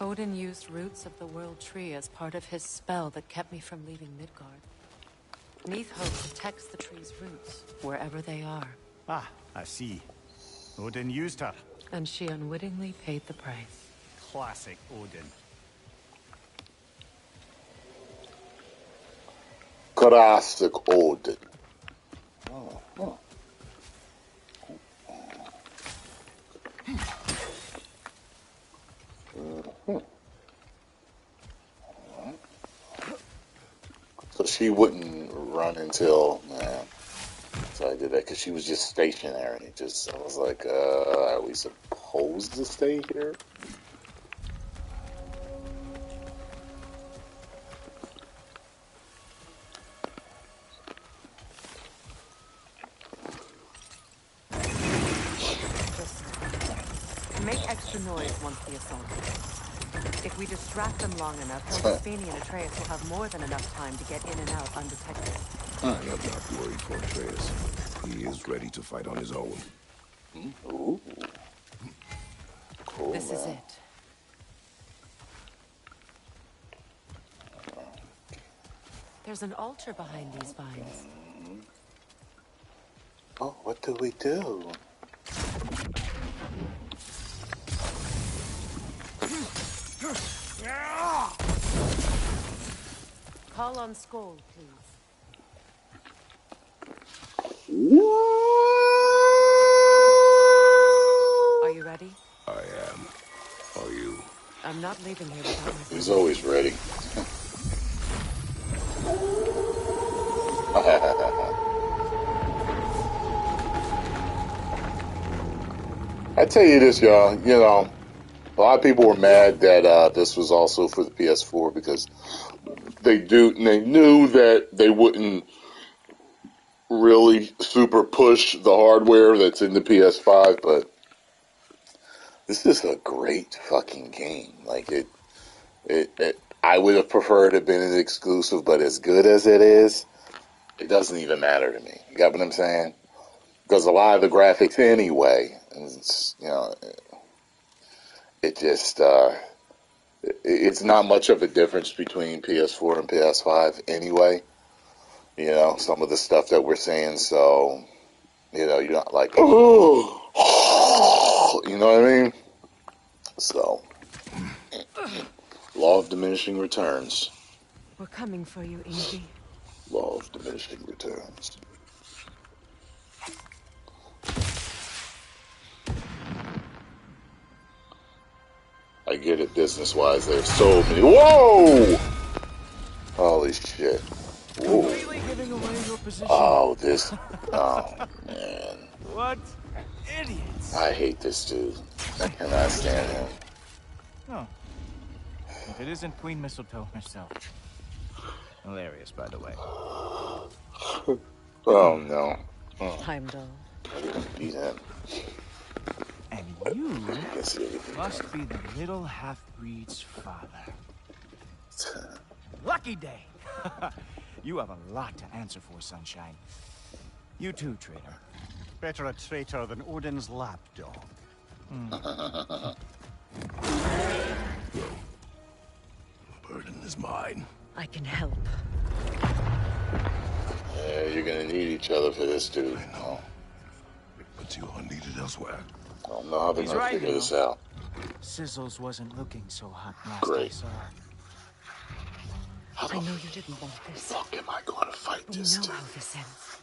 Odin used roots of the World Tree as part of his spell that kept me from leaving Midgard. Neathhold protects the tree's roots, wherever they are. Ah, I see. Odin used her. And she unwittingly paid the price. Classic Odin. Classic Odin. So she wouldn't run until, man. So I did that because she was just stationary. Just I was like, uh, are we supposed to stay here? Distract them long enough, Hildisvini and Atreus will have more than enough time to get in and out undetected. I am not worried for Atreus. He is ready to fight on his own. Ooh. Cool, This is it. There's an altar behind these vines. Oh, what do we do? Call on Skoll, please. Are you ready? I am. Are you? I'm not leaving here without my He's always ready. <laughs> I tell you this, y'all. You know, a lot of people were mad that uh, this was also for the PS4 because they do. And they knew that they wouldn't really super push the hardware that's in the PS5, but this is a great fucking game. Like it, it, it I would have preferred it been an exclusive, but as good as it is, it doesn't even matter to me. You got what I'm saying? Because a lot of the graphics anyway, it's, you know, it just uh, it, it's not much of a difference between PS4 and PS5 anyway. You know, some of the stuff that we're saying, so you know, you're not like, oh, <gasps> you know what I mean? So, law of diminishing returns. We're coming for you, Ingy. Law of diminishing returns. I get it business wise. There's so many. Whoa! Holy shit. Whoa. Completely giving away your position. Oh, this. Oh, man. What idiots? I hate this dude. I cannot stand him. Oh. If it isn't Queen Mistletoe herself. Hilarious, by the way. Oh, no. Oh, Heimdall. I didn't beat him. And you Can't see everything. must be the little half-breed's father. <laughs> Lucky day! <laughs> you have a lot to answer for, Sunshine. You too, traitor. Better a traitor than Odin's lapdog. Hmm. <laughs> The burden is mine. I can help. Yeah, you're gonna need each other for this, dude. I know. But you are needed elsewhere. I don't know how they're He's gonna figure you this out. Sizzles wasn't looking so hot last Great. I saw her. How I know you didn't want this. fuck am I gonna fight We this know dude? how this ends.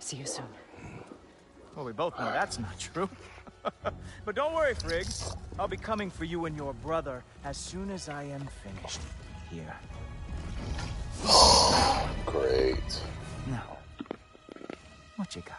See you soon. Well, we both know that's not true. <laughs> but don't worry, Friggs. I'll be coming for you and your brother as soon as I am finished here. <gasps> Great. Now, what you got?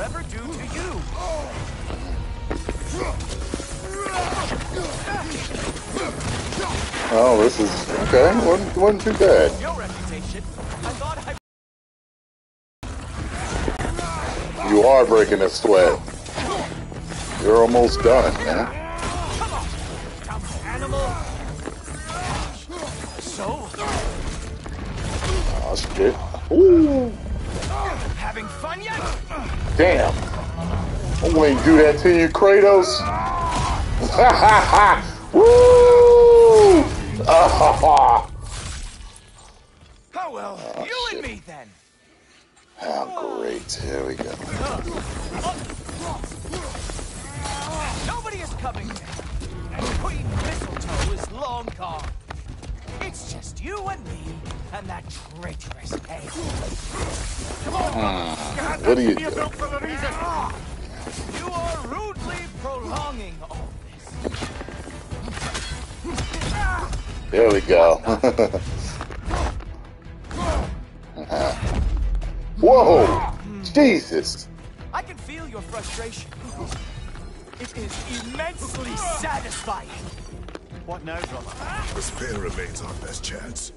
What did Cold forever do to you? Oh, this is okay. wasn't, wasn't too bad. Your reputation. I thought I You are breaking a sweat. You're almost done, man. Come on, dumb animal. So, Oh shit. Ooh, having fun yet? Damn. I'm to do that to you, Kratos. Ha ha ha! Woo! <laughs> Ah, Oh well, you and me then. oh, great. Here we go. Nobody is coming. And Queen Mistletoe is long gone. It's just you and me and that traitorous egg. Come on. Ah, what are you doing? for a reason. You are rudely prolonging all There we go. <laughs> Hmm. Whoa! Jesus! I can feel your frustration. It is immensely satisfying. What now, brother? The spear remains our best chance.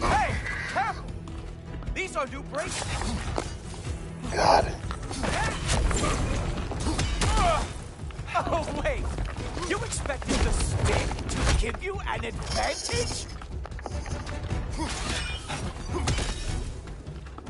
Hey, careful! These are new brakes. Got it. Oh wait, you expected the stick to give you an advantage?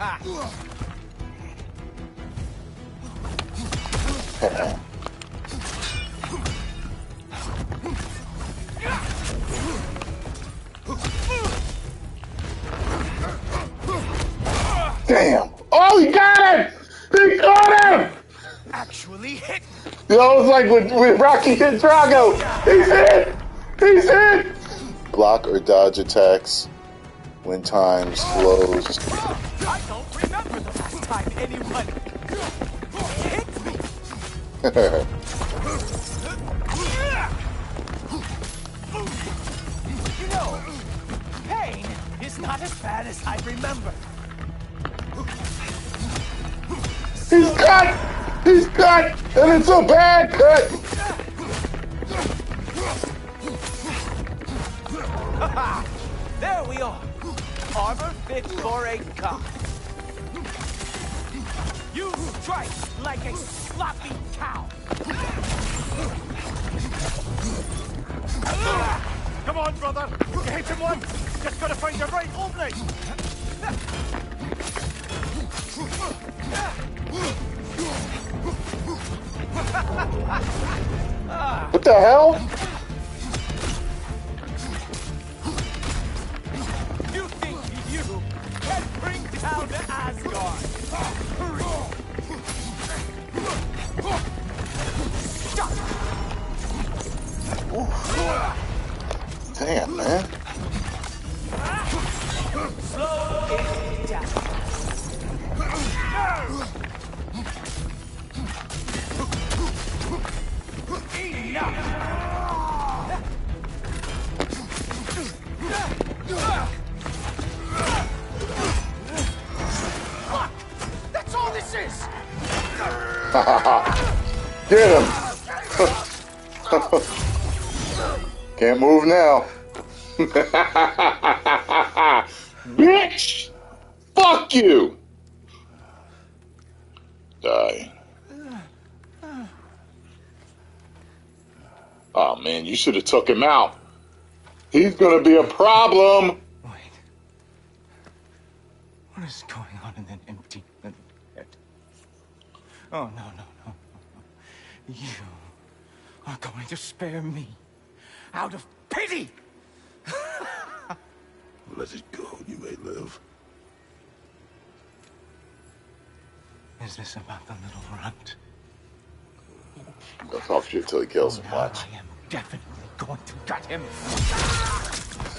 <laughs> Damn! Oh, he got him! He got him! Actually hit You know, it's like with, with Rocky and Drago. He's hit! He's hit! Block or dodge attacks when time slows. I don't remember the last time anyone hit me. You know, pain is not as bad as I remember. He's cut! He's cut! And it's a bad cut! <laughs> there we are. Armor fit for a cop. You strike like a sloppy cow. Come on, brother. You hit him once. Just gotta find the right opening. What the hell? Can bring down Asgard? Damn, man. Slow it down. Fuck! That's all this is! <laughs> Get him! <laughs> Can't move now. <laughs> Bitch! Fuck you! Die. Oh man, you should have took him out. He's gonna be a problem. What is going on in that empty little head? Oh, no, no, no. You are going to spare me out of pity! <laughs> Let it go, you may live. Is this about the little runt? Go talk shit till he kills him. Watch. I am definitely going to gut him.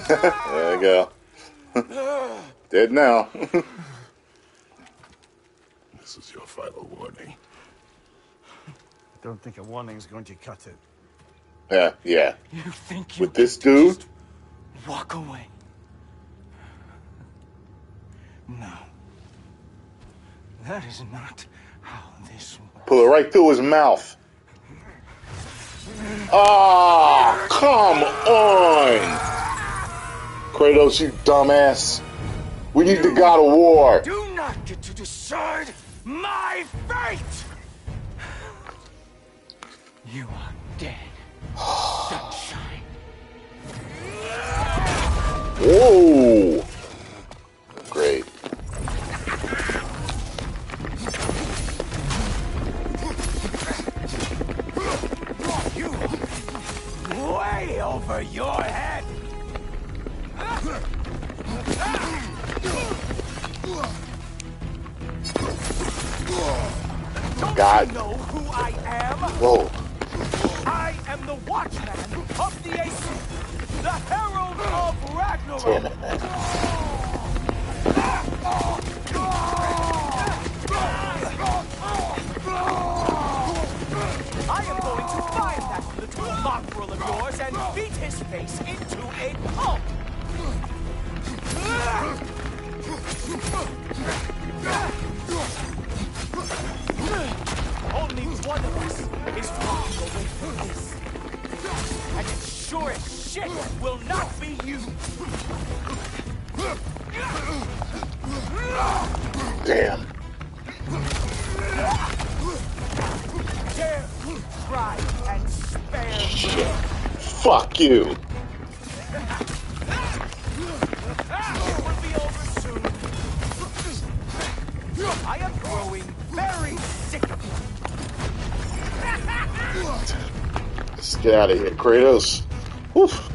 <laughs> there you go. <laughs> Dead now. <laughs> This is your final warning. I don't think a warning's going to cut it. yeah, yeah. You think you With this dude, walk away? No. That is not how this works. pull it right through his mouth. Ah, come on. Kratos, you dumbass. We need the God of War. Do not get to decide my fate! You are dead, sunshine. Whoa! Great. You way over your head. Don't God. you know who I am? Whoa. I am the Watchman of the Aesir, the Herald of Ragnarok. Damn it, man. I am going to find that little mongrel of yours and beat his face into a pulp. Only one of us is walking away from this. And it sure as shit will not be you. Damn. Dare try and spare me. Fuck you. Get out of here, Kratos. Woof.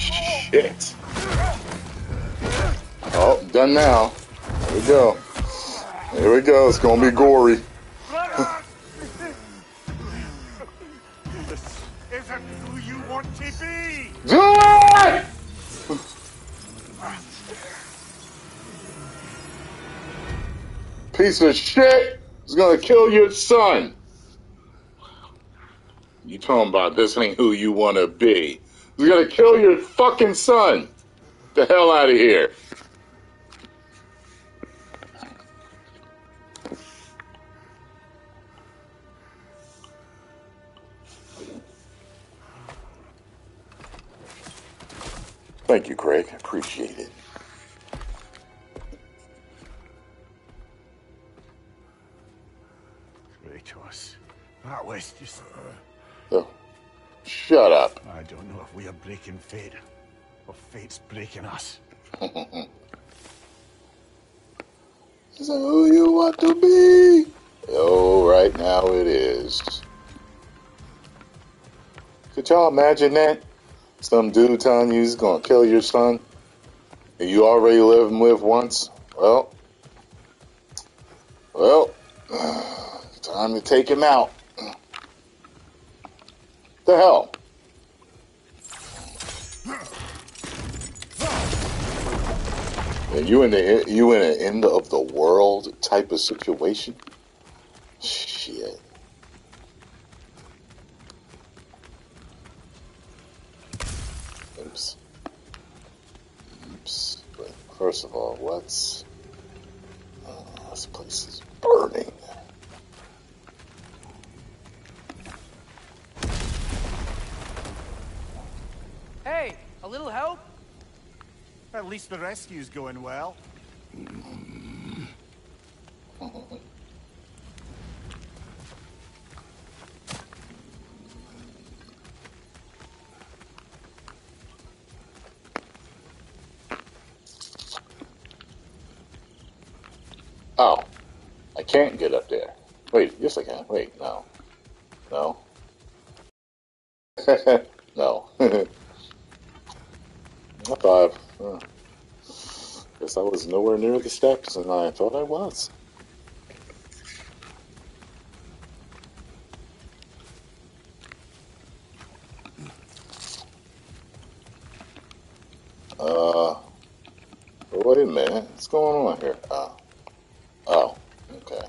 Shit. Oh, done now. Here we go. Here we go. It's gonna be gory. Piece of shit is gonna kill your son. You talking about this ain't who you wanna be. He's gonna kill your fucking son. The hell out of here. Thank you, Craig. Appreciate it. That was just. Oh, uh, shut up. I don't know if we are breaking fate, or fate's breaking us. <laughs> Is that who you want to be? Oh, right now it is. Could y'all imagine that? Some dude telling you he's gonna kill your son, and you already lived him with once. Well, well, <sighs> time to take him out. The hell? And you in the you in an end of the world type of situation? Shit. Oops. Oops. But first of all, what's oh, this place is burning. Hey, a little help? At least the rescue's going well. Oh, I can't get up there. Wait, yes I can. Wait, no, no, <laughs> no. <laughs> Five. Huh. Guess I was nowhere near the steps, and I thought I was. Uh, wait a minute. What's going on here? Oh, oh, okay.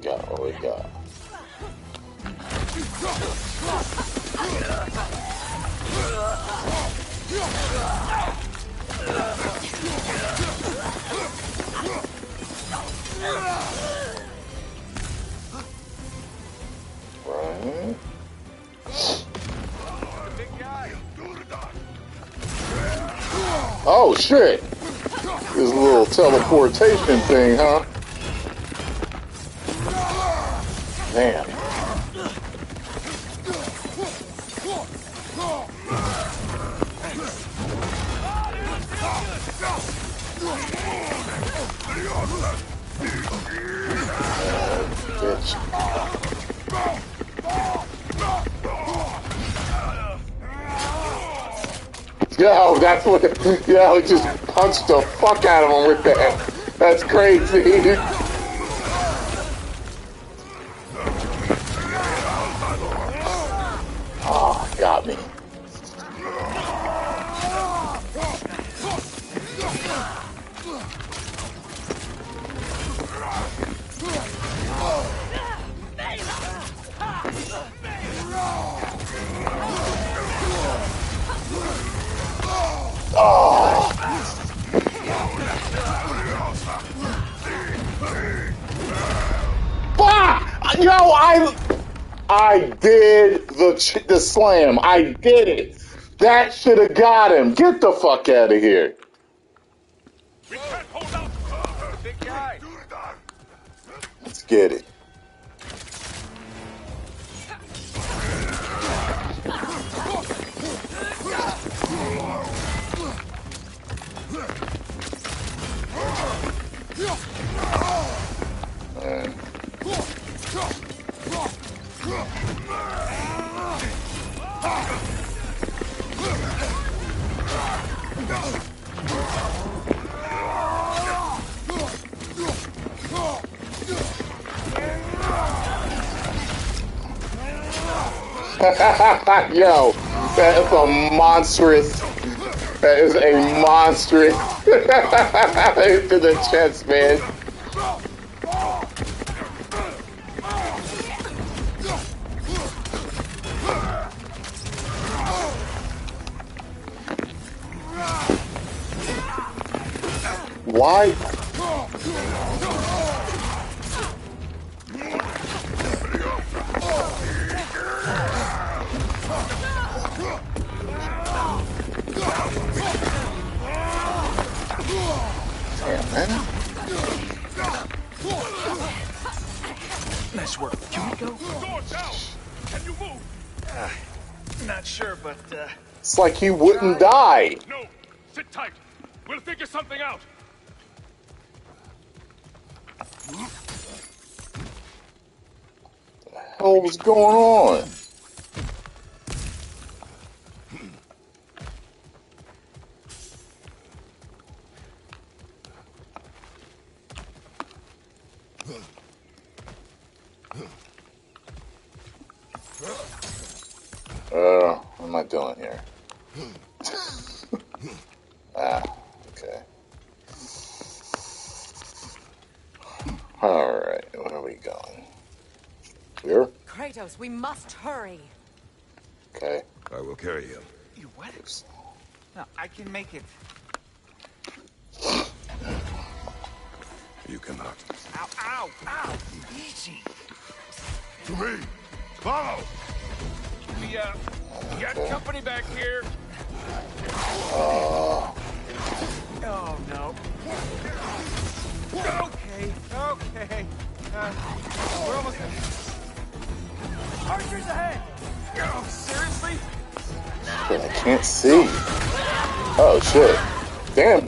Got? What we got? Oh shit! This little teleportation thing, huh? <laughs> Yo, we just punched the fuck out of him with that. That's crazy. <laughs> I I did the ch- the slam. I did it. That should have got him. Get the fuck out of here. Big guy! Let's get it. Yo, that is a monstrous. That is a monstrous <laughs> into the chest, man. He wouldn't die. No! Sit tight! We'll figure something out! What the hell was going on? We must hurry. Okay. I will carry you. you what? No, I can make it.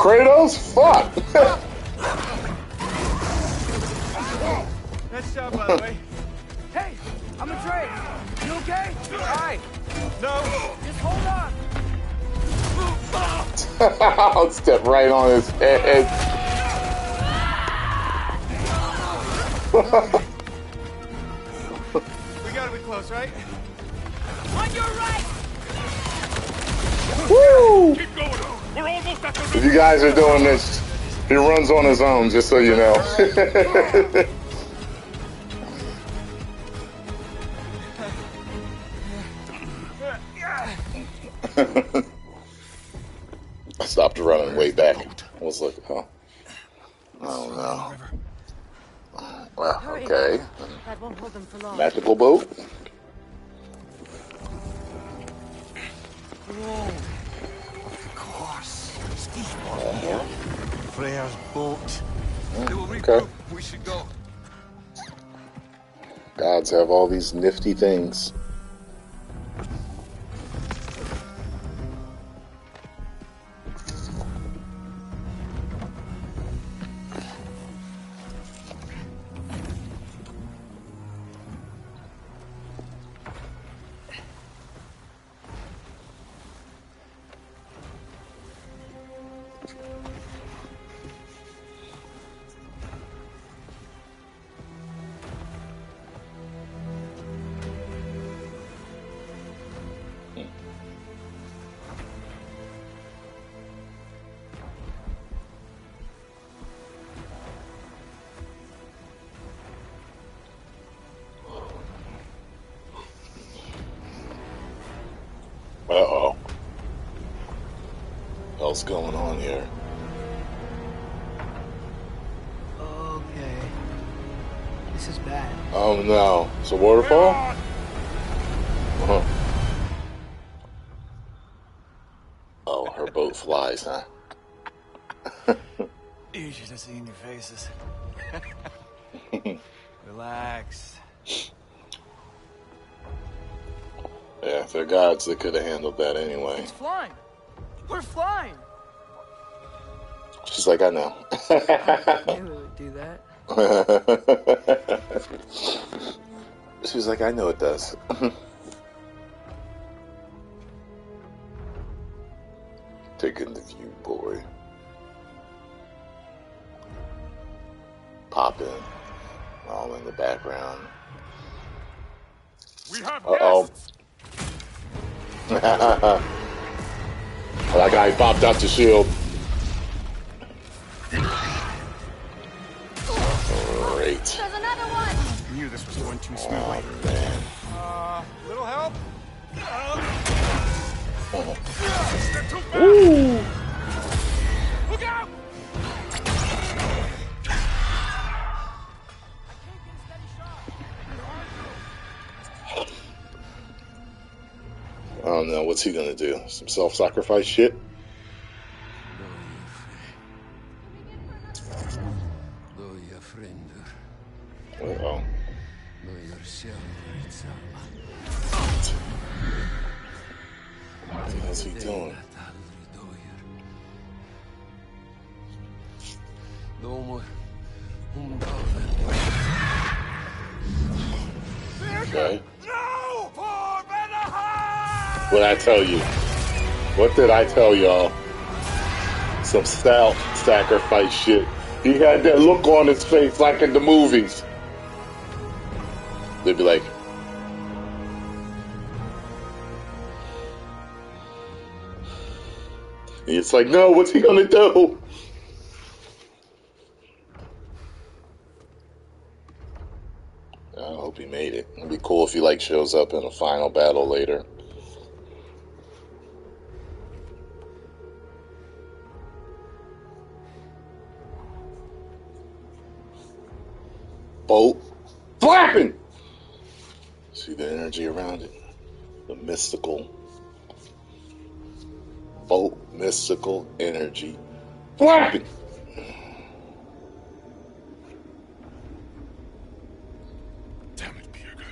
Kratos? Fuck! Nice job, by the way. Hey, I'm a Drake. You okay? Hi. No. Just hold on. <laughs> I'll step right on his head. <laughs> runs on his own, just so you know. <laughs> Have all these nifty things. Could have handled that anyway. It's flying. We're flying. She's like, I know. <laughs> I would do that. <laughs> she was like, I know it does. <laughs> Taking the view, boy. Pop in. All in the background. We have Uh oh. <laughs> that guy popped out the shield. Great. There's another one. Knew this was going too smoothly. Oh, man. Uh, little help? Woo! Look I don't know. What's he gonna do? Some self-sacrifice shit? Loja Uh he doing? Okay. No! What I tell you? What did I tell y'all? Some self-sacrifice shit. He had that look on his face like in the movies. They'd be like, And it's like, no, what's he gonna do? I hope he made it. It'd be cool if he like shows up in a final battle later. Boat flapping. See the energy around it, the mystical boat, mystical energy flapping. Damn it, Birgir.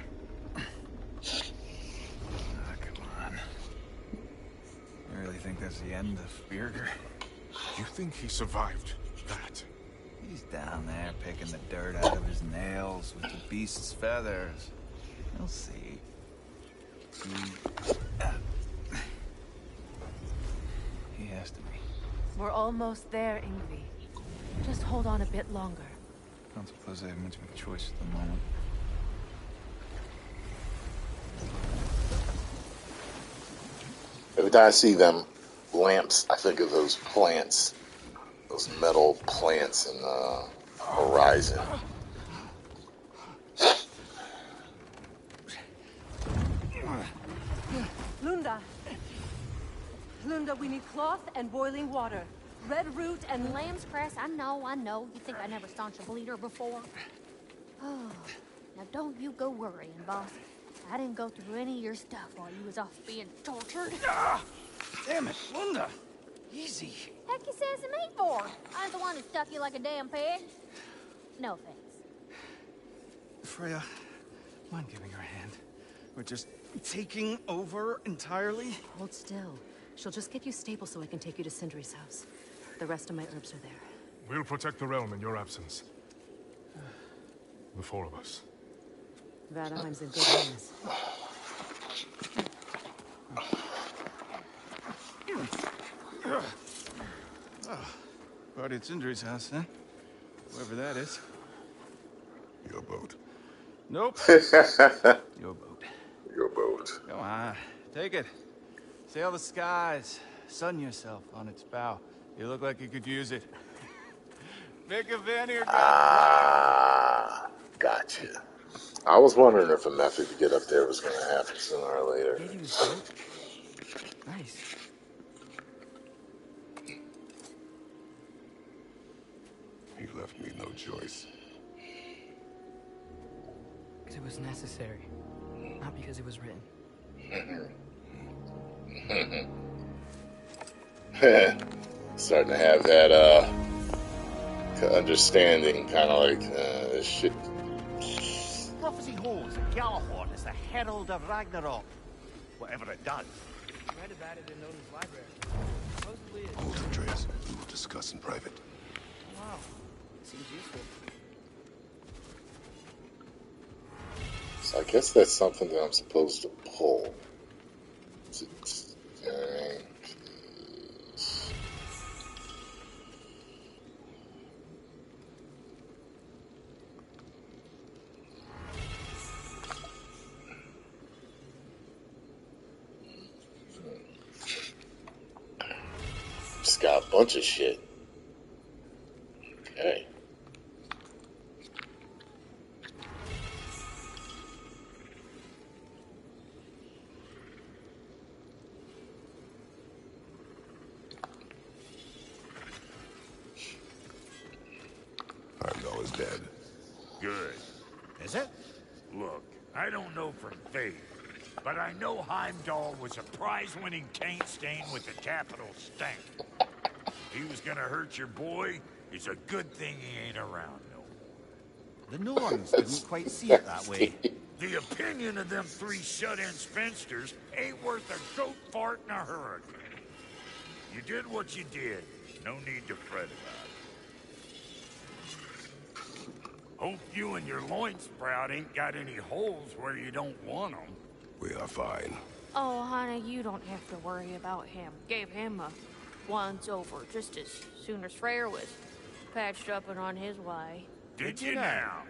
Ah, come on. You really think that's the end of Birgir. You think he survived that? He's down there picking the dirt out of his nails with the beast's feathers. You'll see. Mm, he... He has to be. We're almost there, Ingvi. Just hold on a bit longer. I Don't suppose I have much of a choice at the moment. Every time I see them lamps, I think of those plants, those metal plants in the horizon. Lunda! Lunda, we need cloth and boiling water. Red root and Lamb's cress, I know, I know. You think I never staunched a bleeder before? <sighs> Oh, now don't you go worrying, boss. I didn't go through any of your stuff while you was off being tortured. Ah, Damn it, Lunda! Easy. Heck you says to me for? I'm the one who stuck you like a damn pig. No offense. Freya, mind giving her a hand? We're just taking over entirely? Hold still. She'll just get you stable so I can take you to Sindri's house. The rest of my herbs are there. We'll protect the realm in your absence. The four of us. Vanaheim's in good hands. <sighs> Oh, party at Sindri's house, huh? Whoever that is. Your boat. Nope. <laughs> Your boat. Your boat. Come on, take it. Sail the skies. Sun yourself on its bow. You look like you could use it. <laughs> Make a Vanir. Ah, gotcha. I was wondering if a method to get up there was going to happen sooner or later. Gave you a boat? Nice. He left me no choice. Because it was necessary. Not because it was written. <laughs> Starting to have that uh understanding, kind of like uh, this shit. Prophecy holds that Gjallarhorn is the herald of Ragnarok. Whatever it does. I read about it in Odin's library. Supposedly it's... Hold Atreus. We will discuss in private. Wow. Seems useful. So I guess that's something that I'm supposed to pull. Just got a bunch of shit. Was a prize-winning taint stain with a capital stank. He was gonna hurt your boy. It's a good thing he ain't around no more. The Norns didn't quite see it that way. The opinion of them three shut-in spinsters ain't worth a goat fart in a hurricane. You did what you did. No need to fret about it. Hope you and your loin sprout ain't got any holes where you don't want them. We are fine. Oh, honey, you don't have to worry about him. Gave him a once over just as soon as Freyr was patched up and on his way. Did you now?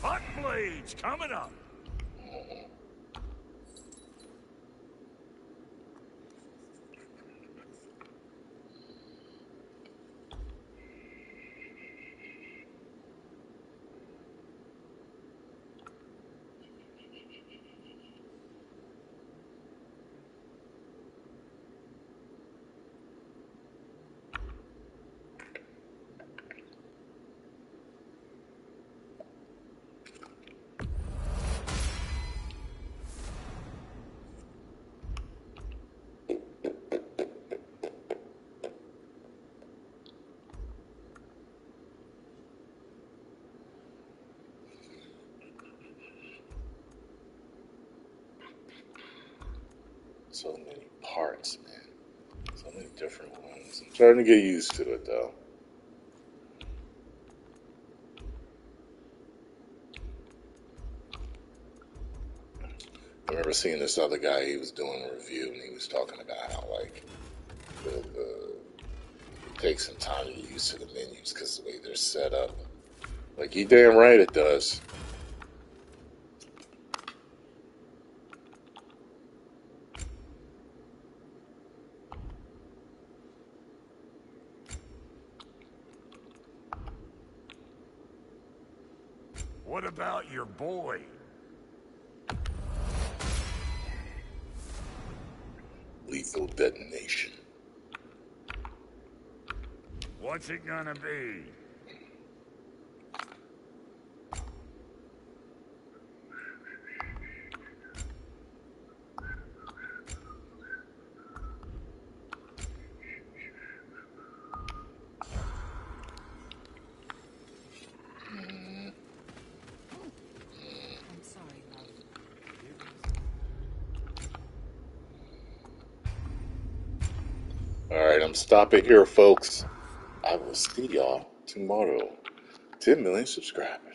Hot blades coming up. So many parts, man. So many different ones. I'm trying to get used to it though. I remember seeing this other guy, he was doing a review and he was talking about how like the, the it takes some time to get used to the menus because the way they're set up. Like you damn right it does. What about your boy? Lethal detonation. What's it gonna be? I'm. Alright, I'm stopping here, folks. See y'all tomorrow. 10 million subscribers.